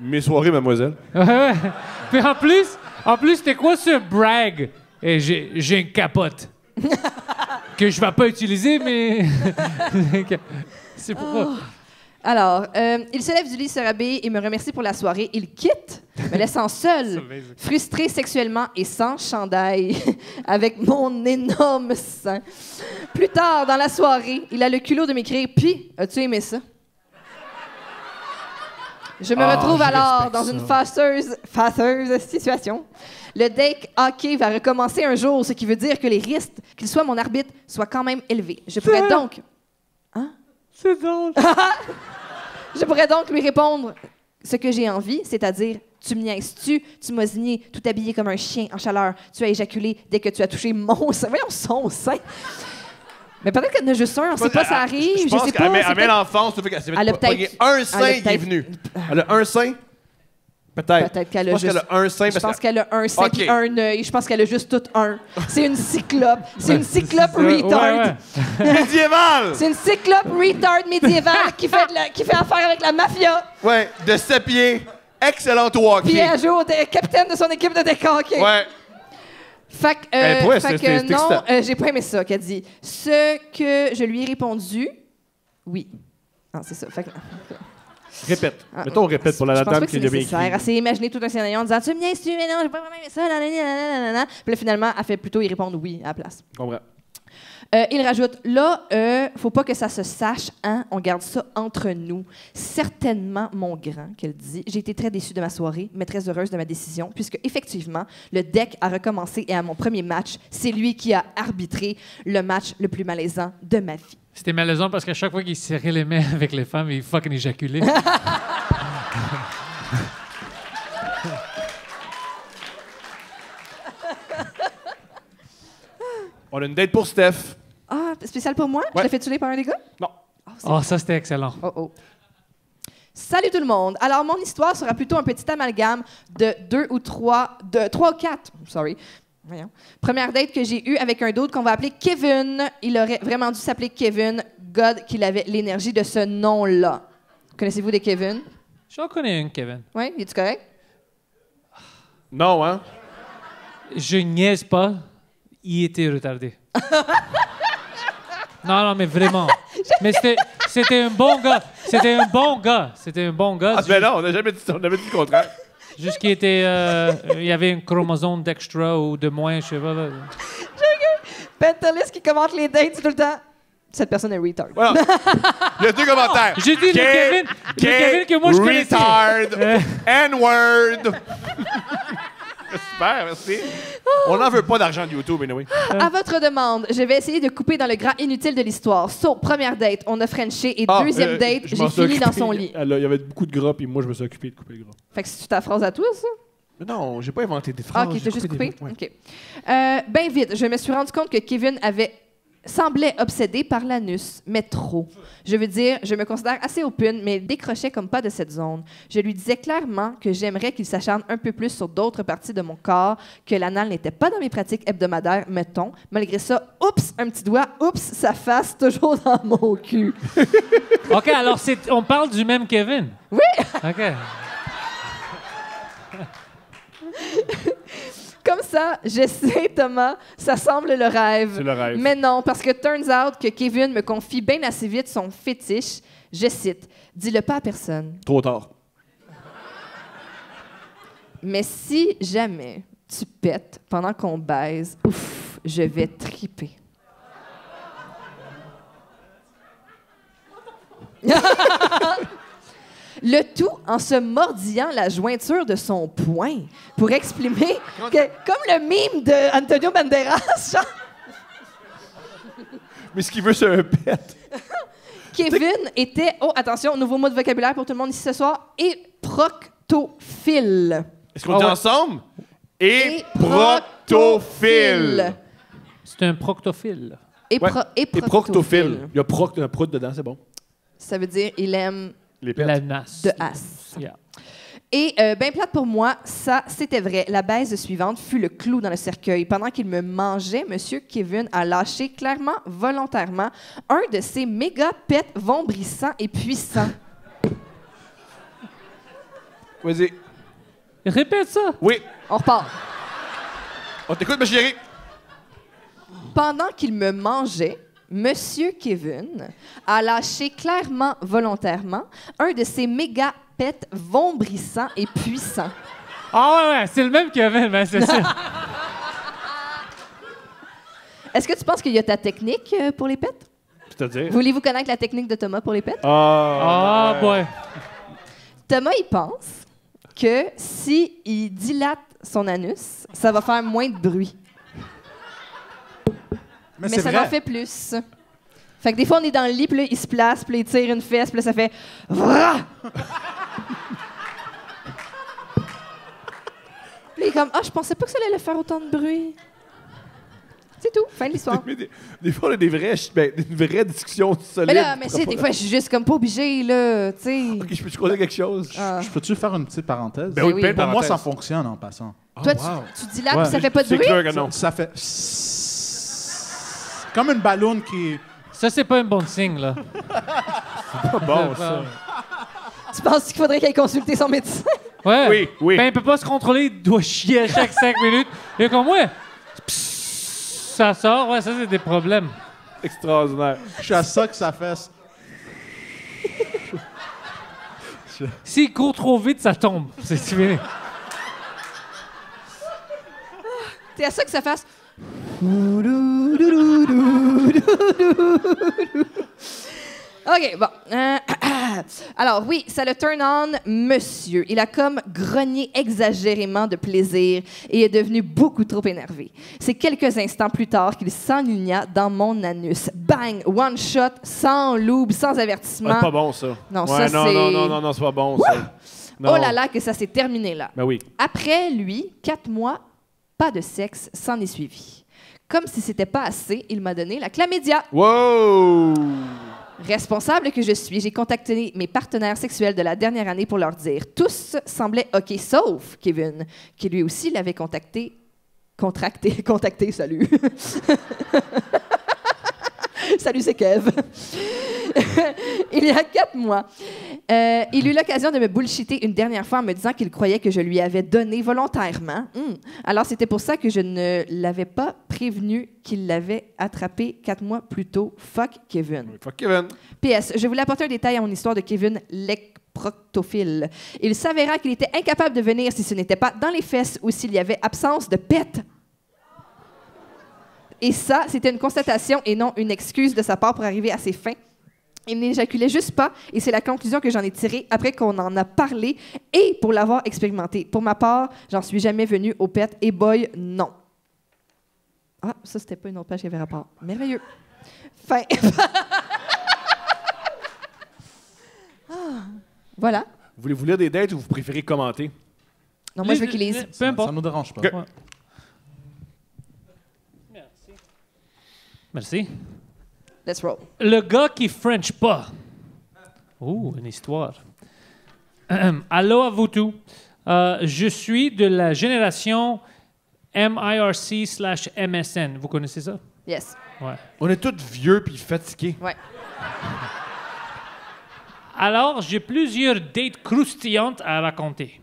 Mes soirées, mademoiselle. (laughs) Puis en plus, en plus, c'était quoi ce brag? J'ai une capote. (laughs) que je vais pas utiliser, mais. (laughs) C'est pourquoi. Alors, euh, il se lève du lit, se rhabille et me remercie pour la soirée. Il quitte, me laissant seul, (laughs) frustré sexuellement et sans chandail, avec mon énorme sein. Plus tard, dans la soirée, il a le culot de m'écrire Puis, as-tu aimé ça? Je me Ah, retrouve alors dans ça. une fâcheuse situation. Le deck hockey va recommencer un jour, ce qui veut dire que les risques qu'il soit mon arbitre soient quand même élevés. Je pourrais donc C'est drôle. (laughs) Je pourrais donc lui répondre ce que j'ai envie, c'est-à-dire tu me niaises-tu, tu m'as zigné, tout habillé comme un chien en chaleur, tu as éjaculé dès que tu as touché mon sein. Voyons, son sein. Mais peut-être qu'elle en a juste un, on sait pas, ça arrive, je, pense sais pas. elle met l'enfance, fait qu'elle s'est fait Elle a pogner peut-être- un sein qui est venu. Elle a un sein? Peut-être. Peut-être qu'elle Je a pense juste... qu'elle a un sein Je pense que... qu'elle a un sein puis un œil. Je pense qu'elle a juste tout un. C'est une cyclope. (laughs) C'est une cyclope retard. ouais. (laughs) Médiéval! C'est une cyclope retard médiévale (laughs) qui fait, la- qui fait affaire avec la mafia. Ouais, de 7 pieds. Excellent au Puis hockey. elle joue au dé- capitaine de son équipe de décoquer. Ouais. Fait que, euh, Eh, ouais, fait que non, euh, j'ai pas aimé ça qu'elle dit. Ce que je lui ai répondu, oui. Non, c'est ça. Fait que- Répète. Ah, Mettons, on répète pour la dame qui c'est l'a bien nécessaire. écrit. Elle s'est imaginé tout un scénario en disant Tu me niaises, tu mais non, j'ai pas vraiment aimé ça. nanana, nanana. Puis là, finalement, elle fait plutôt y répondre oui à la place. Comprends. Euh, il rajoute Là, euh, faut pas que ça se sache, hein, on garde ça entre nous. Certainement, mon grand, qu'elle dit. J'ai été très déçue de ma soirée, mais très heureuse de ma décision, puisque effectivement, le deck a recommencé et à mon premier match, c'est lui qui a arbitré le match le plus malaisant de ma vie. C'était malaisant parce qu'à chaque fois qu'il serrait les mains (laughs) avec les femmes, il fucking éjaculait. (laughs) On a une date pour Steph. Ah, spécial pour moi? Je Ouais. l'ai fait tuer par un des gars? Non. Oh, ça, c'était excellent. Oh oh. Salut tout le monde. Alors, mon histoire sera plutôt un petit amalgame de deux ou trois, de trois ou quatre, sorry. Voyons. Première date que j'ai eue avec un d'autre qu'on va appeler Kevin. Il aurait vraiment dû s'appeler Kevin. God qu'il avait l'énergie de ce nom-là. Connaissez-vous des Kevin? J'en connais un, Kevin. Oui, es-tu correct? Non, hein? Je niaise pas, il était retardé. (laughs) non, non, mais vraiment. (laughs) Mais c'était, c'était un bon gars. C'était un bon gars. C'était un bon gars. Ah, ben non, on n'a jamais dit, on avait dit le contraire. Juste qu'il était. euh, il y avait un chromosome d'extra ou de moins, je sais pas. là. Pentelis qui commente les dates tout le temps. Cette personne est retard. Voilà. Il y a deux commentaires. J'ai dit le Kevin- le Kevin que moi, je connaissais. Retard. Euh. N-word. (laughs) Super, merci. On n'en veut pas d'argent de YouTube, anyway. À votre demande, je vais essayer de couper dans le gras inutile de l'histoire. So, première date, on a Frenché et Ah, deuxième euh, date, je j'ai m'en suis fini dans son lit. Elle a- Il y avait beaucoup de gras, puis moi, je me suis occupé de couper le gras. Fait que c'est ta phrase à toi, ça? Mais non, j'ai pas inventé des Ah, phrases. ok, j'ai t'as juste des coupé? ouais. Ok. Euh, ben vite, je me suis rendu compte que Kevin avait semblait obsédé par l'anus, mais trop. Je veux dire, je me considère assez open, mais il décrochait comme pas de cette zone. Je lui disais clairement que j'aimerais qu'il s'acharne un peu plus sur d'autres parties de mon corps, que l'anal n'était pas dans mes pratiques hebdomadaires, mettons. Malgré ça, oups, un petit doigt, oups, sa face (laughs) toujours dans mon cul. (laughs) OK, alors on parle du même Kevin. Oui! OK. (laughs) Comme ça, je sais, Thomas, ça semble le rêve. C'est le rêve. Mais non, parce que turns out que Kevin me confie bien assez vite son fétiche. Je cite Dis-le pas à personne. Trop tard. Mais si jamais tu pètes pendant qu'on baise, ouf, je vais triper. (laughs) Le tout en se mordillant la jointure de son poing pour exprimer que, comme le mime de Antonio Banderas, genre, Mais ce qu'il veut, c'est un pet. (laughs) Kevin était, oh attention, nouveau mot de vocabulaire pour tout le monde ici ce soir, éproctophile. Est-ce qu'on Ah dit ouais. ensemble? Et protophile. C'est un proctophile. Ouais. Et proctophile. Il y a proc, un prout dedans, c'est bon. Ça veut dire il aime Les pets. La nasse. de as. Yeah. Et euh, ben plate pour moi, ça c'était vrai. La baise suivante fut le clou dans le cercueil. Pendant qu'il me mangeait, Monsieur Kevin a lâché clairement, volontairement, un de ses méga pets vombrissants et puissants. (laughs) Vas-y. Répète ça. Oui. On repart. On t'écoute, ma chérie. Pendant qu'il me mangeait, Monsieur Kevin a lâché clairement, volontairement, un de ses méga pets vombrissants et puissants. Ah ouais, ouais, c'est le même Kevin, mais c'est ça. (laughs) Est-ce que tu penses qu'il y a ta technique euh, pour les pets? Voulez-vous connaître la technique de Thomas pour les pets? Ah. Ah, boy. Thomas, il pense que si il dilate son anus, ça va faire moins de bruit. Mais, Mais, c'est ça vrai. en fait plus. Fait que des fois, on est dans le lit, puis là, il se place, puis là, il tire une fesse, puis là, ça fait... Vra! Puis là, il est comme, ah, je pensais pas que ça allait faire autant de bruit. C'est tout, fin de l'histoire. (laughs) Des, des fois, on a des vraies, ben, des vraies discussions solides. Mais là, mais sais, des fois, je suis juste comme pas obligée, là, tu sais. Ok, je peux te croiser quelque chose? Ah. Je peux-tu faire une petite parenthèse? Ben oui, oui. plein de Pour moi, ça fonctionne en passant. Toi, Oh, wow. tu, tu dilates, Ouais. puis ça fait pas de C'est bruit? clair que non. Ça fait... Comme une ballonne qui... Ça, c'est pas un bon signe, là. Pas bon, ça. Tu penses qu'il faudrait qu'elle consulte son médecin? Ouais. Oui, oui. Ben, il peut pas se contrôler, il doit chier à chaque cinq minutes. Il est comme, ouais. Ça sort, ouais, ça, c'est des problèmes. Extraordinaire. Je suis à ça que ça fait... S'il court trop vite, ça tombe. C'est fini. T'es à ça que ça fasse. OK, bon. Euh, (clears throat) alors, oui, ça le turn on, monsieur. Il a comme grogné exagérément de plaisir et est devenu beaucoup trop énervé. C'est quelques instants plus tard qu'il s'enligna dans mon anus. Bang! One shot, sans loup, sans avertissement. Ah, c'est pas bon, ça. Non, ouais, ça, non, c'est- non, non, non, non, c'est pas bon, ça. Non. Oh là là, que ça s'est terminé là. Ben oui. Après lui, quatre mois, pas de sexe s'en est suivi. Comme si c'était pas assez, il m'a donné la chlamydia. Wow! Responsable que je suis, j'ai contacté mes partenaires sexuels de la dernière année pour leur dire. Tous semblaient OK, sauf Kevin, qui lui aussi l'avait contacté. Contracté, (laughs) contacté, salut. (laughs) (laughs) salut, c'est Kev. (laughs) il y a quatre mois, euh, il eut l'occasion de me bullshiter une dernière fois en me disant qu'il croyait que je lui avais donné volontairement. Hmm. Alors, c'était pour ça que je ne l'avais pas prévenu qu'il l'avait attrapé quatre mois plus tôt. Fuck Kevin. Fuck Kevin. PS, je voulais apporter un détail à mon histoire de Kevin Lecproctophile. Il s'avéra qu'il était incapable de venir si ce n'était pas dans les fesses ou s'il y avait absence de pète. Et ça, c'était une constatation et non une excuse de sa part pour arriver à ses fins. Il n'éjaculait juste pas, et c'est la conclusion que j'en ai tirée après qu'on en a parlé et pour l'avoir expérimenté. Pour ma part, j'en suis jamais venue au pet, et boy, non. Ah, ça, c'était pas une autre page qui avait rapport. Merveilleux. Fin. (laughs) Ah, voilà. Voulez-vous lire des dates ou vous préférez commenter? Non, moi, je veux qu'il lise. Peu Ça importe. nous dérange pas. Ouais. Merci. Let's roll. Le gars qui French pas. Oh, une histoire. (clears throat) Allô à vous tous. Euh, je suis de la génération MIRC slash MSN. Vous connaissez ça? Yes. Ouais. On est tous vieux puis fatigués. Ouais. (laughs) Alors, j'ai plusieurs dates croustillantes à raconter.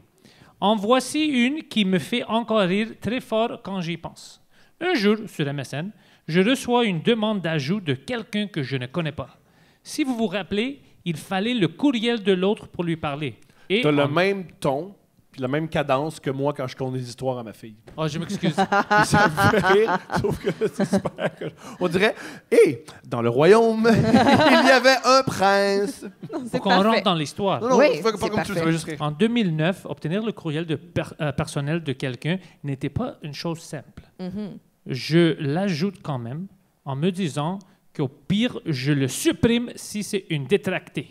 En voici une qui me fait encore rire très fort quand j'y pense. Un jour, sur MSN, je reçois une demande d'ajout de quelqu'un que je ne connais pas. Si vous vous rappelez, il fallait le courriel de l'autre pour lui parler. Et T'as le même ton puis la même cadence que moi quand je conte des histoires à ma fille. Oh, je m'excuse. Ça me fait rire, sauf que c'est super. que- On dirait, hé, dans le royaume, (laughs) il y avait un prince. Faut C'est qu'on rentre dans l'histoire. Non, non, Oui, fais pas c'est comme tu veux, parfait. ça va juste rire. En 2009, obtenir le courriel de per- euh, personnel de quelqu'un n'était pas une chose simple. Mhm. Je l'ajoute quand même en me disant qu'au pire, je le supprime si c'est une détractée.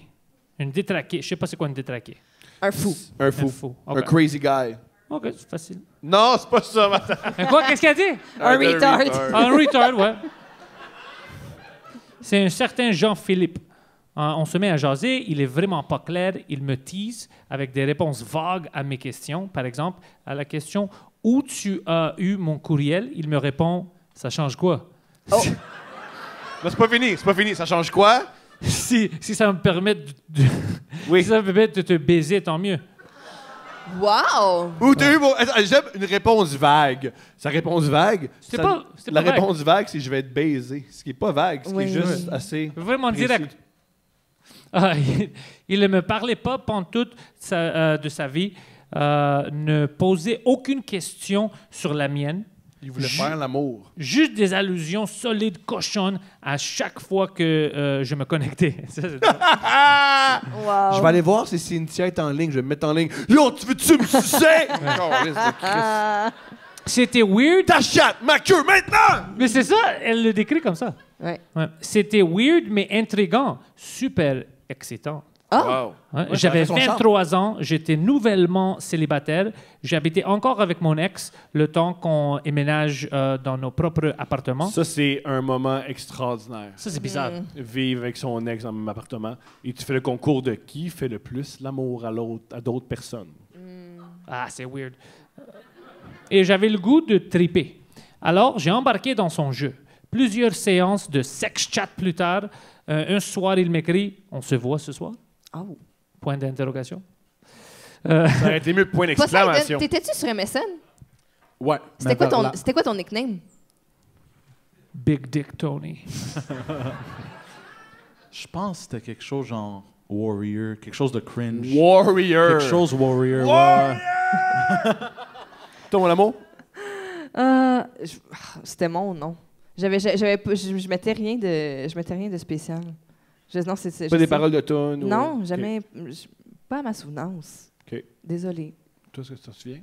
Une détraquée. Je sais pas c'est quoi une détraquée. Un fou. Un Un fou. fou. Un crazy guy. Ok, c'est facile. Non, c'est pas ça, madame. Quoi, qu'est-ce qu'il a dit? Un retard. Un retard, ouais. C'est un certain Jean-Philippe. Euh, on se met à jaser, il est vraiment pas clair, il me tease avec des réponses vagues à mes questions. Par exemple, à la question Où tu as eu mon courriel? Il me répond Ça change quoi? Non, (laughs) c'est pas fini, c'est pas fini. Ça change quoi? si, si ça me permet de, de- Oui. si ça me permet de te baiser, tant mieux. Wow! Ou t'as eu mon... Attends, J'aime une réponse vague. Sa réponse vague... C'était ça- pas- c'était La pas vague. réponse vague, c'est « je vais être baisé ». Ce qui est pas vague, ce qui Oui. est juste assez... Vraiment précis. direct. Ah, (laughs) il- il ne me parlait pas pantoute sa- euh, de sa vie, euh, ne posait aucune question sur la mienne, Il voulait faire l'amour. juste des allusions solides, cochonnes à chaque fois que euh, je me connectais. (laughs) Ça. (laughs) Wow. Je vais aller voir si Cynthia est en ligne. Je vais me mettre en ligne. Yo, tu veux-tu me sucer? (laughs) Câlisse de Christ. C'était weird, Ta chatte, ma queue, maintenant! mais c'est ça, elle le décrit comme ça. Ouais. Ouais. C'était weird, mais intriguant, super excitant. Ah! Wow. Ouais, J'avais fait son charme. 23 ans, j'étais nouvellement célibataire. J'habitais encore avec mon ex le temps qu'on éménage euh, dans nos propres appartements. Ça, c'est un moment extraordinaire. Ça, c'est bizarre. Vivre avec son ex dans le même appartement. Et tu fais le concours de qui fait le plus l'amour à d'autres personnes? Ah, c'est weird. Et j'avais le goût de triper. Alors, j'ai embarqué dans son jeu. Plusieurs séances de sex chat plus tard. Euh, un soir, il m'écrit On se voit ce soir? Oh. Point d'interrogation. Ça aurait été mieux, point d'exclamation. t'étais-tu sur MSN? Ouais. C'était quoi, ton, la- c'était quoi ton nickname? Big Dick Tony. Je pense que c'était quelque chose genre Warrior, quelque chose de cringe. Warrior. Quelque chose Warrior. Toi, mon amour? Euh, ah, c'était mon nom. J'avais, j'avais, je, je mettais rien de, je mettais rien de spécial. Je, non, c'est, c'est- Pas des sais- paroles de tonne? ou- Non, jamais. je- pas à ma souvenance. OK. Désolée. Toi, est-ce que tu t'en souviens?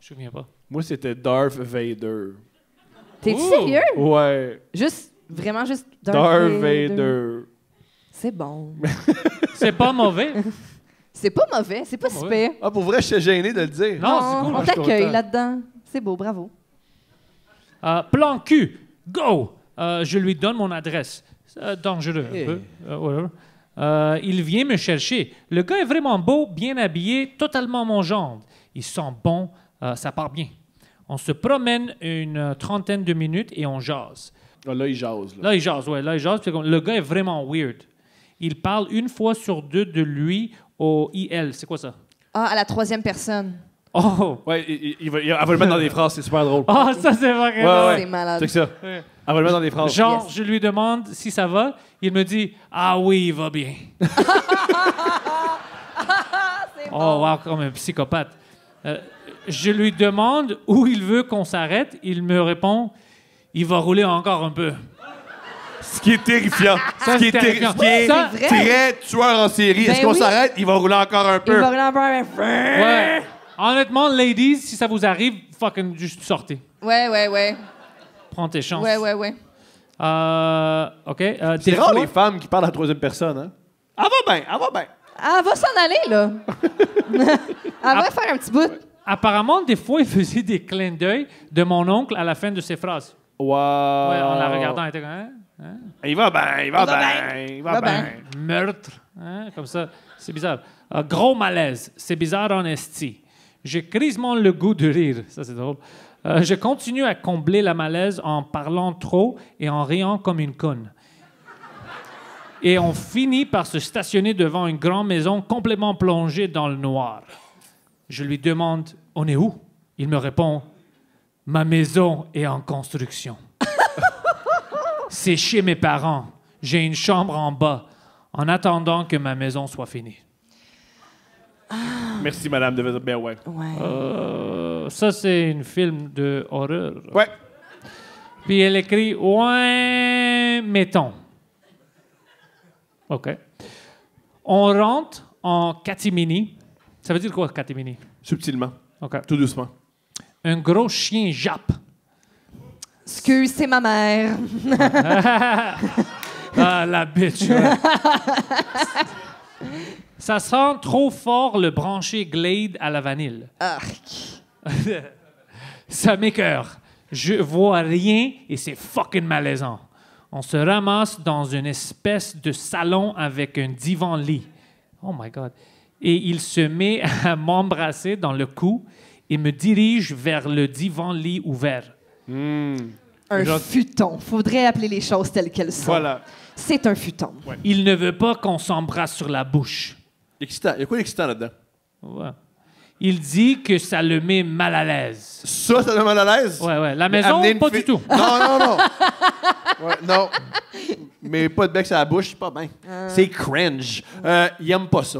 Je me souviens pas. Moi, c'était Darth Vader. T'es-tu Ouh. sérieux? Ouais. Juste, vraiment juste Darth, Darth Vader. Vader. C'est bon. (laughs) (laughs) C'est pas mauvais. C'est pas mauvais, c'est pas si pire. Ah, pour vrai, je suis gêné de le dire. Non, c'est cool, on t'accueille là-dedans. C'est beau, bravo. Euh, plan Q, go! Euh, je lui donne mon adresse. Euh, dangereux un Eh. peu. Euh, whatever. Euh, il vient me chercher. Le gars est vraiment beau, bien habillé, totalement mon genre. Il sent bon, euh, ça part bien. On se promène une trentaine de minutes et on jase. Ah, là, il jase. Là. Là, il jase, ouais, là, il jase. Le gars est vraiment weird. Il parle une fois sur deux de lui au IL. C'est quoi ça? Ah, à la troisième personne. Oh! Ouais, il, il- il va, il- elle va le mettre dans des (laughs) phrases, c'est super drôle. Ah, ça, c'est vrai. Ouais, ouais. C'est malade. C'est que ça. Ouais. Dans des phrases. Genre, Yes. je lui demande si ça va. Il me dit Ah oui, il va bien. (laughs) C'est Oh, wow, comme un psychopathe. Euh, je lui demande où il veut qu'on s'arrête. Il me répond Il va rouler encore un peu. Ce qui est terrifiant. Ça, ce qui c'est est, terri- terrifiant. ce qui est Ça- C'est vrai. très tueur en série. Est-ce Ben qu'on oui. s'arrête? Il va rouler encore un Il peu. va rouler un peu un- Ouais. Honnêtement, ladies, si ça vous arrive, fucking juste sortez. Ouais, ouais, ouais. Prends tes chances. Ouais, ouais, ouais. Euh, OK. euh, C'est rare les femmes qui parlent à la troisième personne, hein? Elle va bien, elle va bien. Ah, elle va s'en aller, là. (laughs) elle va faire un petit bout. Apparemment, des fois, il faisait des clins d'œil de mon oncle à la fin de ses phrases. Wow. Ouais, en la regardant, il était comme... Hein? Hein? Il va bien, il va bien, il va bien. Meurtre. Hein? Comme ça. C'est bizarre. Euh, gros malaise. C'est bizarre en esti. J'ai crisement le goût de rire. Ça, c'est drôle. Euh, je continue à combler la malaise en parlant trop et en riant comme une conne. Et on finit par se stationner devant une grande maison complètement plongée dans le noir. Je lui demande On est où? Il me répond Ma maison est en construction. (laughs) C'est chez mes parents. J'ai une chambre en bas en attendant que ma maison soit finie. Merci, madame de ben ouais. Ouais. Euh, ça, c'est un film de horreur. Ouais. Puis elle écrit Ouais, mettons. OK. On rentre en catimini. Ça veut dire quoi, catimini? Subtilement, OK. tout doucement. Un gros chien jappe. Excuse, c'est ma mère. (laughs) Ah, la bitch. ouais. (laughs) Ça sent trop fort le branché Glade à la vanille. Arc. (laughs) Ça m'écœure. Je vois rien et c'est fucking malaisant. On se ramasse dans une espèce de salon avec un divan-lit. Oh my God. Et il se met à m'embrasser dans le cou et me dirige vers le divan-lit ouvert. Un Genre- futon. Faudrait appeler les choses telles qu'elles sont. Voilà. C'est un futon. Il ne veut pas qu'on s'embrasse sur la bouche. Excitant. Il y a quoi d'excitant là-dedans? Ouais. Il dit que ça le met mal à l'aise. Ça, ça donne mal à l'aise? Ouais, ouais. La maison, Amener une pas fille- du tout. Non, non, non. (laughs) Ouais, non. Mais pas de bec sur la bouche, c'est pas bien. C'est cringe. Euh, il aime pas ça.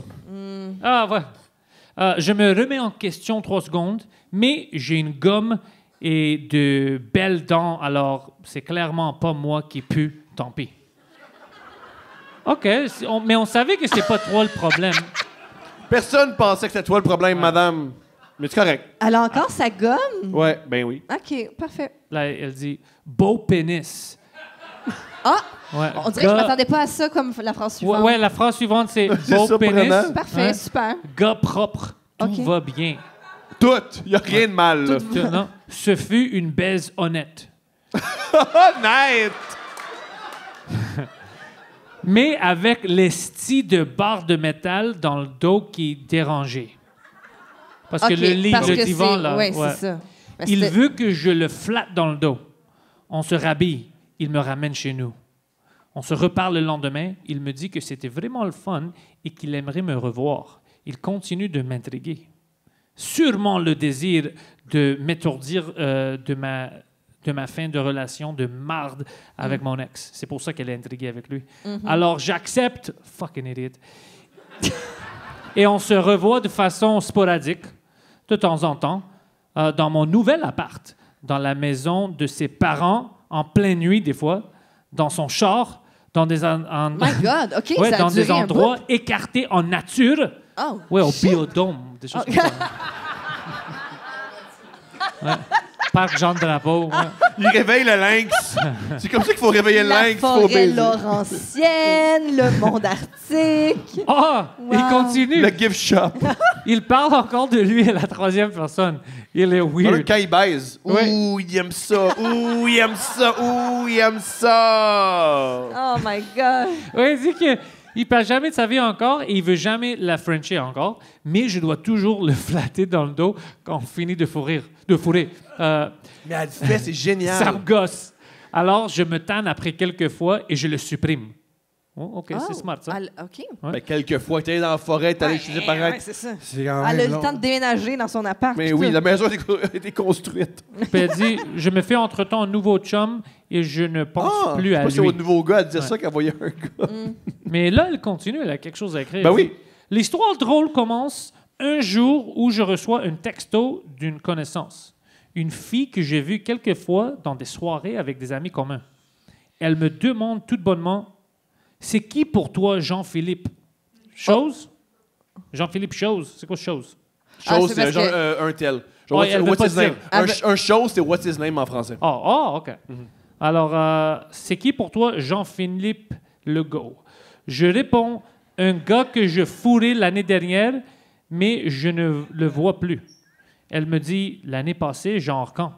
Ah, ouais. Euh, je me remets en question trois secondes, mais j'ai une gomme et de belles dents, alors c'est clairement pas moi qui pue, tant pis. OK, on- mais on savait que c'est pas trop le problème. Personne pensait que c'était toi le problème, madame. Mais c'est correct. Elle a encore sa gomme? Ouais, ben oui. OK, parfait. Là, elle dit beau pénis. Ah! Ouais. On dirait que je m'attendais pas à ça comme la phrase Ouais, suivante. ouais, la phrase suivante, c'est (laughs) C'est beau pénis. surprenant. Parfait, Hein? super. Gars propre. Tout OK. va bien. Tout. Il y a rien de mal, là. Tout- non, ce fut une baise honnête. (laughs) Honnête! Mais avec l'esti de barre de métal dans le dos qui dérangeait. Parce que le lit, le divan, là. ouais, ouais. c'est ça. Mais Il veut que je le flatte dans le dos. On se rhabille. Il me ramène chez nous. On se reparle le lendemain. Il me dit que c'était vraiment le fun et qu'il aimerait me revoir. Il continue de m'intriguer. Sûrement le désir de m'étourdir euh, de, ma, de ma fin de relation de marde avec mon ex. C'est pour ça qu'elle est intriguée avec lui. Alors j'accepte. Fucking idiot. (laughs) et on se revoit de façon sporadique, de temps en temps, euh, dans mon nouvel appart, dans la maison de ses parents, en pleine nuit des fois, dans son char, dans des, en- en- My (laughs) God, OK, Ouais, ça a dans des endroits écartés en nature. Oh, Ouais, au shit. biodôme, des choses Oh. comme ça. Ouais. Parc Jean Drapeau. ouais. Il réveille le lynx. C'est comme ça qu'il faut réveiller le La lynx. il faut forêt baiser. laurentienne, le monde arctique. (laughs) Ah! Il Wow. continue. Le gift shop. (laughs) Il parle encore de lui à la troisième personne. Il est weird. Quand il baise. Ouais. Ouh, il aime ça. Ouh, il aime ça. Ouh, il aime ça. Oh my God. Oui, il dit que il parle jamais de sa vie encore et il veut jamais la frencher encore, mais je dois toujours le flatter dans le dos quand on finit de fourrir, de fourrer. Euh, Mais elle le fait, c'est génial. ça me gosse. Alors je me tanne après quelques fois et je le supprime. Oh, ok, Oh, c'est smart ça. elle- OK. Ben, quelques fois, t'es allé dans la forêt, t'es allé chez ses parents. Ouais, c'est ça. Elle a eu le temps de déménager dans son appart. Mais oui, tout. la maison (laughs) a été- construite. Puis elle dit, je me fais entre-temps un nouveau chum et je ne pense Ah, plus je à pas si au lui. nouveau gars, elle disait Ouais. ça qu'elle voyait un gars. Mais là, elle continue, elle a quelque chose à écrire. Ben oui. L'histoire drôle commence un jour où je reçois un texto d'une connaissance. Une fille que j'ai vue quelques fois dans des soirées avec des amis communs. Elle me demande tout bonnement C'est qui pour toi Jean-Philippe? Chose? Jean-Philippe Chose. C'est quoi chose? Ah, Chose, c'est c'est parce genre que- euh, un tel. Genre, Ouais, what's, his name? Un, un chose, c'est what's his name en français. Oh, oh, OK. Alors, euh, c'est qui pour toi Jean-Philippe Legault? Je réponds Un gars que je fourrais l'année dernière, mais je ne le vois plus. Elle me dit L'année passée, genre quand?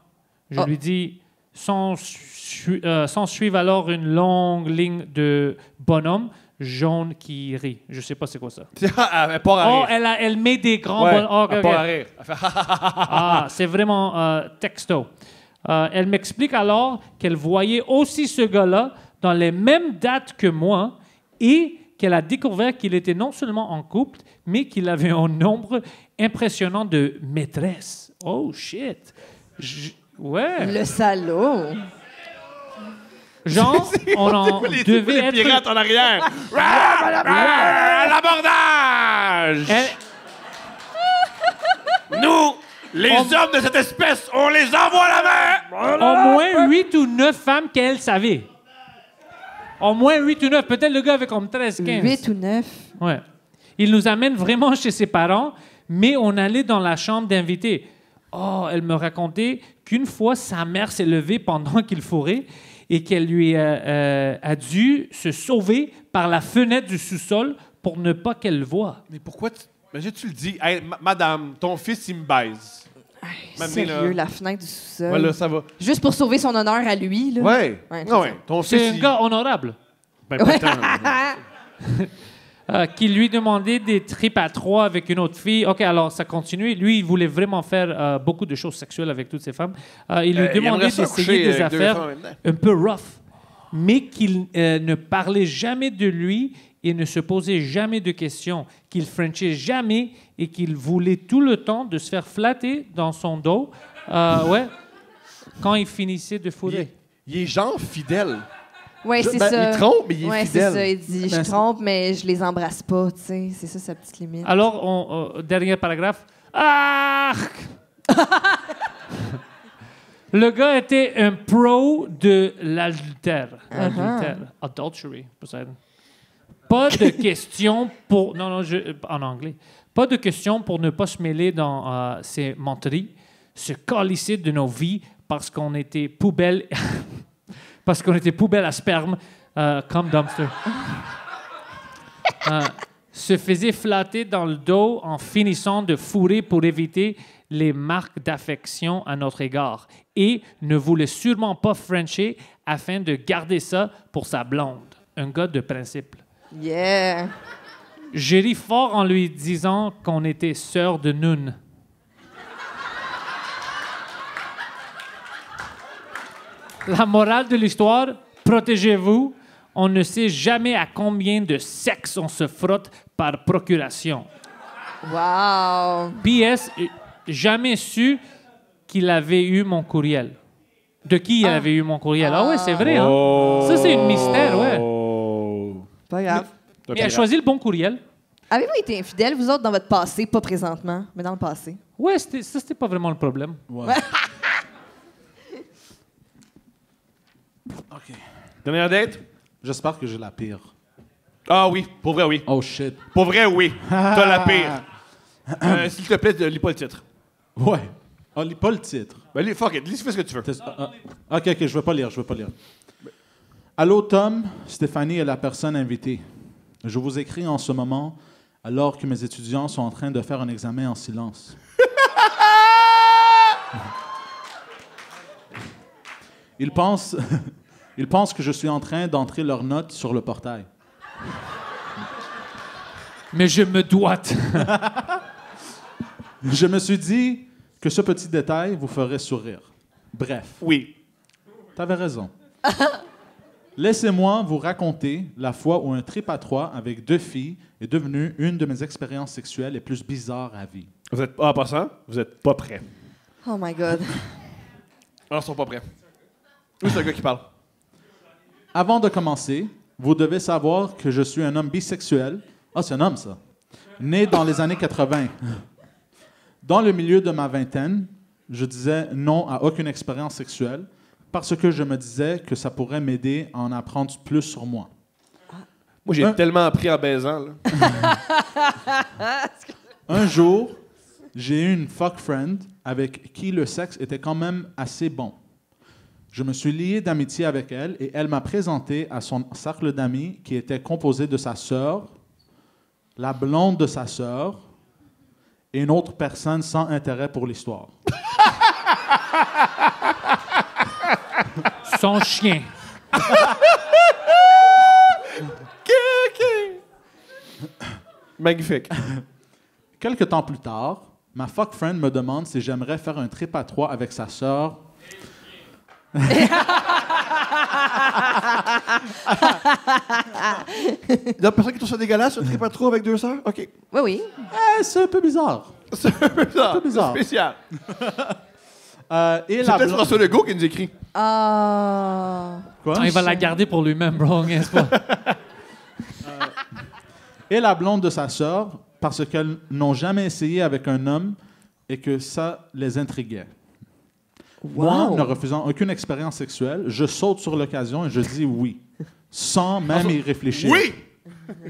Je Ah. lui dis S'en su- euh, s'en suivre alors une longue ligne de bonhommes jaune qui rit. Je sais pas c'est quoi ça. (laughs) elle part à Oh, rire. elle, a- elle met des grands Ouais, bonhommes. Oh, elle ok. part à rire. Elle (laughs) fait, Ah, c'est vraiment euh, texto. Euh, elle m'explique alors qu'elle voyait aussi ce gars-là dans les mêmes dates que moi et qu'elle a découvert qu'il était non seulement en couple, mais qu'il avait un nombre impressionnant de maîtresses. Oh shit! J- ouais. Le salaud. Genre, (laughs) on en les, devait les être. pirates en arrière? Ah, L'abordage! Elle- Nous, les hommes de cette espèce, on les envoie la main! au moins 8 ou 9 femmes qu'elle savait. Au moins 8 ou 9. Peut-être le gars avait comme 13, 15. 8 ou 9. Ouais. Il nous amène vraiment chez ses parents, mais on allait dans la chambre d'invités. Oh, elle me racontait qu'une fois, sa mère s'est levée pendant qu'il fourrait et qu'elle lui euh, euh, a dû se sauver par la fenêtre du sous-sol pour ne pas qu'elle le voie. Mais pourquoi tu. Imagine, tu le dis, Hey, madame, ton fils, il me baise. Sérieux, là. la fenêtre du sous-sol. Ouais, là, ça va. Juste pour sauver son honneur à lui. Là. Ouais. Ouais, non, ouais. Ton fils. C'est un il- gars honorable Ben, pas (laughs) tant. (laughs) euh, qui lui demandait des tripes à trois avec une autre fille. OK, alors ça continue. Lui, il voulait vraiment faire euh, beaucoup de choses sexuelles avec toutes ces femmes. Euh, il lui Euh, il demandait d'essayer des affaires un peu rough, mais qu'il euh, ne parlait jamais de lui et ne se posait jamais de questions, qu'il frenchait jamais et qu'il voulait tout le temps de se faire flatter dans son dos, euh, ouais, quand il finissait de Il fourrer. est, il est genre fidèle. Ouais, Je- c'est ben, ça. il trompe, mais il est ouais, c'est fidèle. ça. Il dit Je c'est- trompe, mais je les embrasse pas. tu sais. C'est ça sa petite limite. Alors, on, euh, dernier paragraphe. Ah! (laughs) Le gars était un pro de l'adultère. L'adultère. Adultery, peut-être. Pas de (laughs) question pour. Non, non, je- en anglais. Pas de question pour ne pas se mêler dans euh, ces menteries, se calisser de nos vies parce qu'on était poubelle. (laughs) parce qu'on était poubelle à sperme, euh, comme dumpster. Euh, se faisait flatter dans le dos en finissant de fourrer pour éviter les marques d'affection à notre égard et ne voulait sûrement pas Frencher afin de garder ça pour sa blonde. Un gars de principe. Yeah. J'ai ri fort en lui disant qu'on était sœurs de Noun. La morale de l'histoire, protégez-vous. On ne sait jamais à combien de sexe on se frotte par procuration. Wow. PS, jamais su qu'il avait eu mon courriel. De qui il avait eu mon courriel? Ah, ouais, c'est vrai. Hein? Ça, c'est un mystère, ouais. Oh. Pas grave. Mais il a choisi le bon courriel. Avez-vous été infidèle, vous autres, dans votre passé? Pas présentement, mais dans le passé. Ouais, c'était- ça, c'était pas vraiment le problème. Ouais. (laughs) OK. Dernière date? J'espère que j'ai la pire. Ah oui, pour vrai, oui. Oh shit. Pour vrai, oui. T'as la pire. Euh, S'il te plaît, lis pas le titre. Ouais. Oh, lis pas le titre. Ben, lis, fuck it, lis, fais ce que tu veux. Ah, ah. OK, OK, je vais pas lire, je vais pas lire. Allô, Tom. Stéphanie est la personne invitée. Je vous écris en ce moment alors que mes étudiants sont en train de faire un examen en silence. (laughs) Ils pensent, ils pensent que je suis en train d'entrer leurs notes sur le portail. Mais je me doite. (laughs) Je me suis dit que ce petit détail vous ferait sourire. Bref, Oui. T'avais raison. (laughs) Laissez-moi vous raconter la fois où un trip à trois avec deux filles est devenu une de mes expériences sexuelles les plus bizarres à vie. Vous êtes, ah, en passant, vous êtes pas prêts. Oh my God. Ah, ils sont pas prêts. Où c'est le gars qui parle? Avant de commencer, vous devez savoir que je suis un homme bisexuel. Ah, c'est un homme, ça. Né dans les années 80. Dans le milieu de ma vingtaine, je disais non à aucune expérience sexuelle parce que je me disais que ça pourrait m'aider à en apprendre plus sur moi. Moi, j'ai tellement appris en baisant. Là. (laughs) Un jour, j'ai eu une fuck friend avec qui le sexe était quand même assez bon. Je me suis lié d'amitié avec elle et elle m'a présenté à son cercle d'amis qui était composé de sa sœur, la blonde de sa sœur et une autre personne sans intérêt pour l'histoire. (laughs) Son chien. (laughs) Magnifique. Quelque temps plus tard, ma fuck friend me demande si j'aimerais faire un trip à trois avec sa sœur. Il y a personne qui trouve ça dégueulasse, trip à trop avec deux sœurs? OK. Oui, oui. Eh, c'est un peu bizarre. (laughs) C'est un peu bizarre. peu bizarre. C'est spécial. (laughs) Euh, et C'est la peut-être blonde- François Legault qui nous écrit. Ah. Quoi? Ah, il va la garder pour lui-même, bro, n'est-ce pas? (laughs) et la blonde de sa sœur parce qu'elles n'ont jamais essayé avec un homme et que ça les intriguait. Moi, Wow. ne refusant aucune expérience sexuelle, je saute sur l'occasion et je dis oui, sans même y réfléchir. Oui!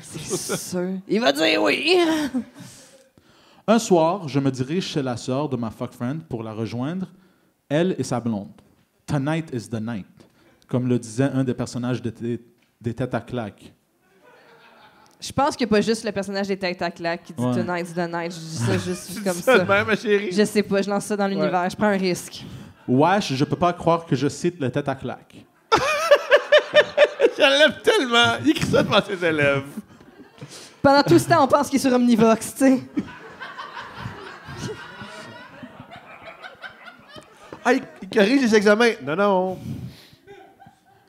C'est sûr. Il va dire oui. (laughs) Un soir, je me dirige chez la sœur de ma fuck friend pour la rejoindre, elle et sa blonde. Tonight is the night, comme le disait un des personnages de des Têtes à claques. Je pense qu'il n'y a pas juste le personnage des têtes à claques qui dit Ouais. Tonight's the night. Je dis ça (laughs) juste comme Ça de ça. même, ma chérie? Je sais pas, je lance ça dans l'univers. Je prends un risque. Wesh, je peux pas croire que je cite le Tête à claques. (laughs) Je l'aime tellement. Il écrit ça devant ses élèves. Pendant tout ce temps, on pense qu'il est sur Omnivox, tu sais. Ah, il, il corrige les examens. Non, non.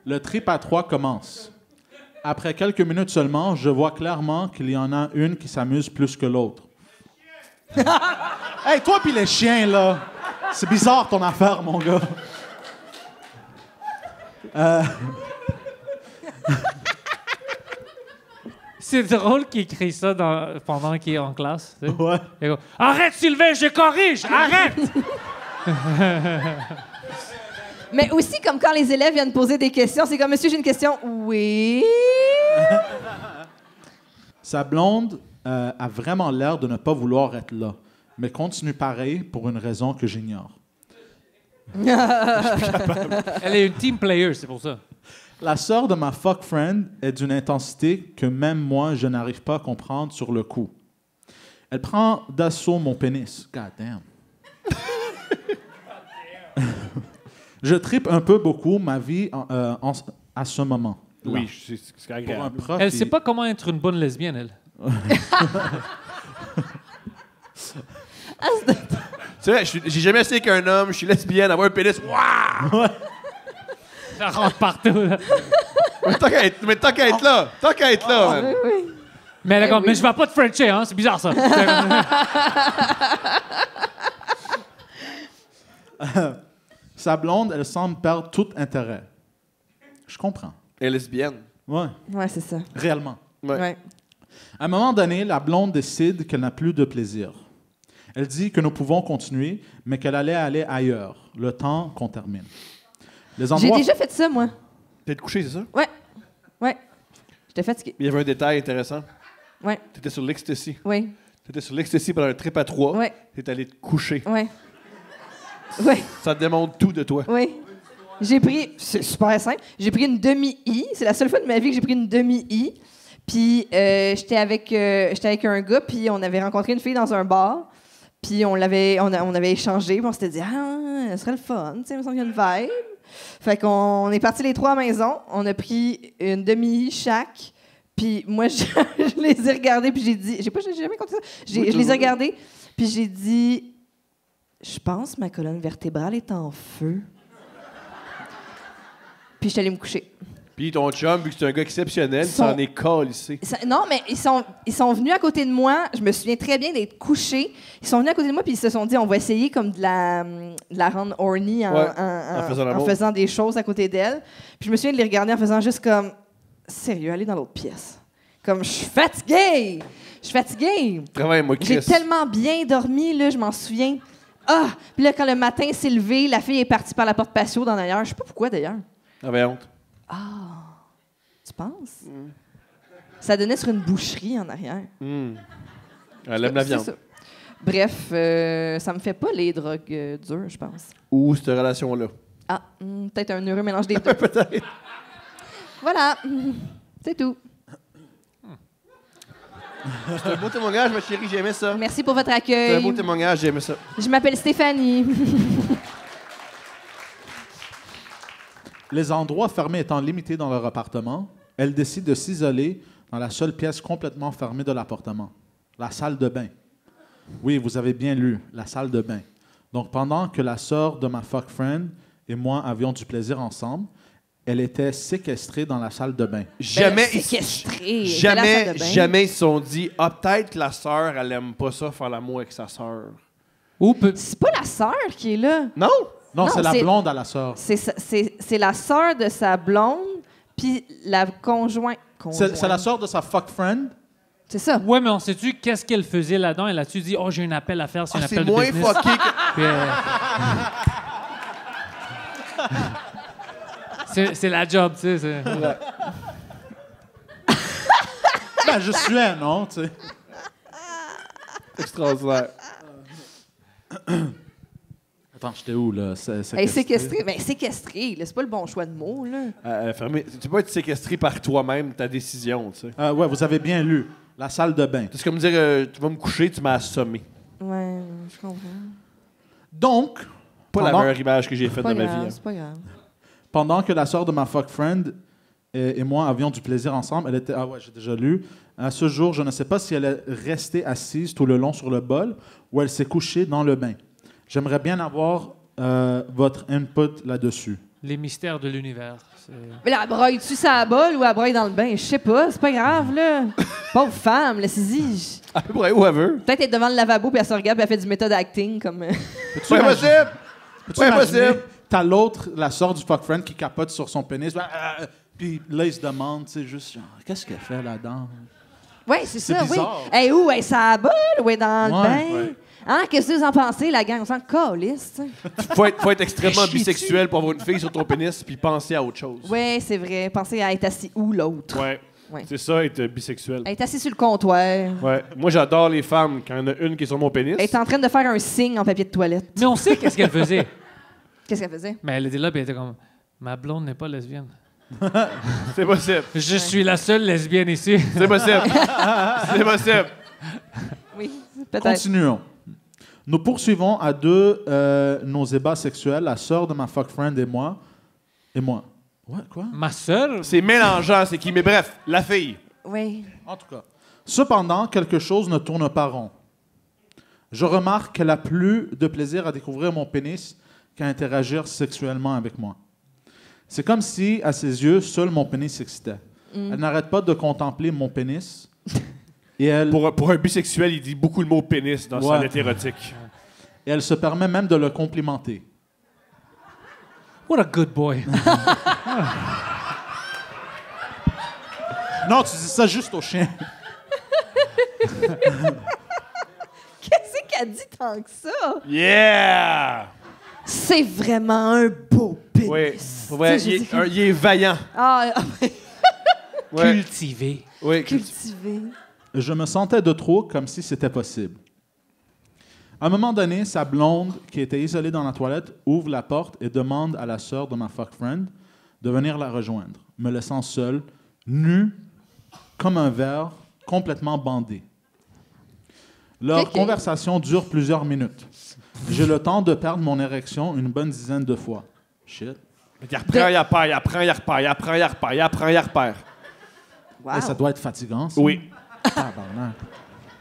Le trip à trois commence. Après quelques minutes seulement, je vois clairement qu'il y en a une qui s'amuse plus que l'autre. (laughs) hey, toi puis les chiens, là! C'est bizarre ton affaire, mon gars. C'est drôle qu'il écrit ça dans- pendant qu'il est en classe. tu sais. Ouais. Il Arrête, Sylvain, je corrige! Arrête! (laughs) Mais aussi, comme quand les élèves viennent poser des questions, c'est comme Monsieur, j'ai une question. Oui? Sa blonde euh, a vraiment l'air de ne pas vouloir être là, mais continue pareil pour une raison que j'ignore. (laughs) Elle est une team player, c'est pour ça. La sœur de ma fuck friend est d'une intensité que même moi, je n'arrive pas à comprendre sur le coup. Elle prend d'assaut mon pénis. God damn. (laughs) je tripe un peu beaucoup ma vie en- euh, en- à ce moment. Oui, c'est agréable. Elle il- sait pas comment être une bonne lesbienne, elle. (laughs) C'est vrai, j'ai jamais essayé qu'un homme, je suis lesbienne, avoir un pénis. Waouh! Ça rentre partout. là. Mais tant qu'à être, mais tant qu'à être là, tant qu'à être là, man. Oui, oui. Mais elle est Eh comme, oui. mais je vais pas te frencher, hein? C'est bizarre, ça. (laughs) Sa blonde, elle semble perdre tout intérêt. Je comprends. Elle est lesbienne. Ouais, Ouais, c'est ça. réellement. Ouais. Ouais. À un moment donné, la blonde décide qu'elle n'a plus de plaisir. Elle dit que nous pouvons continuer, mais qu'elle allait aller ailleurs, le temps qu'on termine. Les J'ai endroits... déjà fait ça, moi. T'es couché, c'est ça? Ouais. Ouais. J'étais fatiguée. Il y avait un détail intéressant. Ouais. T'étais sur l'ecstasy. Oui. T'étais sur l'ecstasy pendant un trip à trois. Ouais. T'es allé te coucher. Ouais. Ouais. Ça te démontre tout de toi. Oui. J'ai pris, c'est super simple, j'ai pris une demi-i. C'est la seule fois de ma vie que j'ai pris une demi-i. Puis euh, j'étais avec, euh, j'étais avec un gars, puis on avait rencontré une fille dans un bar. Puis on l'avait, on, a- on avait échangé, puis on s'était dit, ah, ce serait le fun, tu sais, il me semble qu'il y a une vibe. Fait qu'on est partis les trois à la maison, on a pris une demi-i chaque. Puis moi, (laughs) je, je les ai regardés, puis j'ai dit, j'ai pas, j'ai jamais compté ça. J'ai- Oui, je les ai regardés, puis j'ai dit, je pense ma colonne vertébrale est en feu. Puis je suis allée me coucher. Puis ton chum, vu que c'est un gars exceptionnel, Son- s'en est. Ça- non, mais ils sont, ils sont venus à côté de moi. Je me souviens très bien d'être couchée. Ils sont venus à côté de moi puis ils se sont dit on va essayer comme de la, hum, de la rendre horny en, Ouais, en- en faisant en l'amour. faisant des choses à côté d'elle. Puis je me souviens de les regarder en faisant juste comme sérieux, allez dans l'autre pièce. Comme je suis fatiguée. Je suis fatiguée. Travaille, moi, J'ai Chris. tellement bien dormi, là, je m'en souviens. Ah! Puis là, quand le matin s'est levé, la fille est partie par la porte patio dans d'ailleurs. Je sais pas pourquoi d'ailleurs. J'avais honte. Tu penses? Ça donnait sur une boucherie en arrière. Elle aime la viande. ça. Bref, euh, ça me fait pas les drogues euh, dures, je pense. Ou cette relation-là. Ah, hmm, peut-être un heureux mélange des (laughs) deux. Peut-être. voilà. C'est tout. C'est un beau témoignage, ma chérie, j'ai aimé ça. Merci pour votre C'est un beau accueil. témoignage, j'ai aimé ça. Je m'appelle Stéphanie. (laughs) Les endroits fermés étant limités dans leur appartement, elle décide de s'isoler dans la seule pièce complètement fermée de l'appartement, la salle de bain. Oui, vous avez bien lu, la salle de bain. Donc pendant que la sœur de ma fuck friend et moi avions du plaisir ensemble, elle était séquestrée dans la salle de bain. Jamais, Ben, ils- séquestrée. Jamais, jamais ils se sont dit, ah, peut-être que la sœur, elle aime pas ça, faire l'amour avec sa sœur. Ou peut- C'est pas la sœur qui est là. Non? Non, Non, c'est la blonde à la sœur. C'est sa- C'est c'est la sœur de sa blonde, puis la conjointe. C'est c'est la sœur de sa fuck friend. C'est ça. Ouais, mais on sait-tu qu'est-ce qu'elle faisait là-dedans? Elle a-tu dit, oh, j'ai un appel à faire, c'est un Ah, appel c'est de moins business? fucké que... (laughs) Euh, (laughs) c'est c'est la job, tu sais. Ben, je suis un, non? Tu sais. Extraordinaire. (clears throat) Attends, j'étais où, là? Séquestrée? séquestrée. Mais séquestrée, là, c'est pas le bon choix de mots, là. Euh, fermé- Tu peux être séquestré par toi-même, ta décision, tu sais. Euh, ouais, vous avez bien lu. La salle de bain. C'est comme dire, euh, tu vas me coucher, tu m'as assommé. Ouais, je comprends. Donc, Pas Pendant- la meilleure image que j'ai faite de ma vie. hein. c'est pas grave. pendant que la sœur de ma fuck friend et, et moi avions du plaisir ensemble, elle était. Ah ouais, j'ai déjà lu. À ce jour, je ne sais pas si elle est restée assise tout le long sur le bol ou elle s'est couchée dans le bain. J'aimerais bien avoir euh, votre input là-dessus. Les mystères de l'univers. c'est- Mais là, elle broye-tu sa bol ou elle broye dans le bain? Je sais pas, c'est pas grave, là. (laughs) Pauvre femme, laissez-y. À peu près, whoever. Peut-être être devant le lavabo puis elle se regarde puis elle fait du méthode acting comme. euh, Peux-tu Pas impossible! peux-tu Ouais, imaginer, possible. T'as l'autre, la sœur du fuck friend qui capote sur son pénis. Ah. Puis là, il se demande, tu sais, juste, genre, qu'est-ce qu'elle fait là-dedans? Ouais, c'est C'est ça, oui. bizarre. Hey, où? Hey, ça bol ou est dans le Ouais, bain? ouais. Hein, qu'est-ce que vous en pensez, la gang? On s'en calisse. Faut être, faut être extrêmement bisexuel pour avoir une fille sur ton pénis puis penser à autre chose. Ouais, c'est vrai. Pensez à être assis où l'autre. Ouais. Ouais. C'est ça, être bisexuel. Elle est assise sur le comptoir. Ouais. Moi, j'adore les femmes quand il y en a une qui est sur mon pénis. Elle est en train de faire un signe en papier de toilette. Mais on sait qu'est-ce qu'elle faisait. (laughs) Qu'est-ce qu'elle faisait? Mais elle était là, puis elle était comme, ma blonde n'est pas lesbienne. (laughs) C'est possible. Je suis la seule lesbienne ici. C'est possible. (laughs) C'est possible. Oui, peut-être. Continuons. Nous poursuivons à deux euh, nos ébats sexuels, la sœur de ma fuck friend et moi. Et moi. Ouais, quoi? Ma sœur, C'est mélangeant, c'est qui? Mais bref, la fille. Oui. En tout cas. Cependant, quelque chose ne tourne pas rond. Je remarque qu'elle a plus de plaisir à découvrir mon pénis qu'à interagir sexuellement avec moi. C'est comme si, à ses yeux, seul mon pénis s'excitait. Elle n'arrête pas de contempler mon pénis. (laughs) Et elle, Pour, pour un bisexuel, il dit beaucoup le mot pénis dans Ouais. sa lettre érotique. et elle se permet même de le complimenter. what a good boy. (laughs) Non, tu dis ça juste au chien. (laughs) Qu'est-ce qu'elle dit tant que ça? Yeah! C'est vraiment un beau pénis. Oui. Ouais, il, est, un- il est vaillant. Ah, (laughs) Ouais. Cultivé. Oui. cultivé. Je me sentais de trop comme si c'était possible. À un moment donné, sa blonde, qui était isolée dans la toilette, ouvre la porte et demande à la sœur de ma fuck friend de venir la rejoindre, me laissant seul, nu, comme un verre, complètement bandé. Leur conversation dure plusieurs minutes. J'ai le temps de perdre mon érection une bonne dizaine de fois. Shit. Il reprend, il repart, il apprend, il repart, il apprend, il repart, il. Wow. Et ça doit être fatigant, ça. Oui.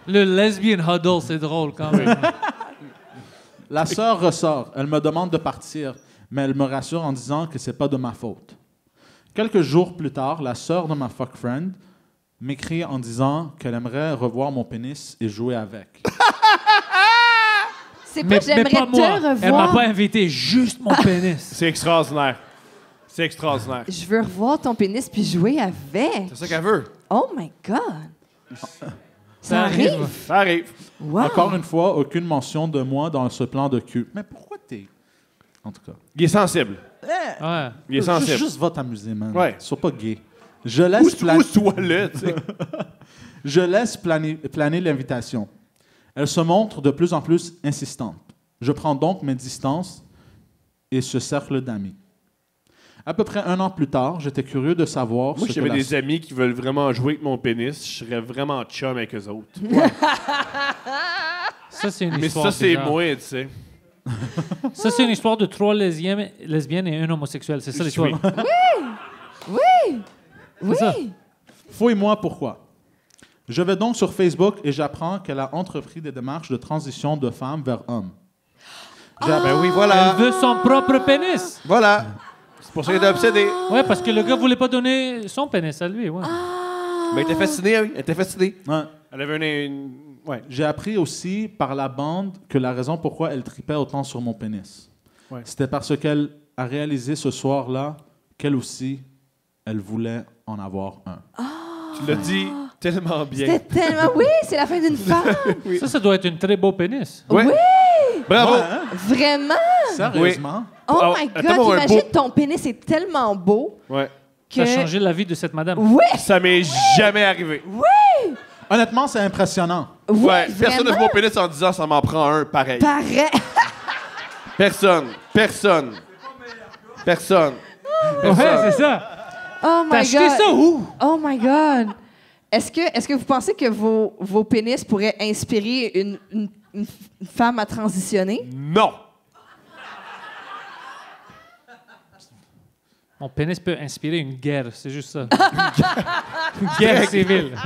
Le lesbian huddle, c'est drôle quand même. (laughs) La sœur ressort. Elle me demande de partir, mais elle me rassure en disant que c'est pas de ma faute. Quelques jours plus tard, la sœur de ma fuck friend m'écrit en disant qu'elle aimerait revoir mon pénis et jouer avec. (laughs) C'est pas mais, que j'aimerais mais pas te moi. revoir. Elle m'a pas invité, juste mon (laughs) pénis. C'est extraordinaire. C'est extraordinaire. Je veux revoir ton pénis puis jouer avec. C'est ça qu'elle veut. Oh my God. Ça arrive? Ça arrive. Wow. Encore une fois, aucune mention de moi dans ce plan de cul. Mais pourquoi t'es. En tout cas. Il est sensible. Ouais. Il est sensible. juste va t'amuser, man. Ouais. Sois pas gay. Je laisse, pla- Pousse-toi là, tu sais. (laughs) je laisse planer, planer l'invitation. Elle se montre de plus en plus insistante. Je prends donc mes distances et ce cercle d'amis. À peu près un an plus tard, j'étais curieux de savoir Moi, j'avais la- des amis qui veulent vraiment jouer avec mon pénis, je serais vraiment chum avec eux autres. (laughs) Ça, c'est une Mais histoire. ça, c'est moi, tu sais. (laughs) Ça, c'est une histoire de trois lesbiennes, lesbiennes et un homosexuel. C'est ça l'histoire. Oui. Oui. ça. Fouille-moi pourquoi. Je vais donc sur Facebook et j'apprends qu'elle a entrepris des démarches de transition de femme vers homme. App- Ben oui, Elle voilà. veut son propre pénis. Voilà. C'est pour ça qu'elle est obsédée. Ouais, parce que le gars voulait pas donner son pénis à lui. Ouais. Mais elle était fascinée, oui. Elle était fascinée. Ouais. Elle avait une. une- Ouais. J'ai appris aussi par la bande que la raison pourquoi elle tripait autant sur mon pénis, Ouais. c'était parce qu'elle a réalisé ce soir-là qu'elle aussi, elle voulait en avoir un. Tu l'as dit tellement bien. C'était tellement. Oui, c'est la fin d'une (laughs) femme. Ça, ça doit être un très beau pénis. Ouais. Oui, Bravo. Ouais, hein? vraiment? Sérieusement? Oh Ah, my attends, God, un imagine, beau- ton pénis est tellement beau Ouais. Ça que. a changé la vie de cette madame. Oui, Ça m'est jamais arrivé. Honnêtement, c'est impressionnant. oui, ouais. Personne ne voit mon pénis en disant ça m'en prend un pareil. Pareil. Personne. Personne. Personne. Ouais, c'est ça. Oh T'as my acheté God. ça où? Oh my God. Est-ce que, est que vous pensez que vos, vos pénis pourraient inspirer une, une- une femme à transitionner? Non. Mon pénis peut inspirer une guerre, c'est juste ça. (laughs) une guerre civile.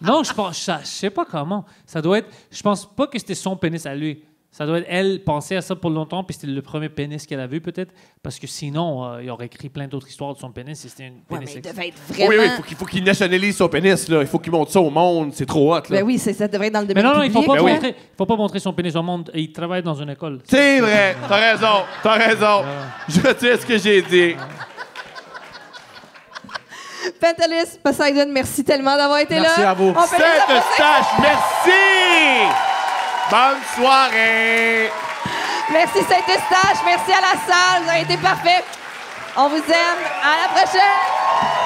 non, je pense, je sais pas comment. Ça doit être. Je pense pas que c'était son pénis à lui. Ça doit être elle pensait à ça pour longtemps, puis c'était le premier pénis qu'elle a vu peut-être, parce que sinon, euh, il aurait écrit plein d'autres histoires de son pénis. Et c'était une Ouais, pénis mais il devait être Oui, vraiment. oui, faut qu'il faut qu'il nationalise son pénis, là. Il faut qu'il montre ça au monde. C'est trop hot, là. Ben oui, c'est- ça devrait être dans le Mais domaine non, non, il faut public. pas Ben oui. montrer, faut pas montrer son pénis au monde. Il travaille dans une école. C'est vrai. T'as raison. T'as raison. Je sais ce que j'ai dit. Pentelis, Poseidon, merci tellement d'avoir été Merci là. à vous. On peut les merci. Bonne soirée. Merci Saint-Eustache, merci à la salle, vous avez été parfait. On vous aime. À la prochaine.